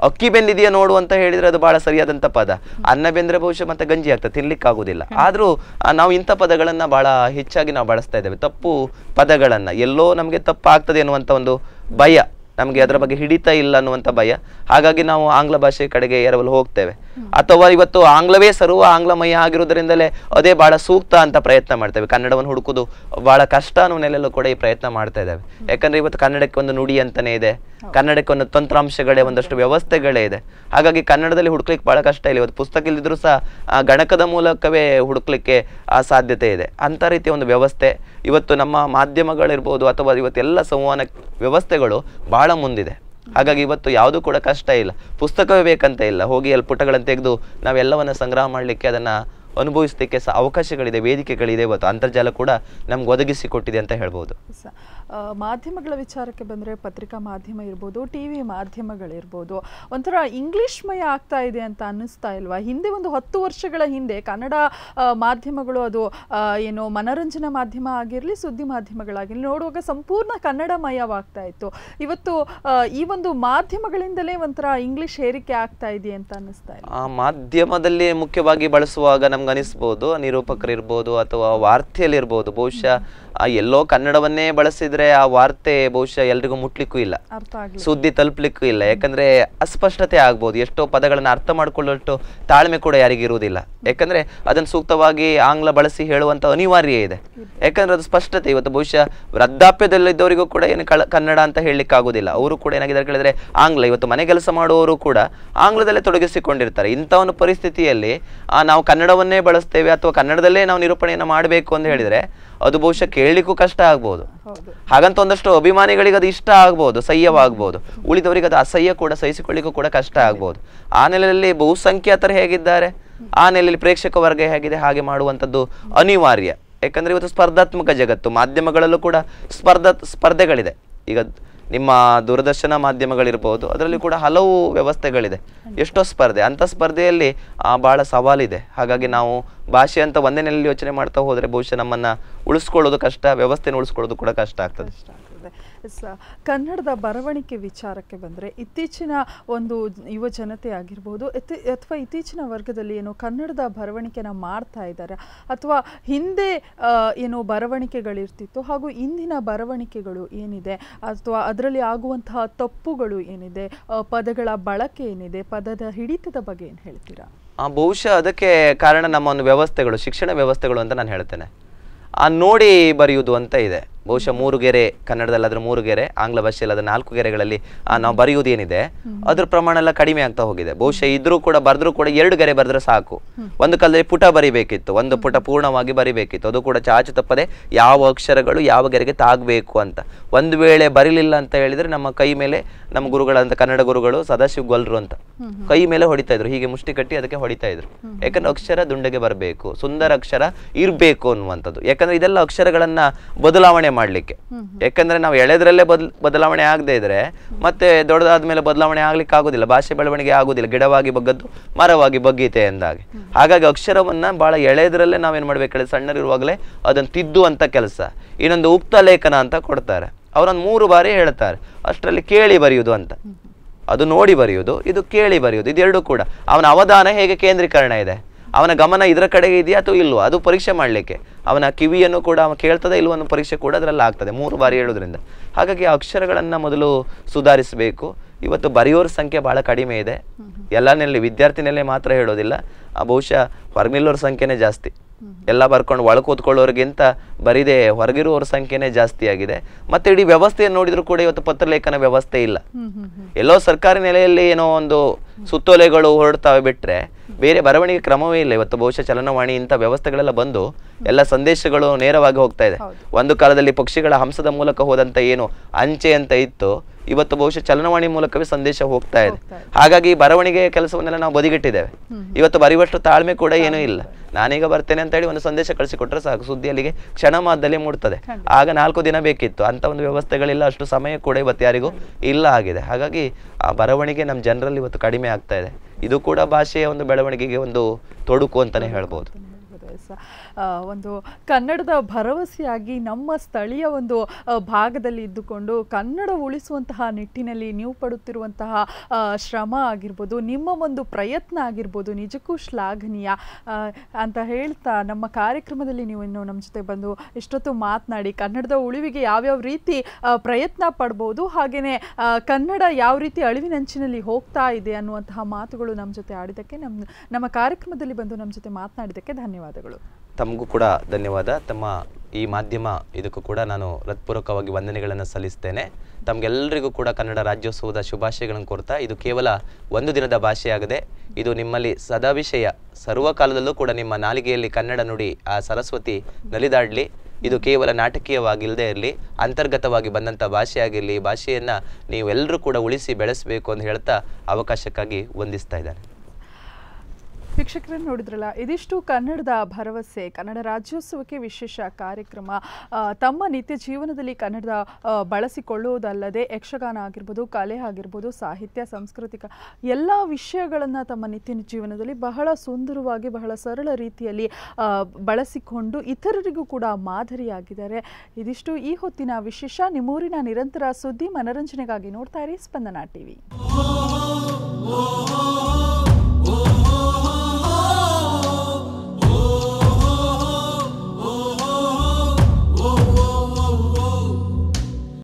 ಅಕ್ಕಿ ಬೆಂದಿದೆಯಾ ನೋಡು ಅಂತ ಹೇಳಿದ್ರೆ ಅದು ಬಹಳ ಸರಿಯಾದಂತ ಪದ. ಅನ್ನ ಬೆಂದ್ರೆ ಬಹುಶಃ ಮತ್ತೆ ಗಂಜಿ ಆಗ್ತದೆ ತಿನ್ಲಿಕ್ಕಾಗುದಿಲ್ಲ ಆದ್ರೂ ನಾವು ಇಂಥ ಪದಗಳನ್ನ ಬಹಳ ಹೆಚ್ಚಾಗಿ ನಾವು ಬಳಸ್ತಾ ಇದ್ದೇವೆ. ತಪ್ಪು ಪದಗಳನ್ನ. ಎಲ್ಲೋ ನಮಗೆ ತಪ್ಪಾಗ್ತದೆ ಅನ್ನುವಂತ ಒಂದು ಭಯ. ನಮಗೆ ಅದರ ಬಗ್ಗೆ ಹಿಡಿತ ಇಲ್ಲ ಅನ್ನುವಂಥ ಭಯ. ಹಾಗಾಗಿ ನಾವು ಆಂಗ್ಲ ಭಾಷೆ ಕಡೆಗೆ ಎರವಲು ಹೋಗ್ತೇವೆ. ಅಥವಾ ಇವತ್ತು ಆಂಗ್ಲವೇ ಸರ್ವ ಆಂಗ್ಲಮಯ ಆಗಿರುವುದರಿಂದಲೇ ಅದೇ ಬಹಳ ಸೂಕ್ತ ಅಂತ ಪ್ರಯತ್ನ ಮಾಡ್ತೇವೆ. ಕನ್ನಡವನ್ನು ಹುಡುಕುದು ಬಹಳ ಕಷ್ಟ ಅನ್ನೋ ನೆಲೆಯಲ್ಲೂ ಕೂಡ ಈ ಪ್ರಯತ್ನ ಮಾಡ್ತಾ ಇದ್ದಾವೆ. ಯಾಕಂದ್ರೆ ಇವತ್ತು ಕನ್ನಡಕ್ಕೆ ಒಂದು ನುಡಿ ಅಂತಾನೆ ಇದೆ. ಕನ್ನಡಕ್ಕೆ ಒಂದು ತಂತ್ರಾಂಶಗಳೇ, ಒಂದಷ್ಟು ವ್ಯವಸ್ಥೆಗಳೇ ಇದೆ. ಹಾಗಾಗಿ ಕನ್ನಡದಲ್ಲಿ ಹುಡುಕ್ಲಿಕ್ಕೆ ಬಹಳ ಕಷ್ಟ ಇಲ್ಲ. ಇವತ್ತು ಪುಸ್ತಕ ಇಲ್ಲದಿದ್ರೂ ಸಹ ಗಣಕದ ಮೂಲಕವೇ ಹುಡುಕ್ಲಿಕ್ಕೆ ಆ ಸಾಧ್ಯತೆ ಇದೆ. ಅಂತ ರೀತಿಯ ಒಂದು ವ್ಯವಸ್ಥೆ ಇವತ್ತು ನಮ್ಮ ಮಾಧ್ಯಮಗಳಿರ್ಬೋದು ಅಥವಾ ಇವತ್ತೆಲ್ಲ ಸಂವಹನ ವ್ಯವಸ್ಥೆಗಳು ಬಹಳ ಮುಂದಿದೆ. ಹಾಗಾಗಿ ಇವತ್ತು ಯಾವುದು ಕೂಡ ಕಷ್ಟ ಇಲ್ಲ. ಪುಸ್ತಕವೇ ಬೇಕಂತ ಇಲ್ಲ. ಹೋಗಿ ಅಲ್ಲಿ ಪುಟಗಳನ್ನು ತೆಗೆದು ನಾವೆಲ್ಲವನ್ನ ಸಂಗ್ರಹ ಮಾಡಲಿಕ್ಕೆ ಅದನ್ನ ಅನುಭವಿಸಲಿಕ್ಕೆ ಸಹ ಅವಕಾಶಗಳಿದೆ, ವೇದಿಕೆಗಳಿದೆ ಇವತ್ತು. ಅಂತರ್ಜಾಲ ಕೂಡ ನಮ್ಗೆ ಒದಗಿಸಿಕೊಟ್ಟಿದೆ ಅಂತ ಹೇಳ್ಬೋದು. ಮಾಧ್ಯಮಗಳ ವಿಚಾರಕ್ಕೆ ಬಂದರೆ ಪತ್ರಿಕಾ ಮಾಧ್ಯಮ ಇರ್ಬೋದು ಟಿ ವಿ ಮಾಧ್ಯಮಗಳಿರ್ಬೋದು, ಒಂಥರ ಇಂಗ್ಲಿಷ್ಮಯ ಆಗ್ತಾ ಇದೆ ಅಂತ ಅನ್ನಿಸ್ತಾ ಇಲ್ವಾ? ಹಿಂದೆ ಒಂದು ಹತ್ತು ವರ್ಷಗಳ ಹಿಂದೆ ಕನ್ನಡ ಮಾಧ್ಯಮಗಳು ಅದು ಏನು ಮನರಂಜನಾ ಮಾಧ್ಯಮ ಆಗಿರಲಿ, ಸುದ್ದಿ ಮಾಧ್ಯಮಗಳಾಗಿರಲಿ, ನೋಡುವಾಗ ಸಂಪೂರ್ಣ ಕನ್ನಡಮಯವಾಗ್ತಾ ಇತ್ತು. ಇವತ್ತು ಈ ಒಂದು ಮಾಧ್ಯಮಗಳಿಂದಲೇ ಒಂಥರ ಇಂಗ್ಲಿಷ್ ಹೇರಿಕೆ ಆಗ್ತಾ ಇದೆ ಅಂತ ಅನ್ನಿಸ್ತಾ ಇಲ್ಲ. ಆ, ಮಾಧ್ಯಮದಲ್ಲಿ ಮುಖ್ಯವಾಗಿ ಬಳಸುವಾಗ ನಮ್ಗೆ ಅನಿಸ್ಬೋದು, ನಿರೂಪಕರಿರ್ಬೋದು ಅಥವಾ ವಾರ್ತೆಯಲ್ಲಿರ್ಬೋದು, ಬಹುಶಃ ಆ ಎಲ್ಲೋ ಕನ್ನಡವನ್ನೇ ಬಳಸಿದ್ರೆ ಆ ವಾರ್ತೆ ಬಹುಶಃ ಎಲ್ರಿಗೂ ಮುಟ್ಲಿಕ್ಕೂ ಇಲ್ಲ. ಸುದ್ದಿ ತಲುಪಲಿಕ್ಕೂ ಇಲ್ಲ. ಯಾಕಂದ್ರೆ ಅಸ್ಪಷ್ಟತೆ ಆಗ್ಬೋದು. ಎಷ್ಟೋ ಪದಗಳನ್ನ ಅರ್ಥ ಮಾಡಿಕೊಳ್ಳಷ್ಟು ತಾಳ್ಮೆ ಕೂಡ ಯಾರಿಗೂ ಇರುವುದಿಲ್ಲ. ಯಾಕಂದ್ರೆ ಅದನ್ನ ಸೂಕ್ತವಾಗಿ ಆಂಗ್ಲ ಬಳಸಿ ಹೇಳುವಂತ ಅನಿವಾರ್ಯ ಇದೆ. ಯಾಕಂದ್ರೆ ಅದು ಸ್ಪಷ್ಟತೆ. ಇವತ್ತು ಬಹುಶಃ ವೃದ್ಧಾಪ್ಯದಲ್ಲಿದ್ದವರಿಗೂ ಕೂಡ ಏನು ಕನ್ನಡ ಅಂತ ಹೇಳಲಿಕ್ಕೆ ಆಗೋದಿಲ್ಲ ಅವರು ಕೂಡ ಏನಾಗಿದೆ ಕೇಳಿದ್ರೆ ಆಂಗ್ಲ ಇವತ್ತು ಮನೆ ಕೆಲಸ ಮಾಡುವವರು ಕೂಡ ಆಂಗ್ಲದಲ್ಲೇ ತೊಡಗಿಸಿಕೊಂಡಿರ್ತಾರೆ. ಇಂಥ ಒಂದು ಪರಿಸ್ಥಿತಿಯಲ್ಲಿ ನಾವು ಕನ್ನಡವನ್ನೇ ಬಳಸ್ತೇವೆ ಅಥವಾ ಕನ್ನಡದಲ್ಲೇ ನಾವು ನಿರೂಪಣೆಯನ್ನು ಮಾಡಬೇಕು ಅಂತ ಹೇಳಿದ್ರೆ ಅದು ಬಹುಶಃ ಕೇಳಲಿಕ್ಕೂ ಕಷ್ಟ ಆಗ್ಬೋದು. ಹಾಗಂತ ಒಂದಷ್ಟು ಅಭಿಮಾನಿಗಳಿಗೆ ಅದು ಇಷ್ಟ ಆಗ್ಬೋದು ಸಹ್ಯವಾಗ್ಬೋದು. ಉಳಿದವರಿಗೆ ಅದು ಅಸಹ್ಯ ಕೂಡ ಸಹಿಸಿಕೊಳ್ಳಿಕ್ಕೂ ಕೂಡ ಕಷ್ಟ ಆಗ್ಬೋದು. ಆ ನೆಲೆಯಲ್ಲಿ ಬಹುಸಂಖ್ಯಾತರು ಹೇಗಿದ್ದಾರೆ? ಆ ನೆಲೆಯಲ್ಲಿ ಪ್ರೇಕ್ಷಕ ವರ್ಗ ಹೇಗಿದೆ? ಹಾಗೆ ಮಾಡುವಂಥದ್ದು ಅನಿವಾರ್ಯ. ಯಾಕಂದ್ರೆ ಇವತ್ತು ಸ್ಪರ್ಧಾತ್ಮಕ ಜಗತ್ತು ಮಾಧ್ಯಮಗಳಲ್ಲೂ ಕೂಡ ಸ್ಪರ್ಧ ಸ್ಪರ್ಧೆಗಳಿದೆ. ಈಗ ನಿಮ್ಮ ದೂರದರ್ಶನ ಮಾಧ್ಯಮಗಳಿರ್ಬೋದು ಅದರಲ್ಲಿ ಕೂಡ ಹಲವು ವ್ಯವಸ್ಥೆಗಳಿದೆ. ಎಷ್ಟೋ ಸ್ಪರ್ಧೆ ಅಂಥ ಸ್ಪರ್ಧೆಯಲ್ಲಿ ಆ, ಬಹಳ ಸವಾಲಿದೆ. ಹಾಗಾಗಿ ನಾವು ಭಾಷೆ ಅಂತ ಒಂದೇ ನೆಲೆಯಲ್ಲಿ ಯೋಚನೆ ಮಾಡ್ತಾ ಹೋದರೆ ಬಹುಶಃ ನಮ್ಮನ್ನ ಉಳಿಸ್ಕೊಳ್ಳೋದು ಕಷ್ಟ, ವ್ಯವಸ್ಥೆನ ಉಳಿಸ್ಕೊಳ್ಳೋದು ಕೂಡ ಕಷ್ಟ ಆಗ್ತದೆ. ಕನ್ನಡದ ಬರವಣಿಗೆ ವಿಚಾರಕ್ಕೆ ಬಂದರೆ ಇತ್ತೀಚಿನ ಒಂದು ಯುವ ಜನತೆ ಆಗಿರ್ಬೋದು ಅಥವಾ ಇತ್ತೀಚಿನ ವರ್ಗದಲ್ಲಿ ಏನು ಕನ್ನಡದ ಬರವಣಿಗೆನ ಮಾಡ್ತಾ ಇದ್ದಾರೆ, ಅಥವಾ ಹಿಂದೆ ಏನೋ ಬರವಣಿಗೆಗಳಿರ್ತಿತ್ತು ಹಾಗೂ ಇಂದಿನ ಬರವಣಿಗೆಗಳು ಏನಿದೆ, ಅಥವಾ ಅದರಲ್ಲಿ ಆಗುವಂತಹ ತಪ್ಪುಗಳು ಏನಿದೆ ಪದಗಳ ಬಳಕೆ ಏನಿದೆ, ಪದದ ಹಿಡಿತದ ಬಗ್ಗೆ ಏನು ಹೇಳ್ತೀರಾ? ಬಹುಶಃ ಅದಕ್ಕೆ ಕಾರಣ ನಮ್ಮ ಒಂದು ವ್ಯವಸ್ಥೆಗಳು, ಶಿಕ್ಷಣ ವ್ಯವಸ್ಥೆಗಳು ಅಂತ ನಾನು ಹೇಳ್ತೇನೆ. ಆ ನೋಡಿ ಬರೆಯುವುದು ಅಂತ ಇದೆ. ಬಹುಶಃ ಮೂರು ಗೆರೆ ಕನ್ನಡದಲ್ಲಿ ಅದ್ರ ಮೂರು ಗೆರೆ ಆಂಗ್ಲ ಭಾಷೆಯಲ್ಲಿ ಅದ್ರ ನಾಲ್ಕು ಗೆರೆಗಳಲ್ಲಿ ನಾವು ಬರೆಯುವುದೇನಿದೆ ಅದ್ರ ಪ್ರಮಾಣ ಎಲ್ಲ ಕಡಿಮೆ ಆಗ್ತಾ ಹೋಗಿದೆ. ಬಹುಶಃ ಇದ್ರೂ ಕೂಡ ಬರೆದ್ರೂ ಕೂಡ ಎರಡು ಗೆರೆ ಬರೆದ್ರೆ ಸಾಕು. ಒಂದು ಕಾಲದಲ್ಲಿ ಪುಟ ಬರಿಬೇಕಿತ್ತು ಒಂದು ಪುಟ ಪೂರ್ಣವಾಗಿ ಬರಿಬೇಕಿತ್ತು. ಅದು ಕೂಡ ಚಾಚು ತಪ್ಪದೆ ಯಾವ ಅಕ್ಷರಗಳು ಯಾವ ಗೆರೆಗೆ ತಾಗಬೇಕು ಅಂತ. ಒಂದು ವೇಳೆ ಬರಿಲಿಲ್ಲ ಅಂತ ಹೇಳಿದ್ರೆ ನಮ್ಮ ಕೈ ಮೇಲೆ ನಮ್ಮ ಗುರುಗಳಂತ ಕನ್ನಡ ಗುರುಗಳು ಸದಾಶಿವ ಗೊಲ್ರು ಅಂತ ಕೈ ಮೇಲೆ ಹೊಡಿತಾ ಇದ್ರು. ಹೀಗೆ ಮುಷ್ಟಿ ಕಟ್ಟಿ ಅದಕ್ಕೆ ಹೊಡಿತಾ ಇದ್ರು. ಯಾಕಂದ್ರೆ ಅಕ್ಷರ ದುಂಡಗೆ ಬರಬೇಕು ಸುಂದರ ಅಕ್ಷರ ಇರಬೇಕು ಅನ್ನುವಂಥದ್ದು. ಯಾಕಂದ್ರೆ ಇದೆಲ್ಲ ಅಕ್ಷರಗಳನ್ನ ಬದಲಾವಣೆ ಮಾಡ್ಲಿಕ್ಕೆ. ಯಾಕಂದ್ರೆ ನಾವು ಎಳೆದ್ರಲ್ಲೇ ಬದ್ ಬದಲಾವಣೆ ಆಗದೆ ಇದ್ರೆ ಮತ್ತೆ ದೊಡ್ಡದಾದ ಮೇಲೆ ಬದಲಾವಣೆ ಆಗ್ಲಿಕ್ಕೆ ಆಗುದಿಲ್ಲ ಭಾಷೆ ಬೆಳವಣಿಗೆ ಆಗುದಿಲ್ಲ ಗಿಡವಾಗಿ ಬಗ್ಗದ್ದು ಮರವಾಗಿ ಬಗ್ಗೀತೆ ಎಂದಾಗೆ. ಹಾಗಾಗಿ ಅಕ್ಷರವನ್ನ ಬಹಳ ಎಳೆದ್ರಲ್ಲೇ ನಾವೇನ್ ಮಾಡ್ಬೇಕು ಸಣ್ಣರಿರುವಾಗಲೇ ಅದನ್ನು ತಿದ್ದುವಂತ ಕೆಲಸ. ಇನ್ನೊಂದು ಉಕ್ತ ಲೇಖನ ಅಂತ ಕೊಡ್ತಾರೆ. ಅವರೊಂದು ಮೂರು ಬಾರಿ ಹೇಳ್ತಾರೆ. ಅಷ್ಟರಲ್ಲಿ ಕೇಳಿ ಬರೆಯುವುದು ಅಂತ. ಅದು ನೋಡಿ ಬರೆಯುವುದು ಇದು ಕೇಳಿ ಬರೆಯುವುದು ಇದೆರಡು ಕೂಡ. ಅವನ ಅವಧಾನ ಹೇಗೆ ಕೇಂದ್ರೀಕರಣ ಇದೆ? ಅವನ ಗಮನ ಇದರ ಕಡೆಗೆ ಇದೆಯಾ ಅಥವಾ ಇಲ್ವೋ? ಅದು ಪರೀಕ್ಷೆ ಮಾಡಲಿಕ್ಕೆ. ಅವನ ಕಿವಿಯನ್ನು ಕೂಡ ಅವನು ಕೇಳ್ತದೆ ಇಲ್ವೋ ಅನ್ನೋ ಪರೀಕ್ಷೆ ಕೂಡ ಅದರಲ್ಲಿ ಆಗ್ತದೆ ಮೂರು ಬಾರಿ ಹೇಳೋದ್ರಿಂದ ಹಾಗಾಗಿ ಆ ಅಕ್ಷರಗಳನ್ನು ಮೊದಲು ಸುಧಾರಿಸಬೇಕು. ಇವತ್ತು ಬರೆಯೋರ ಸಂಖ್ಯೆ ಭಾಳ ಕಡಿಮೆ ಇದೆ. ಎಲ್ಲನಲ್ಲಿ ವಿದ್ಯಾರ್ಥಿನಲ್ಲೇ ಮಾತ್ರ ಹೇಳೋದಿಲ್ಲ. ಆ ಬಹುಶಃ ಹೊರಗಿಲ್ಲೋರ ಸಂಖ್ಯೆನೇ ಜಾಸ್ತಿ. ಎಲ್ಲ ಬರ್ಕೊಂಡು ಒಳ ಕೂತ್ಕೊಳ್ಳೋರಿಗಿಂತ ಬರೀದೆ ಹೊರಗಿರುವವ್ರ ಸಂಖ್ಯೆನೇ ಜಾಸ್ತಿ ಆಗಿದೆ. ಮತ್ತೆ ಇಡೀ ವ್ಯವಸ್ಥೆಯನ್ನು ನೋಡಿದ್ರು ಕೂಡ ಇವತ್ತು ಪತ್ರಲೇಖನ ವ್ಯವಸ್ಥೆ ಇಲ್ಲ. ಎಲ್ಲೋ ಸರ್ಕಾರಿ ನೆಲೆಯಲ್ಲಿ ಏನೋ ಒಂದು ಸುತ್ತೋಲೆಗಳು ಹೊರಡ್ತಾವೆ ಬಿಟ್ರೆ ಬೇರೆ ಬರವಣಿಗೆ ಕ್ರಮವೇ ಇಲ್ಲ. ಇವತ್ತು ಬಹುಶಃ ಚಲನವಾಣಿ ಇಂಥ ವ್ಯವಸ್ಥೆಗಳೆಲ್ಲ ಬಂದು ಎಲ್ಲ ಸಂದೇಶಗಳು ನೇರವಾಗಿ ಹೋಗ್ತಾ ಇದೆ. ಒಂದು ಕಾಲದಲ್ಲಿ ಪಕ್ಷಿಗಳ ಹಂಸದ ಮೂಲಕ ಹೋದಂತ ಏನು ಅಂಚೆ ಅಂತ ಇತ್ತು. ಇವತ್ತು ಬಹುಶಃ ಚಲನವಾಣಿ ಮೂಲಕವೇ ಸಂದೇಶ ಹೋಗ್ತಾ ಇದೆ. ಹಾಗಾಗಿ ಬರವಣಿಗೆ ಕೆಲಸವನ್ನೆಲ್ಲ ನಾವು ಬದಿಗಿಟ್ಟಿದ್ದೇವೆ. ಇವತ್ತು ಬರೆಯುವಷ್ಟು ತಾಳ್ಮೆ ಕೂಡ ಏನೂ ಇಲ್ಲ. ನಾನೀಗ ಬರ್ತೇನೆ ಅಂತ ಹೇಳಿ ಒಂದು ಸಂದೇಶ ಕಳಿಸಿಕೊಟ್ರೆ ಸಾಕು. ಸುದ್ದಿ ಅಲ್ಲಿಗೆ ಕ್ಷಣ ಮಾತ್ರದಲ್ಲಿ ಮೂಡ್ತದೆ ಆಗ ನಾಲ್ಕು ದಿನ ಬೇಕಿತ್ತು. ಅಂತ ಒಂದು ವ್ಯವಸ್ಥೆಗಳಿಲ್ಲ. ಅಷ್ಟು ಸಮಯ ಕೂಡ ಇವತ್ತು ಯಾರಿಗೂ ಇಲ್ಲ ಆಗಿದೆ. ಹಾಗಾಗಿ ಆ ಬರವಣಿಗೆ ನಮ್ಮ ಜನರಲ್ಲಿ ಇವತ್ತು ಕಡಿಮೆ ಆಗ್ತಾ ಇದೆ. ಇದು ಕೂಡ ಭಾಷೆಯ ಒಂದು ಬೆಳವಣಿಗೆಗೆ ಒಂದು ತೊಡಕು ಅಂತಾನೆ ಹೇಳ್ಬೋದು. ಒಂದು ಕನ್ನಡದ ಭರವಸೆಯಾಗಿ ನಮ್ಮ ಸ್ಥಳೀಯ ಒಂದು ಭಾಗದಲ್ಲಿ ಇದ್ದುಕೊಂಡು ಕನ್ನಡ ಉಳಿಸುವಂತಹ ನಿಟ್ಟಿನಲ್ಲಿ ನೀವು ಪಡುತ್ತಿರುವಂತಹ ಶ್ರಮ ಆಗಿರ್ಬೋದು, ನಿಮ್ಮ ಒಂದು ಪ್ರಯತ್ನ ಆಗಿರ್ಬೋದು, ನಿಜಕ್ಕೂ ಶ್ಲಾಘನೀಯ. ಅಂತ ಹೇಳ್ತಾ ನಮ್ಮ ಕಾರ್ಯಕ್ರಮದಲ್ಲಿ ನೀವು ಇನ್ನು ನಮ್ಮ ಜೊತೆ ಬಂದು ಇಷ್ಟೊತ್ತು ಮಾತನಾಡಿ, ಕನ್ನಡದ ಉಳಿವಿಗೆ ಯಾವ್ಯಾವ ರೀತಿ ಪ್ರಯತ್ನ ಪಡ್ಬೋದು ಹಾಗೆಯೇ ಕನ್ನಡ ಯಾವ ರೀತಿ ಅಳಿವಿನಂಚಿನಲ್ಲಿ ಹೋಗ್ತಾ ಇದೆ ಅನ್ನುವಂತಹ ಮಾತುಗಳು ನಮ್ಮ ಜೊತೆ ಆಡಿದ್ದಕ್ಕೆ ನಮ್ಮ ನಮ್ಮ ಕಾರ್ಯಕ್ರಮದಲ್ಲಿ ಬಂದು ನಮ್ಮ ಜೊತೆ ಮಾತನಾಡಿದ್ದಕ್ಕೆ ಧನ್ಯವಾದಗಳು. ತಮಗೂ ಕೂಡ ಧನ್ಯವಾದ. ತಮ್ಮ ಈ ಮಾಧ್ಯಮ, ಇದಕ್ಕೂ ಕೂಡ ನಾನು ಹೃತ್ಪೂರ್ವಕವಾಗಿ ವಂದನೆಗಳನ್ನು ಸಲ್ಲಿಸ್ತೇನೆ. ತಮಗೆಲ್ಲರಿಗೂ ಕೂಡ ಕನ್ನಡ ರಾಜ್ಯೋತ್ಸವದ ಶುಭಾಶಯಗಳನ್ನು ಕೋರ್ತಾ, ಇದು ಕೇವಲ ಒಂದು ದಿನದ ಭಾಷೆಯಾಗದೆ, ಇದು ನಿಮ್ಮಲ್ಲಿ ಸದಾ ವಿಷಯ. ಸರ್ವಕಾಲದಲ್ಲೂ ಕೂಡ ನಿಮ್ಮ ನಾಲಿಗೆಯಲ್ಲಿ ಕನ್ನಡ ನುಡಿ ಆ ಸರಸ್ವತಿ ನಲಿದಾಡಲಿ. ಇದು ಕೇವಲ ನಾಟಕೀಯವಾಗಿಲ್ಲದೆ ಇರಲಿ, ಅಂತರ್ಗತವಾಗಿ ಬಂದಂಥ ಭಾಷೆಯಾಗಿರಲಿ. ಭಾಷೆಯನ್ನು ನೀವೆಲ್ಲರೂ ಕೂಡ ಉಳಿಸಿ ಬೆಳೆಸಬೇಕು ಅಂತ ಹೇಳ್ತಾ ಅವಕಾಶಕ್ಕಾಗಿ ವಂದಿಸ್ತಾ ಇದ್ದಾರೆ ವೀಕ್ಷಕರನ್ನು ನೋಡಿದ್ರಲ್ಲ, ಇದಿಷ್ಟು ಕನ್ನಡದ ಭರವಸೆ, ಕನ್ನಡ ರಾಜ್ಯೋತ್ಸವಕ್ಕೆ ವಿಶೇಷ ಕಾರ್ಯಕ್ರಮ ತಮ್ಮ ನಿತ್ಯ ಜೀವನದಲ್ಲಿ ಕನ್ನಡದ ಬಳಸಿಕೊಳ್ಳುವುದಲ್ಲದೆ ಯಕ್ಷಗಾನ ಆಗಿರ್ಬೋದು, ಕಲೆ ಆಗಿರ್ಬೋದು, ಸಾಹಿತ್ಯ, ಸಾಂಸ್ಕೃತಿಕ ಎಲ್ಲ ವಿಷಯಗಳನ್ನು ತಮ್ಮ ನಿತ್ಯ ಜೀವನದಲ್ಲಿ ಬಹಳ ಸುಂದರವಾಗಿ, ಬಹಳ ಸರಳ ರೀತಿಯಲ್ಲಿ ಬಳಸಿಕೊಂಡು ಇತರರಿಗೂ ಕೂಡ ಮಾದರಿಯಾಗಿದ್ದಾರೆ ಇದಿಷ್ಟು ಈ ಹೊತ್ತಿನ ವಿಶೇಷ, ನಿಮ್ಮೂರಿನ ನಿರಂತರ ಸುದ್ದಿ ಮನರಂಜನೆಗಾಗಿ ನೋಡ್ತಾ ಇರಿ ಸ್ಪಂದನ ಟಿವಿ.